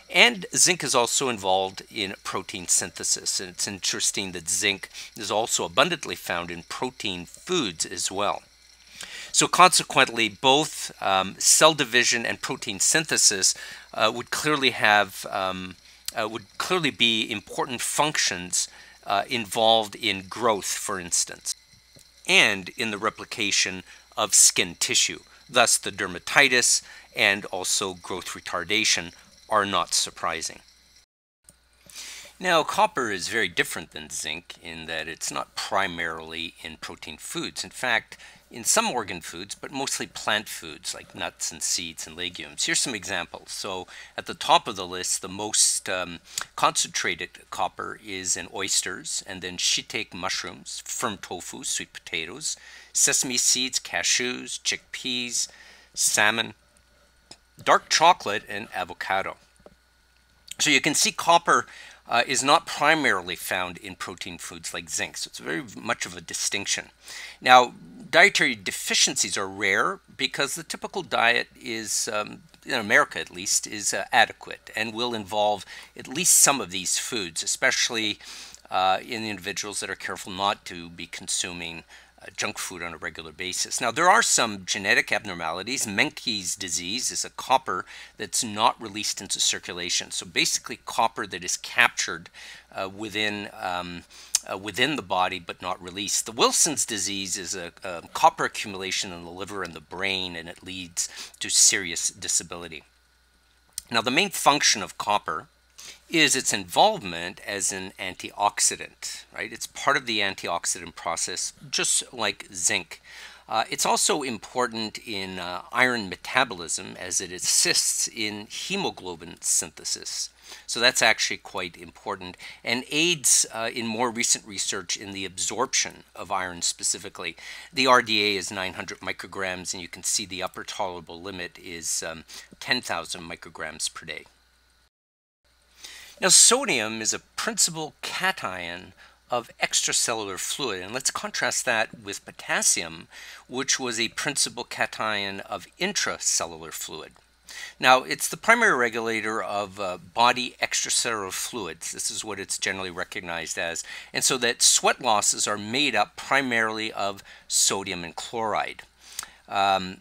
And zinc is also involved in protein synthesis. And it's interesting that zinc is also abundantly found in protein foods as well. So consequently, both um, cell division and protein synthesis uh, would clearly have um, uh, would clearly be important functions uh, involved in growth, for instance, and in the replication of skin tissue. Thus, the dermatitis and also growth retardation are not surprising. Now, copper is very different than zinc in that it's not primarily in protein foods. In fact, in some organ foods, but mostly plant foods like nuts and seeds and legumes. Here's some examples. So, at the top of the list, the most um, concentrated copper is in oysters, and then shiitake mushrooms, firm tofu, sweet potatoes, sesame seeds, cashews, chickpeas, salmon, dark chocolate, and avocado. So, you can see copper uh, is not primarily found in protein foods like zinc. So it's very much of a distinction. Now, dietary deficiencies are rare because the typical diet is, um, in America at least, is uh, adequate and will involve at least some of these foods, especially uh, in individuals that are careful not to be consuming uh, junk food on a regular basis. Now, there are some genetic abnormalities. Menkes disease is a copper that's not released into circulation. So basically, copper that is captured uh, within um, uh, within the body but not released. The Wilson's disease is a, a copper accumulation in the liver and the brain, and it leads to serious disability. Now, the main function of copper is its involvement as an antioxidant, right? It's part of the antioxidant process, just like zinc. Uh, it's also important in uh, iron metabolism as it assists in hemoglobin synthesis. So that's actually quite important and aids uh, in more recent research in the absorption of iron specifically. The RDA is 900 micrograms, and you can see the upper tolerable limit is um, 10,000 micrograms per day. Now, sodium is a principal cation of extracellular fluid, and let's contrast that with potassium, which was a principal cation of intracellular fluid. Now, it's the primary regulator of uh, body extracellular fluids. This is what it's generally recognized as. And so that sweat losses are made up primarily of sodium and chloride. Um,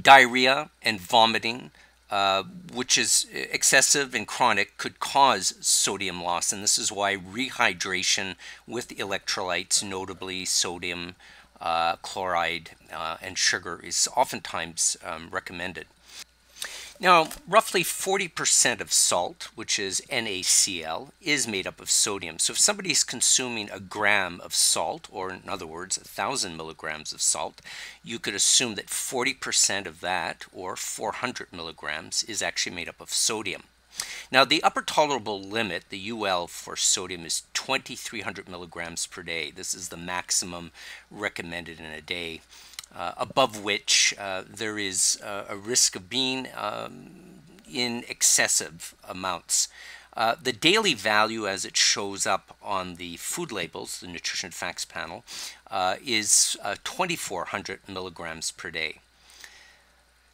diarrhea and vomiting uh, which is excessive and chronic, could cause sodium loss. And this is why rehydration with electrolytes, notably sodium, uh, chloride, uh, and sugar, is oftentimes um, recommended. Now, roughly 40% of salt, which is NaCl, is made up of sodium. So if somebody is consuming a gram of salt, or in other words, 1,000 milligrams of salt, you could assume that 40% of that, or 400 milligrams, is actually made up of sodium. Now, the upper tolerable limit, the UL for sodium, is 2,300 milligrams per day. This is the maximum recommended in a day uh, above which uh, there is uh, a risk of being um, in excessive amounts. Uh, the daily value as it shows up on the food labels, the nutrition facts panel, uh, is uh, 2400 milligrams per day.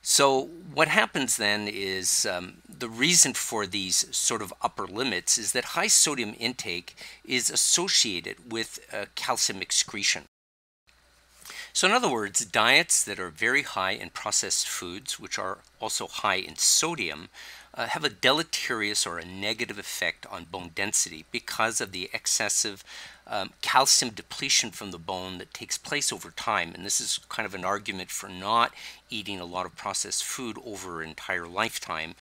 So what happens then is um, the reason for these sort of upper limits is that high sodium intake is associated with calcium excretion. So, in other words, diets that are very high in processed foods, which are also high in sodium, uh, have a deleterious or a negative effect on bone density because of the excessive um, calcium depletion from the bone that takes place over time. And this is kind of an argument for not eating a lot of processed food over an entire lifetime.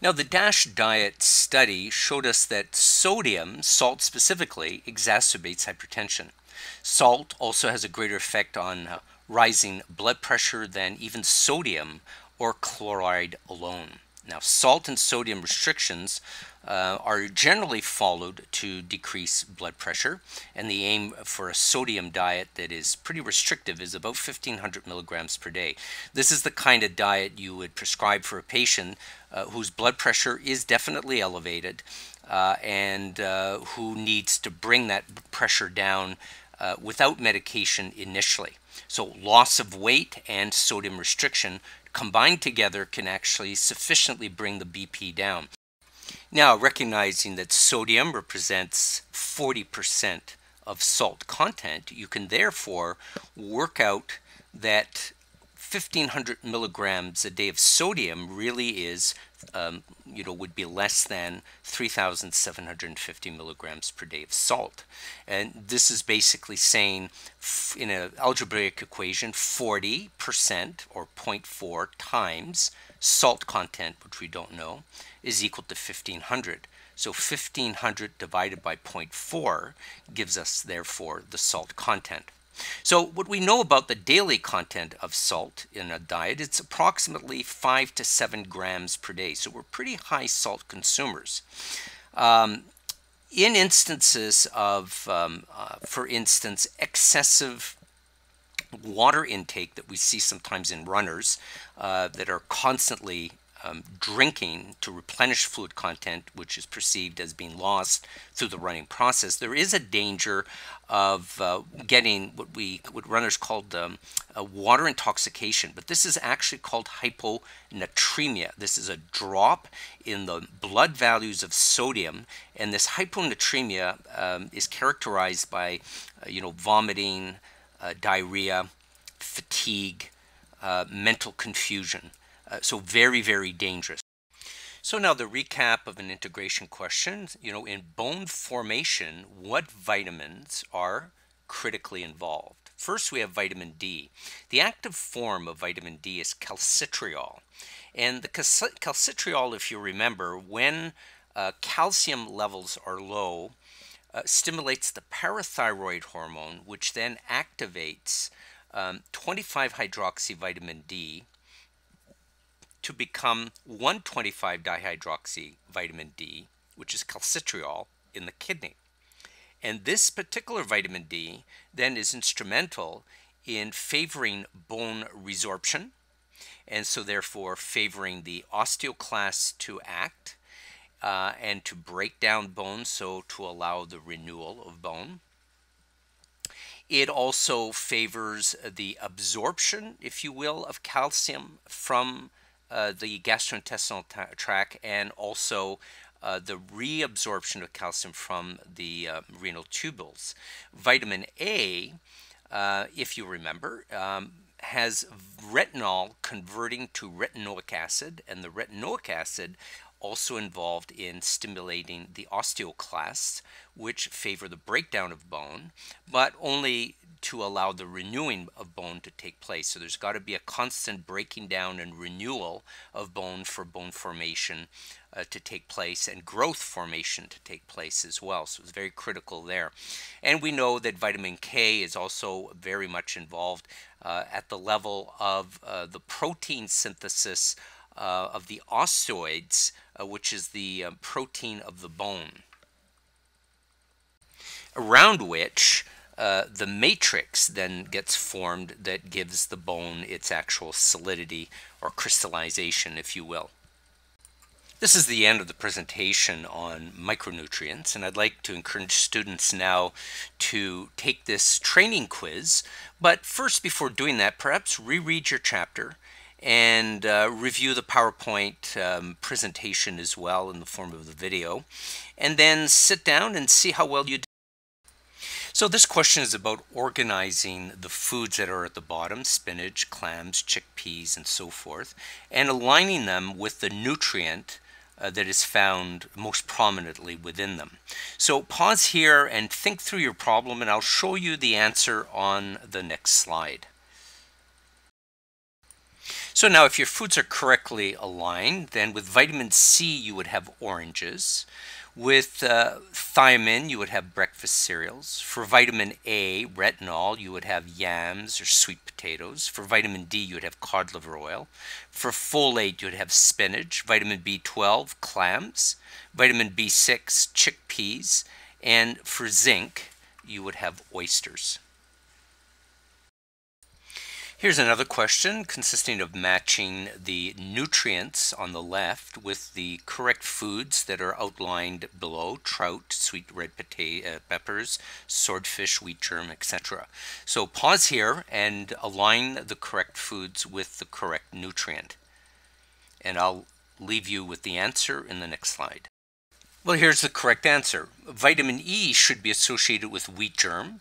Now, the DASH diet study showed us that sodium, salt specifically, exacerbates hypertension. Salt also has a greater effect on uh, rising blood pressure than even sodium or chloride alone. Now, salt and sodium restrictions uh, are generally followed to decrease blood pressure, and the aim for a sodium diet that is pretty restrictive is about 1500 milligrams per day. This is the kind of diet you would prescribe for a patient uh, whose blood pressure is definitely elevated uh, and uh, who needs to bring that pressure down uh, without medication initially. So, loss of weight and sodium restriction combined together can actually sufficiently bring the BP down. Now, recognizing that sodium represents 40% of salt content, you can therefore work out that 1500 milligrams a day of sodium really is, um, you know, would be less than 3,750 milligrams per day of salt. And this is basically saying in an algebraic equation, 40% or 0.4 times salt content, which we don't know, is equal to 1500. So 1500 divided by 0.4 gives us, therefore, the salt content. So what we know about the daily content of salt in a diet, it's approximately 5 to 7 grams per day. So we're pretty high salt consumers. Um, in instances of, um, uh, for instance, excessive water intake that we see sometimes in runners uh, that are constantly um, drinking to replenish fluid content, which is perceived as being lost through the running process, there is a danger of uh, getting what we what runners called um, water intoxication. But this is actually called hyponatremia. This is a drop in the blood values of sodium, and this hyponatremia um, is characterized by, uh, you know, vomiting, uh, diarrhea, fatigue, uh, mental confusion. Uh, so very, very dangerous. So now the recap of an integration question, you know, in bone formation, what vitamins are critically involved? First, we have vitamin D. The active form of vitamin D is calcitriol. And the calcitriol, if you remember, when uh, calcium levels are low, uh, stimulates the parathyroid hormone, which then activates um, 25 hydroxy vitamin D to become 125 dihydroxy vitamin D, which is calcitriol, in the kidney. And this particular vitamin D then is instrumental in favoring bone resorption, and so therefore favoring the osteoclast to act uh, and to break down bone, so to allow the renewal of bone. It also favors the absorption, if you will, of calcium from uh, the gastrointestinal tract and also uh, the reabsorption of calcium from the uh, renal tubules. Vitamin A, uh, if you remember, um, has retinol converting to retinoic acid, and the retinoic acid also involved in stimulating the osteoclasts, which favor the breakdown of bone, but only to allow the renewing of bone to take place. So there's got to be a constant breaking down and renewal of bone for bone formation uh, to take place and growth formation to take place as well. So it's very critical there. And we know that vitamin K is also very much involved uh, at the level of uh, the protein synthesis uh, of the osteoids, uh, which is the um, protein of the bone, around which uh, the matrix then gets formed that gives the bone its actual solidity or crystallization, if you will. This is the end of the presentation on micronutrients, and I'd like to encourage students now to take this training quiz. But first, before doing that, perhaps reread your chapter and uh, review the PowerPoint um, presentation as well in the form of the video, and then sit down and see how well you did. So this question is about organizing the foods that are at the bottom, spinach, clams, chickpeas, and so forth, and aligning them with the nutrient uh, that is found most prominently within them. So pause here and think through your problem and I'll show you the answer on the next slide. So now if your foods are correctly aligned, then with vitamin C you would have oranges. With uh, thiamine, you would have breakfast cereals. For vitamin A, retinol, you would have yams or sweet potatoes. For vitamin D, you would have cod liver oil. For folate, you would have spinach. Vitamin B12, clams. Vitamin B6, chickpeas. And for zinc, you would have oysters. Here's another question consisting of matching the nutrients on the left with the correct foods that are outlined below trout, sweet red potato, uh, peppers, swordfish, wheat germ, etc. So pause here and align the correct foods with the correct nutrient. And I'll leave you with the answer in the next slide. Well, here's the correct answer. Vitamin E should be associated with wheat germ,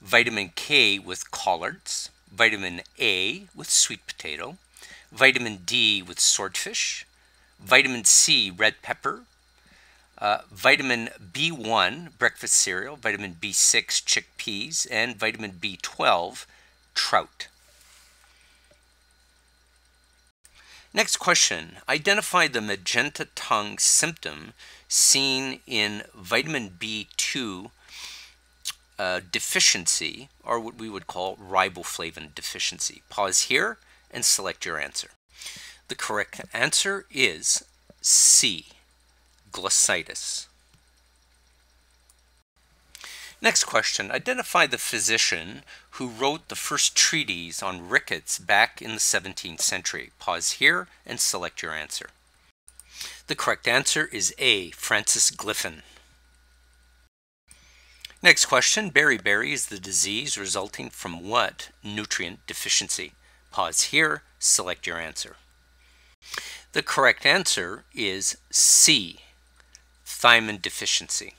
vitamin K with collards, vitamin A with sweet potato, vitamin D with swordfish, vitamin C red pepper, uh, vitamin B1 breakfast cereal, vitamin B6 chickpeas, and vitamin B12 trout. Next question. Identify the magenta tongue symptom seen in vitamin B2 uh, deficiency, or what we would call riboflavin deficiency. Pause here and select your answer. The correct answer is C, glossitis. Next question. Identify the physician who wrote the first treatise on rickets back in the 17th century. Pause here and select your answer. The correct answer is A, Francis Glisson. Next question, beriberi is the disease resulting from what nutrient deficiency? Pause here, select your answer. The correct answer is C, thiamine deficiency.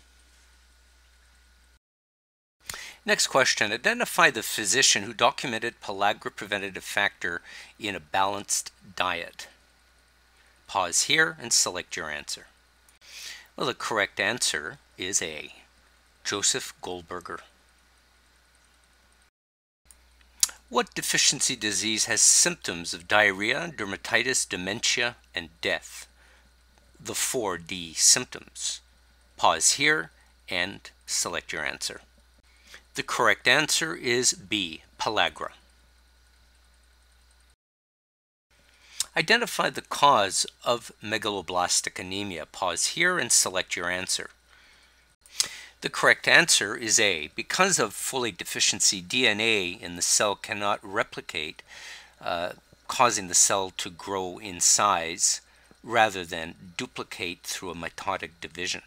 Next question, identify the physician who documented pellagra preventative factor in a balanced diet. Pause here and select your answer. Well, the correct answer is A. Joseph Goldberger. What deficiency disease has symptoms of diarrhea, dermatitis, dementia, and death? The 4D symptoms. Pause here and select your answer. The correct answer is B, pellagra. Identify the cause of megaloblastic anemia. Pause here and select your answer. The correct answer is A. Because of folate deficiency, DNA in the cell cannot replicate, uh, causing the cell to grow in size rather than duplicate through a mitotic division.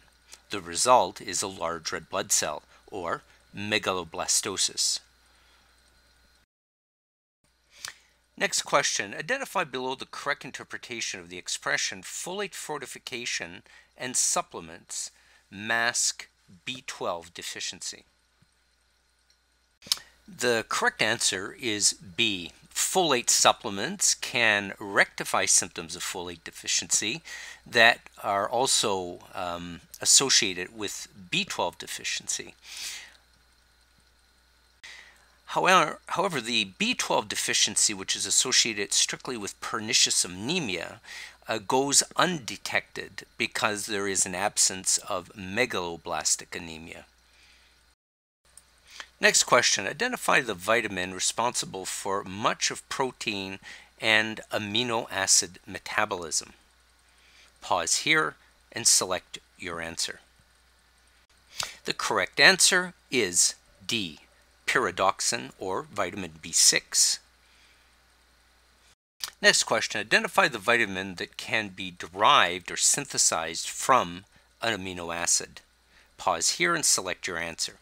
The result is a large red blood cell, or megaloblastosis. Next question. Identify below the correct interpretation of the expression folate fortification and supplements mask B12 deficiency? The correct answer is B. Folate supplements can rectify symptoms of folate deficiency that are also um, associated with B12 deficiency. However, however, the B12 deficiency, which is associated strictly with pernicious anemia, uh, goes undetected because there is an absence of megaloblastic anemia. Next question. Identify the vitamin responsible for much of protein and amino acid metabolism. Pause here and select your answer. The correct answer is D, pyridoxine or vitamin B6. Next question, identify the vitamin that can be derived or synthesized from an amino acid. Pause here and select your answer.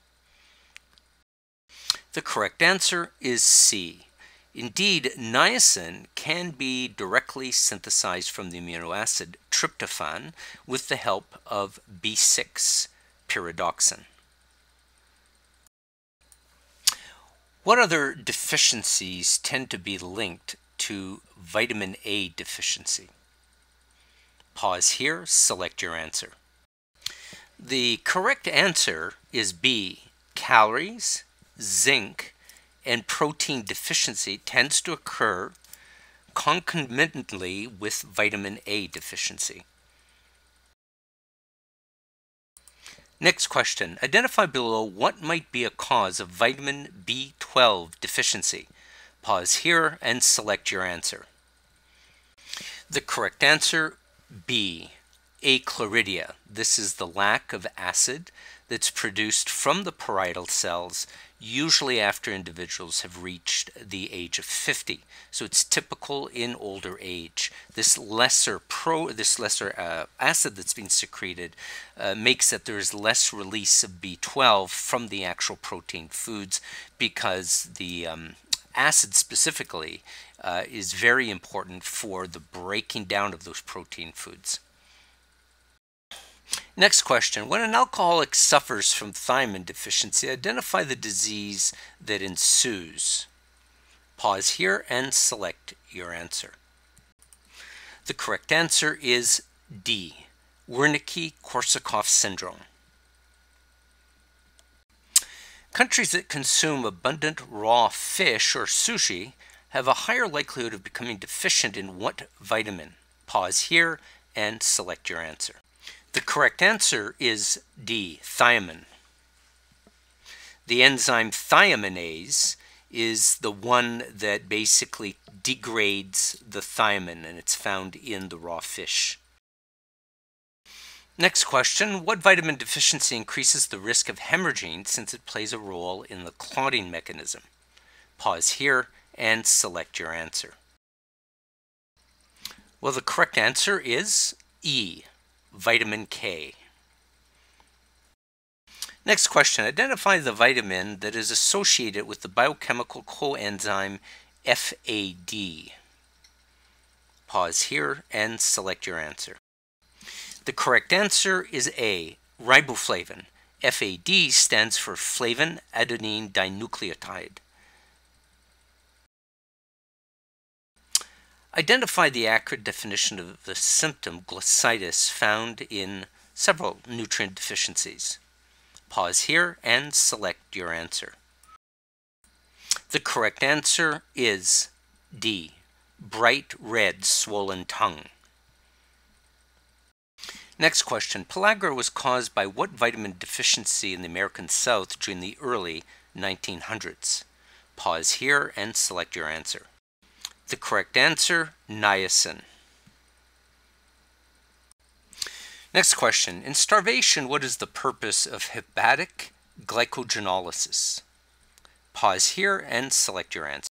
The correct answer is C. Indeed, niacin can be directly synthesized from the amino acid tryptophan with the help of B6 pyridoxine. What other deficiencies tend to be linked to vitamin A deficiency. Pause here, select your answer. The correct answer is B. Calories, zinc, and protein deficiency tends to occur concomitantly with vitamin A deficiency. Next question. Identify below what might be a cause of vitamin B12 deficiency. Pause here and select your answer. The correct answer, B, achlorhydria. This is the lack of acid that's produced from the parietal cells, usually after individuals have reached the age of 50. So it's typical in older age. This lesser pro, this lesser uh, acid that's being secreted uh, makes that there is less release of B12 from the actual protein foods because the um, acid specifically uh, is very important for the breaking down of those protein foods. Next question. When an alcoholic suffers from thiamine deficiency, identify the disease that ensues. Pause here and select your answer. The correct answer is D. Wernicke-Korsakoff syndrome. Countries that consume abundant raw fish or sushi have a higher likelihood of becoming deficient in what vitamin? Pause here and select your answer. The correct answer is D, thiamine. The enzyme thiaminase is the one that basically degrades the thiamine and it's found in the raw fish. Next question, what vitamin deficiency increases the risk of hemorrhaging since it plays a role in the clotting mechanism? Pause here and select your answer. Well, the correct answer is E, vitamin K. Next question. Identify the vitamin that is associated with the biochemical coenzyme FAD. Pause here and select your answer. The correct answer is A, riboflavin. FAD stands for flavin adenine dinucleotide. Identify the accurate definition of the symptom glossitis found in several nutrient deficiencies. Pause here and select your answer. The correct answer is D, bright red swollen tongue. Next question. Pellagra was caused by what vitamin deficiency in the American South during the early 1900s? Pause here and select your answer. The correct answer, niacin. Next question. In starvation, what is the purpose of hepatic glycogenolysis? Pause here and select your answer.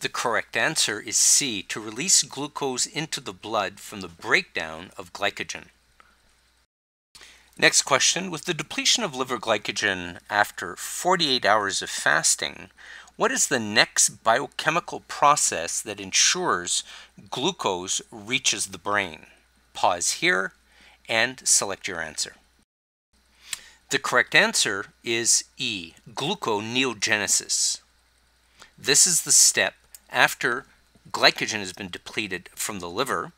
The correct answer is C, to release glucose into the blood from the breakdown of glycogen. Next question. With the depletion of liver glycogen after 48 hours of fasting, what is the next biochemical process that ensures glucose reaches the brain? Pause here and select your answer. The correct answer is E, gluconeogenesis. This is the step after glycogen has been depleted from the liver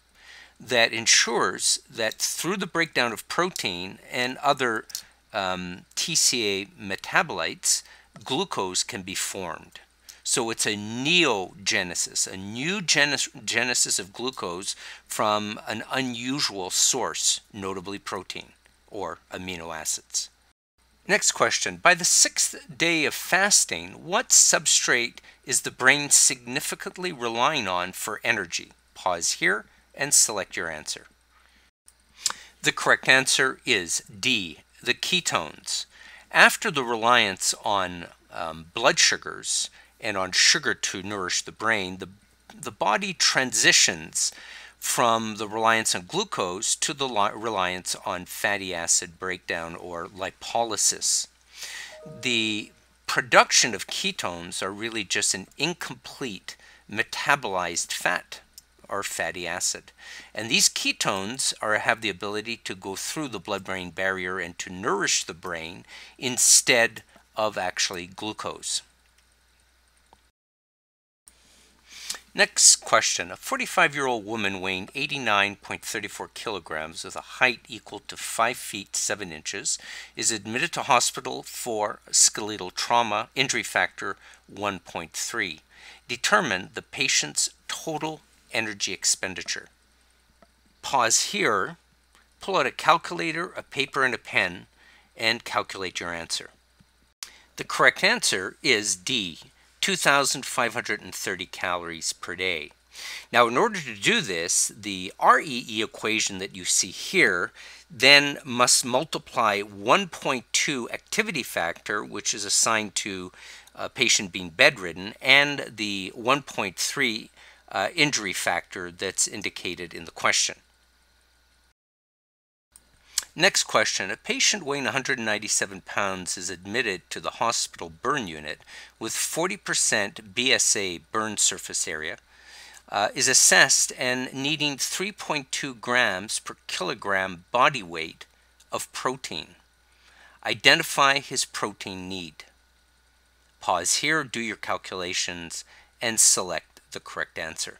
that ensures that through the breakdown of protein and other um, TCA metabolites, glucose can be formed. So it's a neogenesis, a new genesis of glucose from an unusual source, notably protein or amino acids. Next question. By the sixth day of fasting, what substrate is the brain significantly relying on for energy? Pause here and select your answer. The correct answer is D, the ketones. After the reliance on um, blood sugars and on sugar to nourish the brain, the, the body transitions from the reliance on glucose to the reliance on fatty acid breakdown or lipolysis. The production of ketones are really just an incomplete metabolized fat or fatty acid. And these ketones are, have the ability to go through the blood brain barrier and to nourish the brain instead of actually glucose. Next question. A 45 year old woman weighing 89.34 kilograms with a height equal to 5 feet 7 inches is admitted to hospital for skeletal trauma, injury factor 1.3. Determine the patient's total energy expenditure. Pause here, pull out a calculator, a paper, and a pen, and calculate your answer. The correct answer is D, 2,530 calories per day. Now, in order to do this, the REE equation that you see here then must multiply 1.2 activity factor, which is assigned to a patient being bedridden, and the 1.3 uh, injury factor that's indicated in the question. Next question. A patient weighing 197 pounds is admitted to the hospital burn unit with 40% BSA burn surface area, uh, is assessed and needing 3.2 grams per kilogram body weight of protein. Identify his protein need. Pause here, do your calculations, and select the correct answer.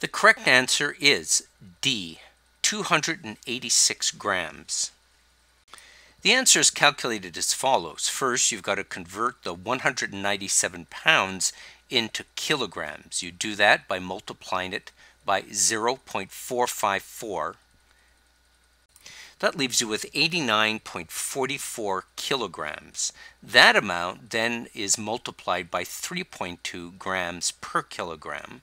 The correct answer is D, 286 grams. The answer is calculated as follows. First, you've got to convert the 197 pounds into kilograms. You do that by multiplying it by 0.454. That leaves you with 89.44 kilograms. That amount then is multiplied by 3.2 grams per kilogram.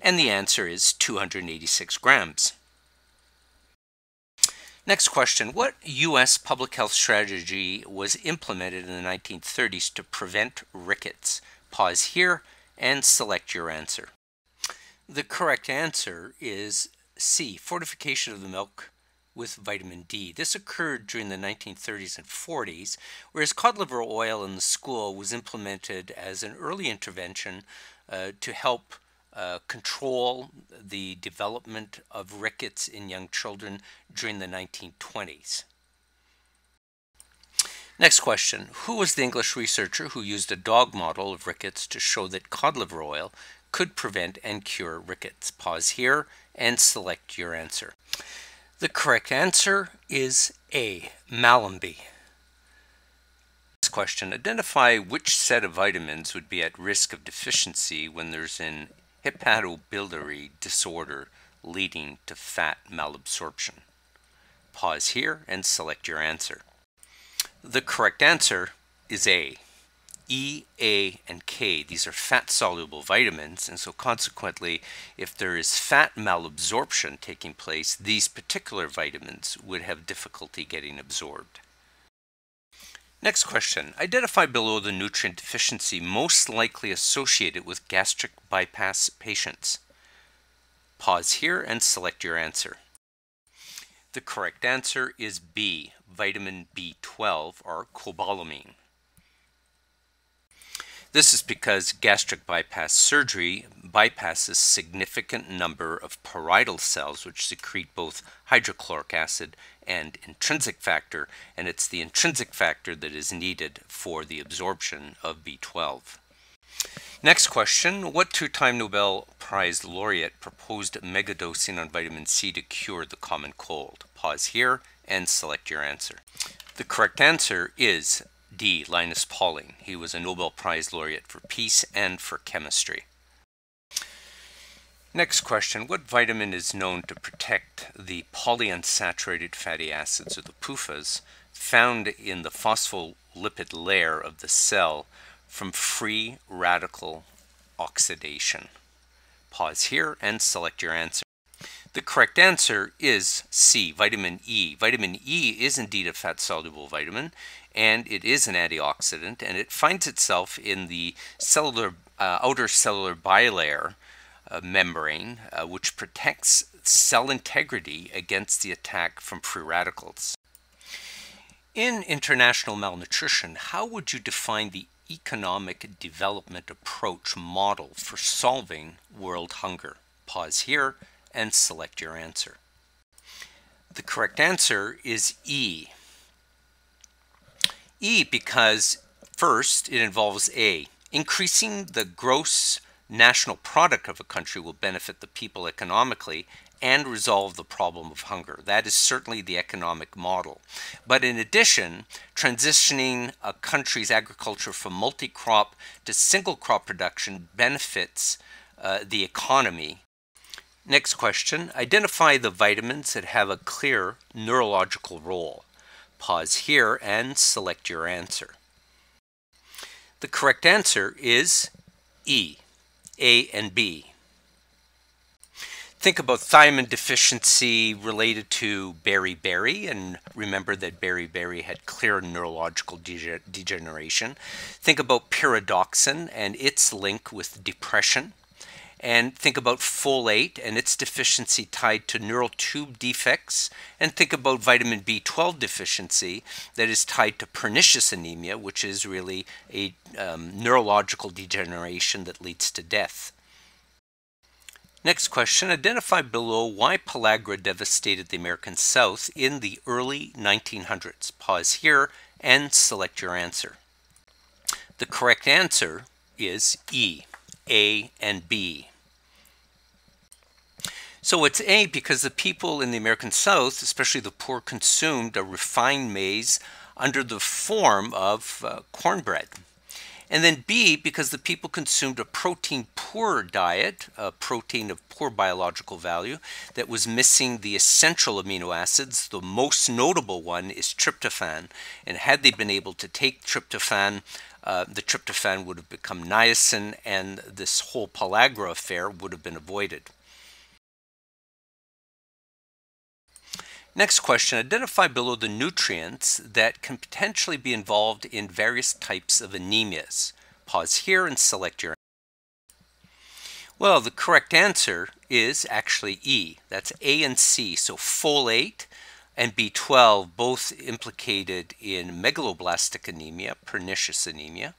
And the answer is 286 grams. Next question. What U.S. public health strategy was implemented in the 1930s to prevent rickets? Pause here and select your answer. The correct answer is C, fortification of the milk with vitamin D. This occurred during the 1930s and 40s, whereas cod liver oil in the school was implemented as an early intervention uh, to help uh, control the development of rickets in young children during the 1920s. Next question. Who was the English researcher who used a dog model of rickets to show that cod liver oil could prevent and cure rickets? Pause here and select your answer. The correct answer is A. Mellanby. Next question. Identify which set of vitamins would be at risk of deficiency when there's an hepatobiliary disorder leading to fat malabsorption. Pause here and select your answer. The correct answer is A. E, A, and K. These are fat soluble vitamins, and so consequently, if there is fat malabsorption taking place, these particular vitamins would have difficulty getting absorbed. Next question. Identify below the nutrient deficiency most likely associated with gastric bypass patients. Pause here and select your answer. The correct answer is B, vitamin B12 or cobalamin. This is because gastric bypass surgery bypasses significant number of parietal cells which secrete both hydrochloric acid and intrinsic factor, and it's the intrinsic factor that is needed for the absorption of B12. Next question. What two-time Nobel Prize laureate proposed megadosing on vitamin C to cure the common cold? Pause here and select your answer. The correct answer is D. Linus Pauling. He was a Nobel Prize laureate for peace and for chemistry. Next question. What vitamin is known to protect the polyunsaturated fatty acids, or the PUFAs, found in the phospholipid layer of the cell from free radical oxidation. Pause here and select your answer. The correct answer is C, vitamin E. Vitamin E is indeed a fat-soluble vitamin, and it is an antioxidant, and it finds itself in the cellular uh, outer cellular bilayer uh, membrane, uh, which protects cell integrity against the attack from free radicals. In international malnutrition, how would you define the economic development approach model for solving world hunger? Pause here and select your answer. The correct answer is E. E because first it involves A. Increasing the gross national product of a country will benefit the people economically and resolve the problem of hunger. That is certainly the economic model. But in addition, transitioning a country's agriculture from multi crop to single crop production benefits uh, the economy. Next question, identify the vitamins that have a clear neurological role. Pause here and select your answer. The correct answer is E, A and B. Think about thiamine deficiency related to beriberi, and remember that beriberi had clear neurological degeneration. Think about pyridoxine and its link with depression and think about folate and its deficiency tied to neural tube defects, and think about vitamin B12 deficiency that is tied to pernicious anemia, which is really a um, neurological degeneration that leads to death. Next question, identify below why pellagra devastated the American South in the early 1900s. Pause here and select your answer. The correct answer is E, A and B. So it's A because the people in the American South, especially the poor, consumed a refined maize under the form of uh, cornbread. And then B, because the people consumed a protein poor diet, a protein of poor biological value, that was missing the essential amino acids. The most notable one is tryptophan. And had they been able to take tryptophan, uh, the tryptophan would have become niacin, and this whole pellagra affair would have been avoided. Next question, identify below the nutrients that can potentially be involved in various types of anemias. Pause here and select your well, the correct answer is actually E. That's A and C. So folate and B12 both implicated in megaloblastic anemia, pernicious anemia.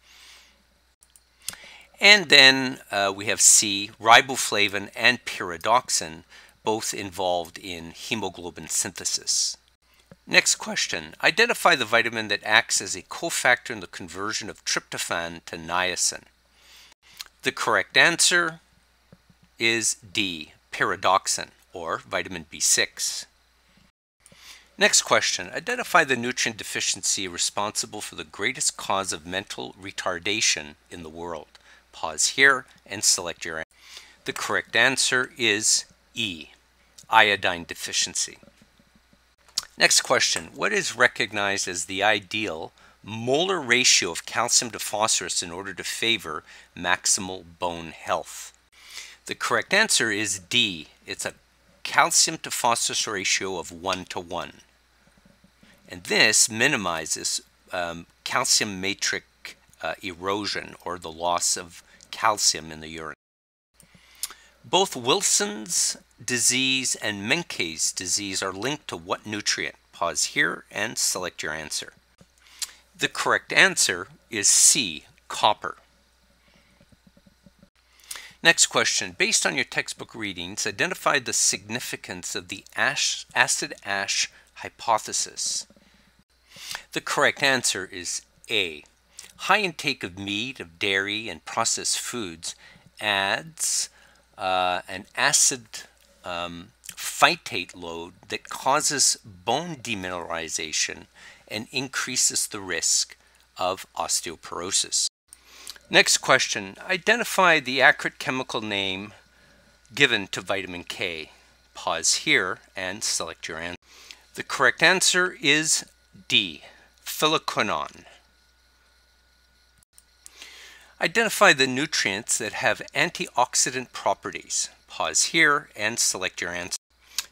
And then uh, we have C, riboflavin and pyridoxine, both involved in hemoglobin synthesis. Next question. Identify the vitamin that acts as a cofactor in the conversion of tryptophan to niacin. The correct answer is D, pyridoxine, or vitamin B6. Next question. Identify the nutrient deficiency responsible for the greatest cause of mental retardation in the world. Pause here and select your answer. The correct answer is E, iodine deficiency. Next question. What is recognized as the ideal molar ratio of calcium to phosphorus in order to favor maximal bone health? The correct answer is D. It's a calcium to phosphorus ratio of 1 to 1. And this minimizes um, calcium matrix uh, erosion or the loss of calcium in the urine. Both Wilson's disease and Menkes disease are linked to what nutrient? Pause here and select your answer. The correct answer is C, copper. Next question. Based on your textbook readings, identify the significance of the ash, acid-ash hypothesis. The correct answer is A. High intake of meat, of dairy, and processed foods adds uh, an acid um, phytate load that causes bone demineralization and increases the risk of osteoporosis. Next question. Identify the accurate chemical name given to vitamin K. Pause here and select your answer. The correct answer is D, phylloquinone. Identify the nutrients that have antioxidant properties. Pause here and select your answer.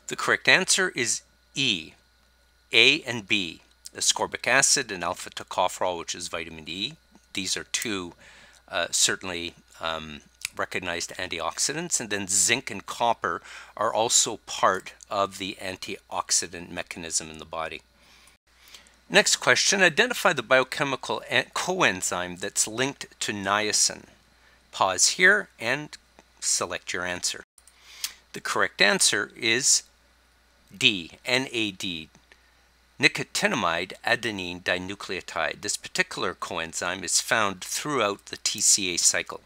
The correct answer is E, A and B, ascorbic acid and alpha tocopherol, which is vitamin E. These are two uh, certainly um, recognized antioxidants, and then zinc and copper are also part of the antioxidant mechanism in the body. Next question, identify the biochemical coenzyme that's linked to niacin. Pause here and select your answer. The correct answer is D, NAD, nicotinamide adenine dinucleotide. This particular coenzyme is found throughout the TCA cycle.